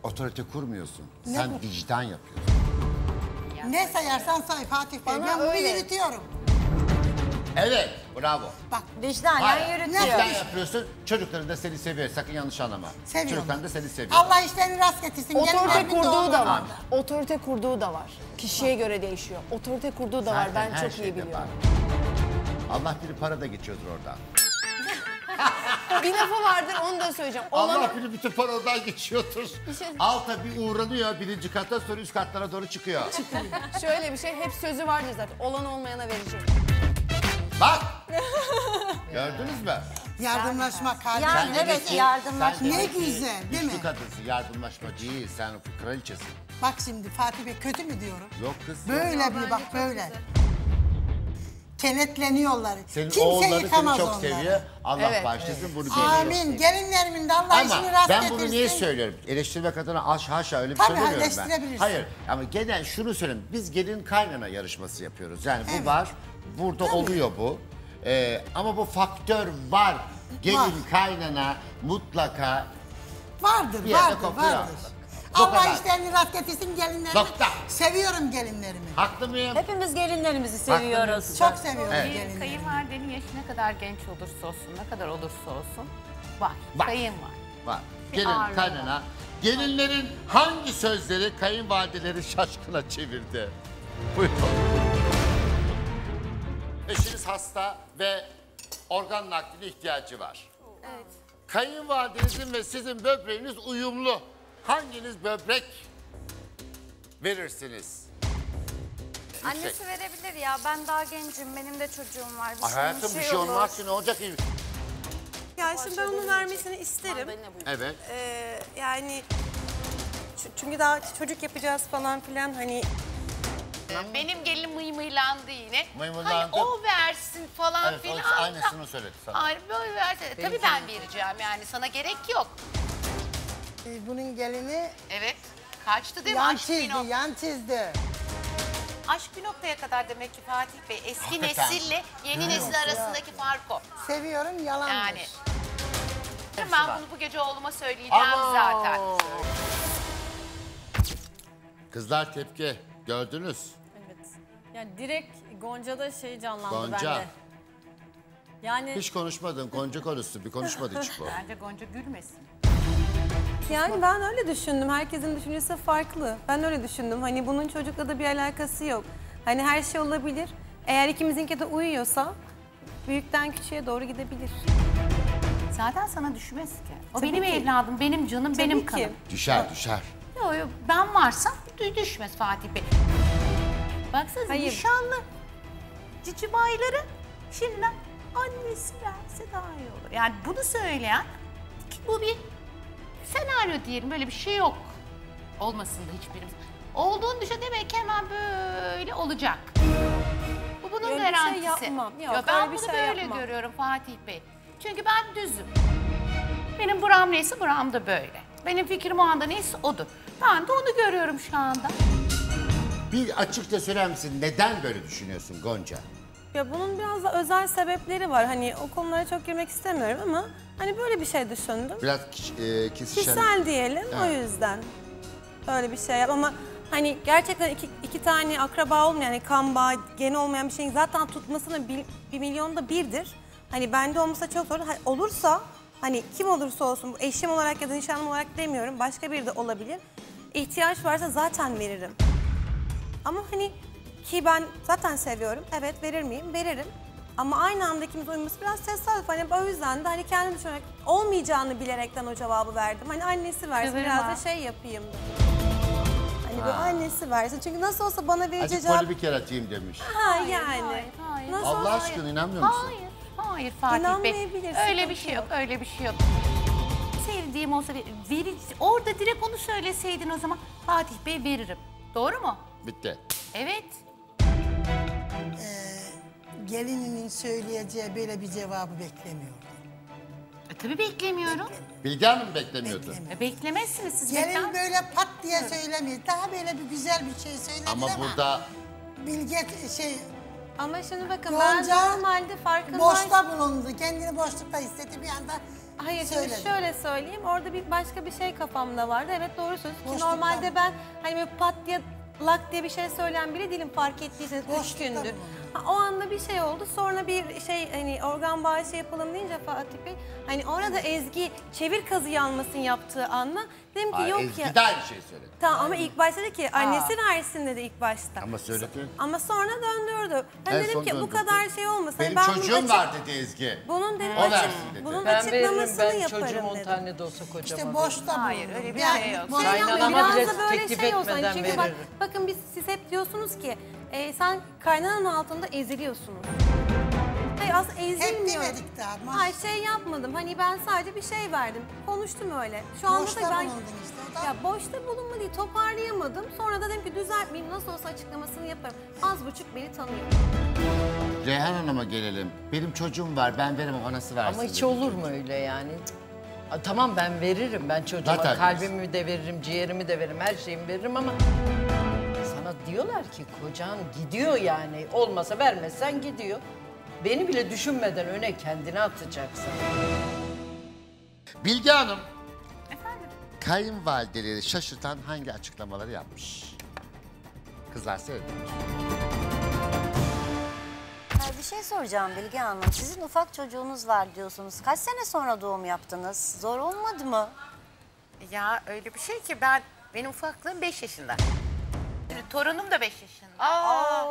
H: otorite kurmuyorsun. sen
D: bu?
H: vicdan yapıyorsun.
D: Ne sayarsan say Fatih Bey. ben bunu yürütüyorum.
H: Evet, bravo.
D: Bak
I: Vicdanen
H: Hayır,
I: yürütüyor.
H: Vicdan yapıyorsun. Çocukların da seni seviyor. Sakın yanlış anlama.
D: Seviyorum.
H: Çocukların da seni seviyor.
D: Allah işlerini rast getirsin.
L: Otorite kurduğu da var. Otorite kurduğu da var. Kişiye göre değişiyor. Otorite kurduğu da var.
H: Zaten
L: Ben
H: her
L: çok iyi
H: şeyde
L: biliyorum.
H: var. Allah biri para da geçiyordur oradan. [LAUGHS]
L: Bir lafı vardır onu da söyleyeceğim. Olan
H: Allah biri bütün paradan geçiyordur.
L: şey-
H: Alta bir uğranıyor birinci kata sonra üst katlara doğru çıkıyor.
L: şöyle bir şey hep sözü vardır zaten. Olan olmayana verecek.
H: Bak! [LAUGHS] Gördünüz mü?
D: Yardımlaşma kardeşim.
I: Yani
H: Sen
I: evet
H: ki-
I: yardımlaşma.
D: Ne güzel, değil
H: güçlü
D: mi?
H: kadınsın, yardımlaşma değil. Sen kraliçesin.
D: Bak şimdi Fatih Bey kötü mü diyorum?
H: Yok kız.
D: Böyle bir bak böyle. Kenetleniyorlar.
H: Senin
D: Kimse
H: oğulları seni
D: yıkamaz
H: çok
D: onları.
H: seviyor. Allah
L: Evet.
H: bağışlasın bunu biliyorum.
D: Amin. Gelinlerimin de Allah işini
H: Ama
D: rast
H: ben bunu niye söylüyorum? Eleştirmek adına aş haşa öyle bir
D: Tabii,
H: söylemiyorum ben.
D: eleştirebilirsin.
H: Hayır ama genel şunu söyleyeyim. Biz gelin kaynana yarışması yapıyoruz. Yani bu var. Burada oluyor bu. Ee, ama bu faktör var. Gelin
D: Var.
H: kaynana mutlaka
D: Vardır,
H: Bir yerde
D: vardır,
H: kopuyor.
D: vardır.
H: Bu
D: Allah
H: kadar.
D: işlerini rast getirsin gelinlerimi.
H: Nokta.
D: Seviyorum gelinlerimi.
H: haklı mıyım?
I: Hepimiz gelinlerimizi seviyoruz.
D: Çok seviyorum
H: Evet.
F: Bir
D: gelinlerimi.
F: kayınvalidenin yaşı ne kadar genç olursa olsun, ne kadar olursa olsun var.
H: Var.
F: Kayın var.
H: Var.
F: Bir
H: Gelin
F: ağırlığı
H: kaynana. Gelinlerin hangi sözleri kayınvalideleri şaşkına çevirdi? Buyurun. Eşiniz hasta ve organ nakline ihtiyacı var. Evet. Kayınvalidenizin ve sizin böbreğiniz uyumlu. Hanginiz böbrek verirsiniz?
G: Annesi verebilir ya. Ben daha gencim. Benim de çocuğum var. Bir
H: Ay
G: şey-
H: hayatım bir şey
G: olur.
H: olmaz ki ne olacak?
J: Yani şimdi ben onu vermesini isterim.
H: Evet.
J: Ee, yani çünkü daha çocuk yapacağız falan filan hani
K: Benim gelinim mıymıylandı yine.
H: Mıymıylandı.
K: Hani o versin falan
H: Evet,
K: filan.
H: o aynısını söyledi sana.
K: Hayır böyle versin. Tabii ben vereceğim yani sana gerek yok.
D: Ee, Bunun gelini
K: Evet. Kaçtı değil mi?
D: yan çizdi, yan çizdi.
K: aşk bir noktaya kadar demek ki Fatih Bey. Eski
H: Hakikaten.
K: nesille yeni nesil arasındaki fark o.
D: Seviyorum, yalandır.
K: Yani. Ben bunu bu gece oğluma söyleyeceğim
H: Ama-
K: zaten.
H: Kızlar tepki gördünüz.
B: Yani direkt Gonca'da şey canlandı
H: Gonca.
B: bende. Yani
H: Hiç konuşmadın. Gonca konuştu. Bir konuşmadı hiç bu. [LAUGHS]
F: Bence Gonca gülmesin.
J: yani ben öyle düşündüm. Herkesin düşüncesi farklı. Ben öyle düşündüm. Hani bunun çocukla da bir alakası yok. Hani her şey olabilir. Eğer ikimizinki de uyuyorsa büyükten küçüğe doğru gidebilir.
F: Zaten sana düşmez ki. O
J: Tabii
F: benim
J: ki.
F: evladım, benim canım, benim
J: ki.
F: kanım.
H: Düşer düşer.
F: Yok yok ben varsam dü- düşmez Fatih Bey. Baksanıza
J: Hayır.
F: nişanlı cici bayları şimdiden annesi verse daha iyi olur. Yani bunu söyleyen ki bu bir senaryo diyelim böyle bir şey yok. Olmasın da hiçbirimiz. Olduğunu düşün demek ki hemen böyle olacak. Bu bunun
J: Öyle bir şey
F: garantisi.
J: yapmam. Yok,
F: Yo, ben bunu
J: şey
F: böyle
J: yapmam.
F: görüyorum Fatih Bey. Çünkü ben düzüm. Benim buram neyse buram da böyle. Benim fikrim o anda neyse odur. Ben de onu görüyorum şu anda.
H: Bir açıkça söyler misin neden böyle düşünüyorsun Gonca?
J: Ya bunun biraz da özel sebepleri var. Hani o konulara çok girmek istemiyorum ama hani böyle bir şey düşündüm.
H: Biraz e, kesişen...
J: Kişisel diyelim o
H: Evet.
J: yüzden. Böyle bir şey yap ama hani gerçekten iki, iki tane akraba olmayan, yani kan bağı, geni olmayan bir şeyin zaten tutmasının bir, bir milyonda birdir. Hani bende olmasa çok zor. Ha, olursa hani kim olursa olsun eşim olarak ya da nişanlım olarak demiyorum başka biri de olabilir. İhtiyaç varsa zaten veririm. Ama hani ki ben zaten seviyorum. Evet verir miyim? Veririm. Ama aynı anda ikimiz uyuması biraz tesadüf. Hani o yüzden de hani kendim düşünerek olmayacağını bilerekten o cevabı verdim. Hani annesi versin
F: Severim
J: biraz
F: ha.
J: da şey yapayım. Hani bu annesi versin. Çünkü nasıl olsa bana vereceği
H: Azıcık
J: cevap...
H: poli bir kere atayım demiş.
J: Ha yani.
F: hayır, hayır.
J: Nasıl
H: Allah
J: olsa...
H: aşkına inanmıyor musun?
F: Hayır, hayır Fatih Bey.
J: İnanmayabilirsin,
F: Öyle bir şey yok, öyle bir şey yok. Sevdiğim olsa ver, veri- orada direkt onu söyleseydin o zaman Fatih Bey veririm. Doğru mu?
H: Bitti.
F: Evet.
D: Gelininin söyleyeceği böyle bir cevabı beklemiyordum.
F: E, tabii beklemiyorum.
H: Bilge Hanım beklemiyordu.
F: E, beklemezsiniz siz
D: Gelin
F: bekler.
D: böyle pat diye söylemiyor. Daha böyle bir güzel bir şey söyledi
H: Ama
D: ama,
H: burada
D: Bilge şey
J: Ama şimdi bakın ben
D: Gonca
J: normalde farkındayım.
D: boşta bulundu. Kendini boşlukta hissetti bir anda
J: Hayır şimdi şöyle söyleyeyim. Orada bir başka bir şey kafamda vardı. Evet doğru söz. Ki normalde ben hani böyle pat diye lak diye bir şey söyleyen biri değilim fark ettiyseniz üç
D: Boşluktan
J: gündür. O anda bir şey oldu. Sonra bir şey hani organ bağışı yapalım deyince Fatih Bey hani orada Ezgi çevir kazı yanmasın yaptığı anla dedim ki
H: Ay,
J: yok
H: Ezgi
J: ya.
H: de aynı şeyi söyledi.
J: Tamam ama ilk başta dedi ki annesi versin dedi ilk başta.
H: Ama söyledi.
J: Ama sonra döndürdü. Ben
H: En
J: dedim
H: son
J: ki bu
H: döndürdü.
J: kadar şey olmasın.
H: Benim
J: Ben bunun
H: çocuğum
J: açık-
H: var dedi Ezgi.
J: Bunun dedim
H: O
J: açık,
H: versin dedi.
J: bunun
E: Ben veririm
J: açıklamasını
E: ben
J: yaparım
E: çocuğum 10
J: dedim.
E: tane de olsa kocama
D: İşte boşta
F: Hayır,
D: bulundum.
F: öyle bir
D: Yani
F: şey yok.
J: Şey
E: Kaynanama
J: yapmayın,
E: bile
J: biraz da böyle
E: teklif
J: şey olsun. Hani
E: etmeden
J: Çünkü bak,
E: veririm.
J: bakın biz, siz hep diyorsunuz ki e, sen kaynananın altında eziliyorsunuz. Hayır aslında ezilmiyorum.
D: demedik daha, maş-
J: Hayır şey yapmadım. Hani ben sadece bir şey verdim. Konuştum öyle. Şu anda
D: Boşta
J: da ben...
D: bulundun işte,
J: Ya boşta bulunma değil toparlayamadım. Sonra da dedim ki düzeltmeyeyim nasıl olsa açıklamasını yaparım. Az buçuk beni tanıyor.
H: Reyhan Hanım'a gelelim. Benim çocuğum var ben veremem o nasıl versin
E: Ama hiç
H: dedi.
E: olur mu öyle yani? Aa, Tamam ben veririm. Ben çocuğuma
H: Zaten
E: kalbimi de veririm, ciğerimi de veririm, her şeyimi veririm ama sana diyorlar ki kocan gidiyor yani. Olmasa vermezsen gidiyor. Beni bile düşünmeden öne kendini atacaksın.
H: Bilge Hanım
F: Efendim?
H: kayınvalideleri şaşırtan hangi açıklamaları yapmış? Kızlar seyredin.
I: Ha, bir şey soracağım Bilge Hanım. Sizin ufak çocuğunuz var diyorsunuz. Kaç sene sonra doğum yaptınız? Zor olmadı mı?
F: Ya öyle bir şey ki ben benim ufaklığım 5 yaşında. Torunum da 5 yaşında.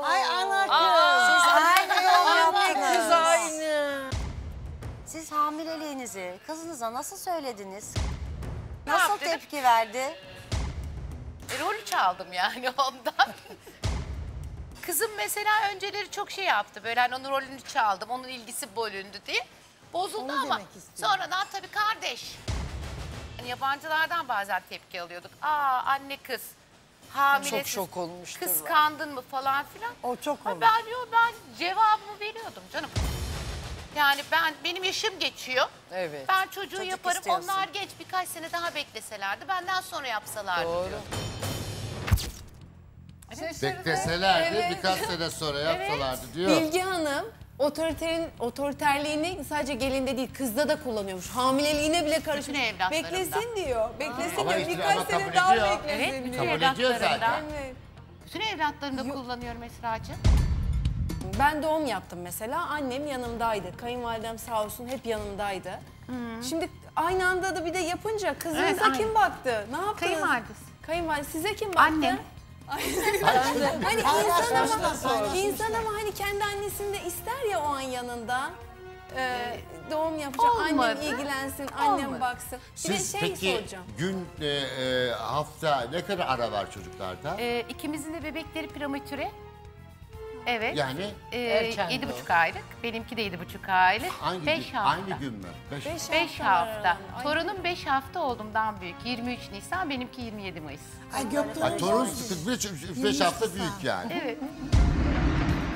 D: Ay anacığım.
I: Siz aynı yaptınız.
E: Kız aynı.
I: Siz hamileliğinizi kızınıza nasıl söylediniz?
F: Ne
I: Nasıl
F: yap dedim?
I: tepki verdi?
F: E, rolü çaldım yani [LAUGHS] ondan. Kızım mesela önceleri çok şey yaptı. Böyle hani onun rolünü çaldım, onun ilgisi bölündü diye. Bozuldu
D: Onu
F: ama sonradan tabii kardeş. Yani yabancılardan bazen tepki alıyorduk. Aa anne kız hamilesin.
E: Çok şok olmuştur.
F: Kıskandın mı falan filan.
D: O çok
F: Ha,
D: oldu.
F: Ben yo ben cevabımı veriyordum canım. Yani ben benim yaşım geçiyor.
E: Evet.
F: Ben çocuğu
I: Çocuk
F: yaparım.
I: istiyorsun.
F: Onlar geç birkaç sene daha bekleselerdi. Benden sonra yapsalardı
E: Doğru.
F: diyor.
H: Bekleselerdi birkaç sene sonra yapsalardı diyor.
L: Bilge Hanım otoriterin otoriterliğini sadece gelinde değil kızda da kullanıyormuş. Hamileliğine bile karışmış.
F: Bütün evlatlarımda.
L: Beklesin diyor. Beklesin
H: Ama
L: diyor.
H: işte
L: Birkaç
H: ama
L: sene daha
H: ediyor.
L: beklesin
F: Evet, bütün
L: diyor.
H: Kabul ediyor
F: evlatlarımda.
H: zaten.
L: Evet.
F: Bütün evlatlarımda kullanıyorum Esra'cığım.
L: Ben doğum yaptım mesela. Annem yanımdaydı. Kayınvalidem sağ olsun hep yanımdaydı. Şimdi aynı anda da bir de yapınca kızınıza
F: Evet, aynı.
L: kim baktı? Ne yaptınız?
F: Kayınvalidesi.
L: Kayınvalide size kim baktı?
F: Annem.
L: Hani insan ama, insan ama hani kendi annesini de ister ya o an yanında. Ee, doğum yapacak, annem
F: olmadı.
L: ilgilensin, annem
F: Olmadı.
L: baksın. Bir
H: Siz
L: de şey
H: peki
L: soracağım.
H: gün e, e, hafta ne kadar ara var çocuklarda?
F: Ee, ikimizin de bebekleri prematüre. Evet.
H: Yani
F: Ee,
E: Erken
F: yedi
E: doğum.
F: buçuk aylık. Benimki de yedi buçuk aylık.
H: hangi
F: Beş
H: gün?
F: hafta.
H: Aynı gün mü? Beş.
L: Beş
F: Beş
L: hafta var
F: hafta.
L: Ay,
F: Torunum 5 hafta oğlumdan büyük. 23 Nisan, benimki 27 Mayıs.
D: Ay Göktuğ'un
H: Ay, torun 45 beş hafta büyük yani.
F: Evet.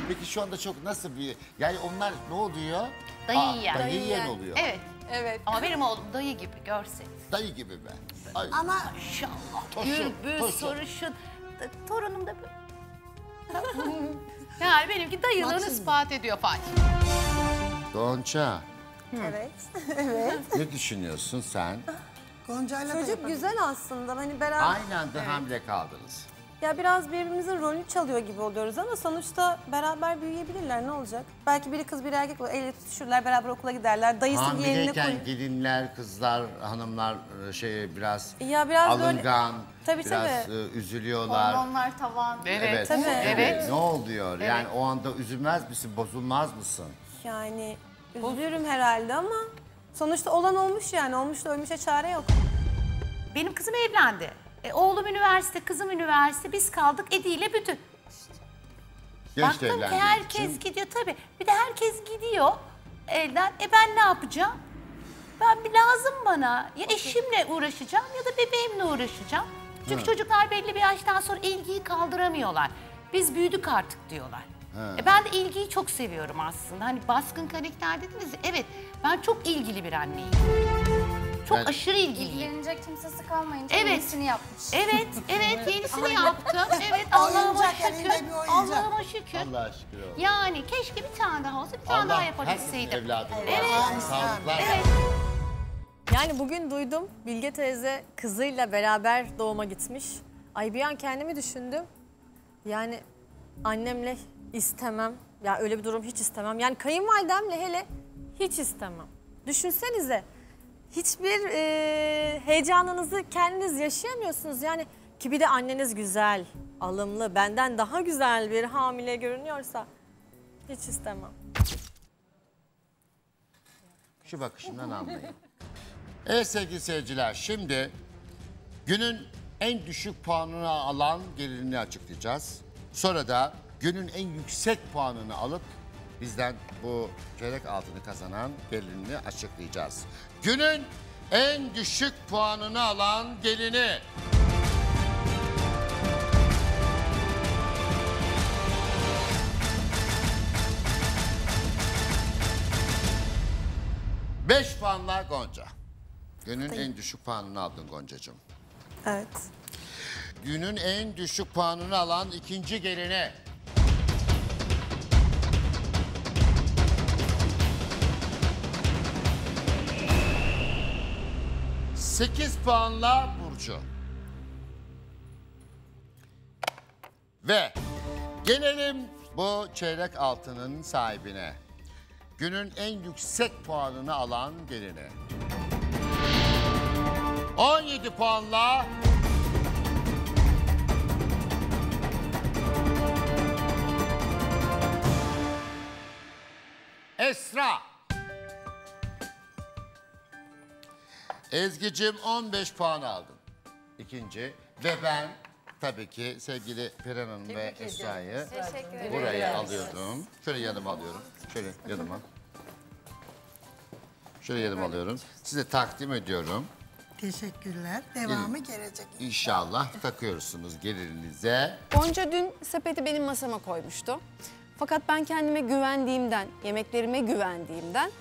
H: Peki şu anda çok nasıl bir yani onlar ne oluyor?
F: Dayı
H: Aa,
F: yiyen.
H: Dayı
L: Dayı
H: yiyen
L: yiyen.
H: oluyor.
F: Evet.
L: Evet.
F: Ama benim oğlum dayı gibi görseniz.
H: Dayı gibi be. Ay,
D: Ama
F: Maşallah.
H: Toşun,
F: Gürbüz,
H: toşun.
F: soruşun. Torunum da böyle. [LAUGHS] yani benimki dayılığını ispat ediyor Fatih.
H: Gonca [LAUGHS]
J: Evet.
H: ne düşünüyorsun sen?
D: Gonca'yla da
J: Çocuk
D: yapalım.
J: güzel aslında. Hani beraber
H: Aynı anda hamile kaldınız.
J: Ya biraz birbirimizin rolünü çalıyor gibi oluyoruz ama sonuçta beraber büyüyebilirler. Ne olacak? Belki biri kız biri erkek olur. El ele tutuşurlar, beraber okula giderler. Dayısı yeğenine
H: Hamileyken
J: koyuyor.
H: gelinler, kızlar, hanımlar e, şey biraz
J: Ya biraz böyle-
H: alıngan,
J: Tabii,
H: biraz
J: tabii.
H: e, üzülüyorlar.
K: Hormonlar tavan.
H: Evet.
J: Tabii.
F: Evet.
H: Ne oluyor? Yani o anda üzülmez misin, bozulmaz mısın?
J: Yani üzülürüm herhalde ama sonuçta olan olmuş yani. Olmuş da ölmüşe çare yok.
F: Benim kızım evlendi. E, oğlum üniversite, kızım üniversite. Biz kaldık Edi ile bütün.
H: Genç
F: Baktım ki herkes
H: için.
F: gidiyor tabii. Bir de herkes gidiyor elden. E ben ne yapacağım? Ben bir lazım bana. Ya eşimle uğraşacağım ya da bebeğimle uğraşacağım. Çünkü çocuklar belli bir yaştan sonra ilgiyi kaldıramıyorlar. Biz büyüdük artık diyorlar. E ben de ilgiyi çok seviyorum aslında. Hani baskın karakter dediniz ya. Evet ben çok ilgili bir anneyim. Çok
H: Ben-
F: aşırı ilgiliyim.
G: İlgilenecek kimsesi kalmayınca
F: Evet.
G: iyisini yapmış.
F: Evet, evet [LAUGHS] yenisini yaptım. [LAUGHS] Evet Allah'ıma
D: Oyuncak, elinde
F: şükür.
D: bir oyuncak.
F: Allah'ıma şükür.
H: Allah'a şükür olsun.
F: Yani keşke bir tane daha olsa bir tane daha
H: Allah herkesin
F: yapabilseydim.
H: evladını
F: Evet.
H: bağışlasın, sağlıklar
F: Evet.
B: Yani bugün duydum Bilge teyze kızıyla beraber doğuma gitmiş. Ay bir an kendimi düşündüm. Yani annemle istemem. Ya öyle bir durum hiç istemem. Yani kayınvalidemle hele hiç istemem. Düşünsenize hiçbir e, heyecanınızı kendiniz yaşayamıyorsunuz. Yani ki bir de anneniz güzel, alımlı, benden daha güzel bir hamile görünüyorsa hiç istemem.
H: Şu bakışımdan anlayın. Evet sevgili seyirciler şimdi günün en düşük puanını alan gelinini açıklayacağız. Sonra da günün en yüksek puanını alıp bizden bu çeyrek altını kazanan gelinini açıklayacağız. Günün en düşük puanını alan gelini. Beş puanla Gonca. Günün en düşük puanını aldın Goncacığım.
B: Evet.
H: Günün en düşük puanını alan ikinci gelini. Sekiz puanla Burcu. Ve gelelim bu çeyrek altının sahibine. Günün en yüksek puanını alan gelini. 17 puanla Esra. Ezgi'cim 15 puan aldın. İkinci. Ve ben tabii ki sevgili Peren Hanım ve Esra'yı buraya alıyordum. Şöyle yanıma alıyorum. Şöyle yanıma. Şöyle yanıma alıyorum. Size takdim ediyorum.
D: Teşekkürler. Devamı gelecek.
H: İnşallah takıyorsunuz gelirinize.
C: Gonca dün sepeti benim masama koymuştu. Fakat ben kendime güvendiğimden, yemeklerime güvendiğimden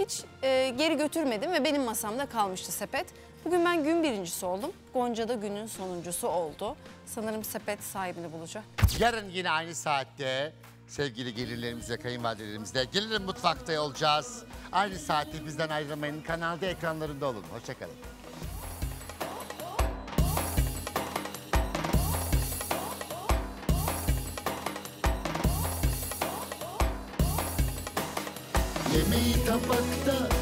C: hiç e, geri götürmedim ve benim masamda kalmıştı sepet. Bugün ben gün birincisi oldum. Gonca da günün sonuncusu oldu. Sanırım sepet sahibini bulacak.
H: Yarın yine aynı saatte sevgili gelirlerimizle, kayınvalidelerimizle gelirim mutfakta olacağız. Aynı saatte bizden ayrılmayın. Kanalda ekranlarında olun. Hoşçakalın.
A: Yemeği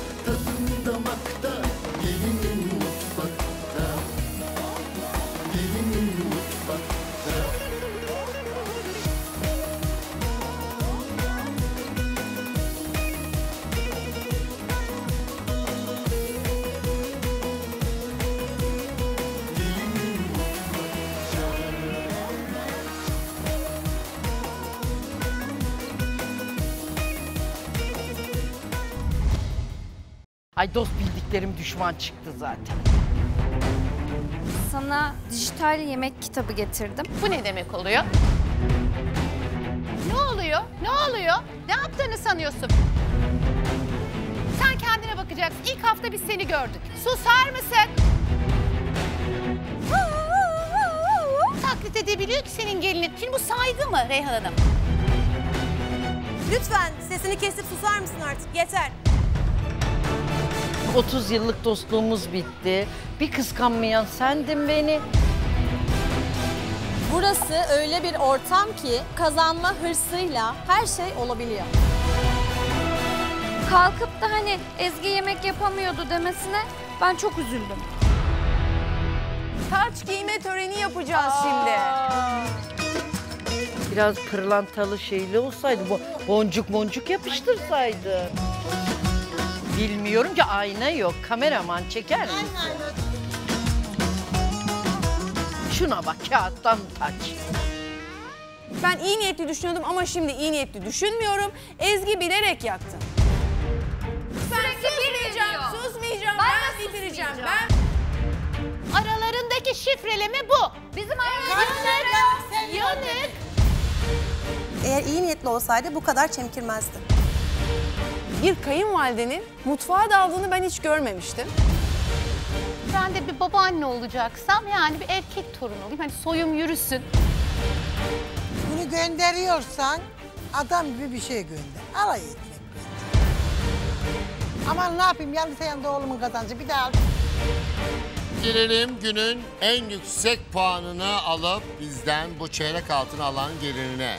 E: Ay dost bildiklerim düşman çıktı zaten.
G: Sana dijital yemek kitabı getirdim.
F: Bu ne demek oluyor? Ne oluyor? Ne oluyor? Ne yaptığını sanıyorsun? Sen kendine bakacaksın. İlk hafta biz seni gördük. Susar mısın? Taklit edebiliyor ki senin gelinin. Şimdi bu saygı mı Reyhan Hanım?
J: Lütfen sesini kesip susar mısın artık? Yeter.
E: 30 yıllık dostluğumuz bitti. Bir kıskanmayan sendin beni.
B: Burası öyle bir ortam ki kazanma hırsıyla her şey olabiliyor.
G: Kalkıp da hani Ezgi yemek yapamıyordu demesine ben çok üzüldüm.
C: Taç giyme töreni yapacağız şimdi.
E: Biraz pırlantalı şeyli olsaydı, bu boncuk boncuk yapıştırsaydı. Bilmiyorum ki ayna yok. Kameraman çeker misin? Şuna bak kağıttan taç.
C: Ben iyi niyetli düşünüyordum ama şimdi iyi niyetli düşünmüyorum. Ezgi bilerek yaktı. Ben susmayacağım, susmayacağım. Ben, bitireceğim. Ben
F: Aralarındaki şifreleme bu. Bizim aramızda yanık.
J: Eğer iyi niyetli olsaydı bu kadar çemkirmezdi.
C: Bir kayınvalidenin mutfağa daldığını ben hiç görmemiştim.
F: Ben de bir babaanne olacaksam yani bir erkek torun olayım. Hani soyum yürüsün.
D: Bunu gönderiyorsan adam gibi bir şey gönder. Alay etmek. Aman ne yapayım yanlışsa yanında oğlumun kazancı bir daha al.
H: Gelelim günün en yüksek puanını alıp bizden bu çeyrek altın alan gelinine.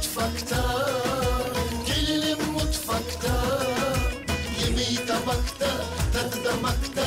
A: Mutfakta, gelinim mutfakta. Yemeği tabakta, tadı damakta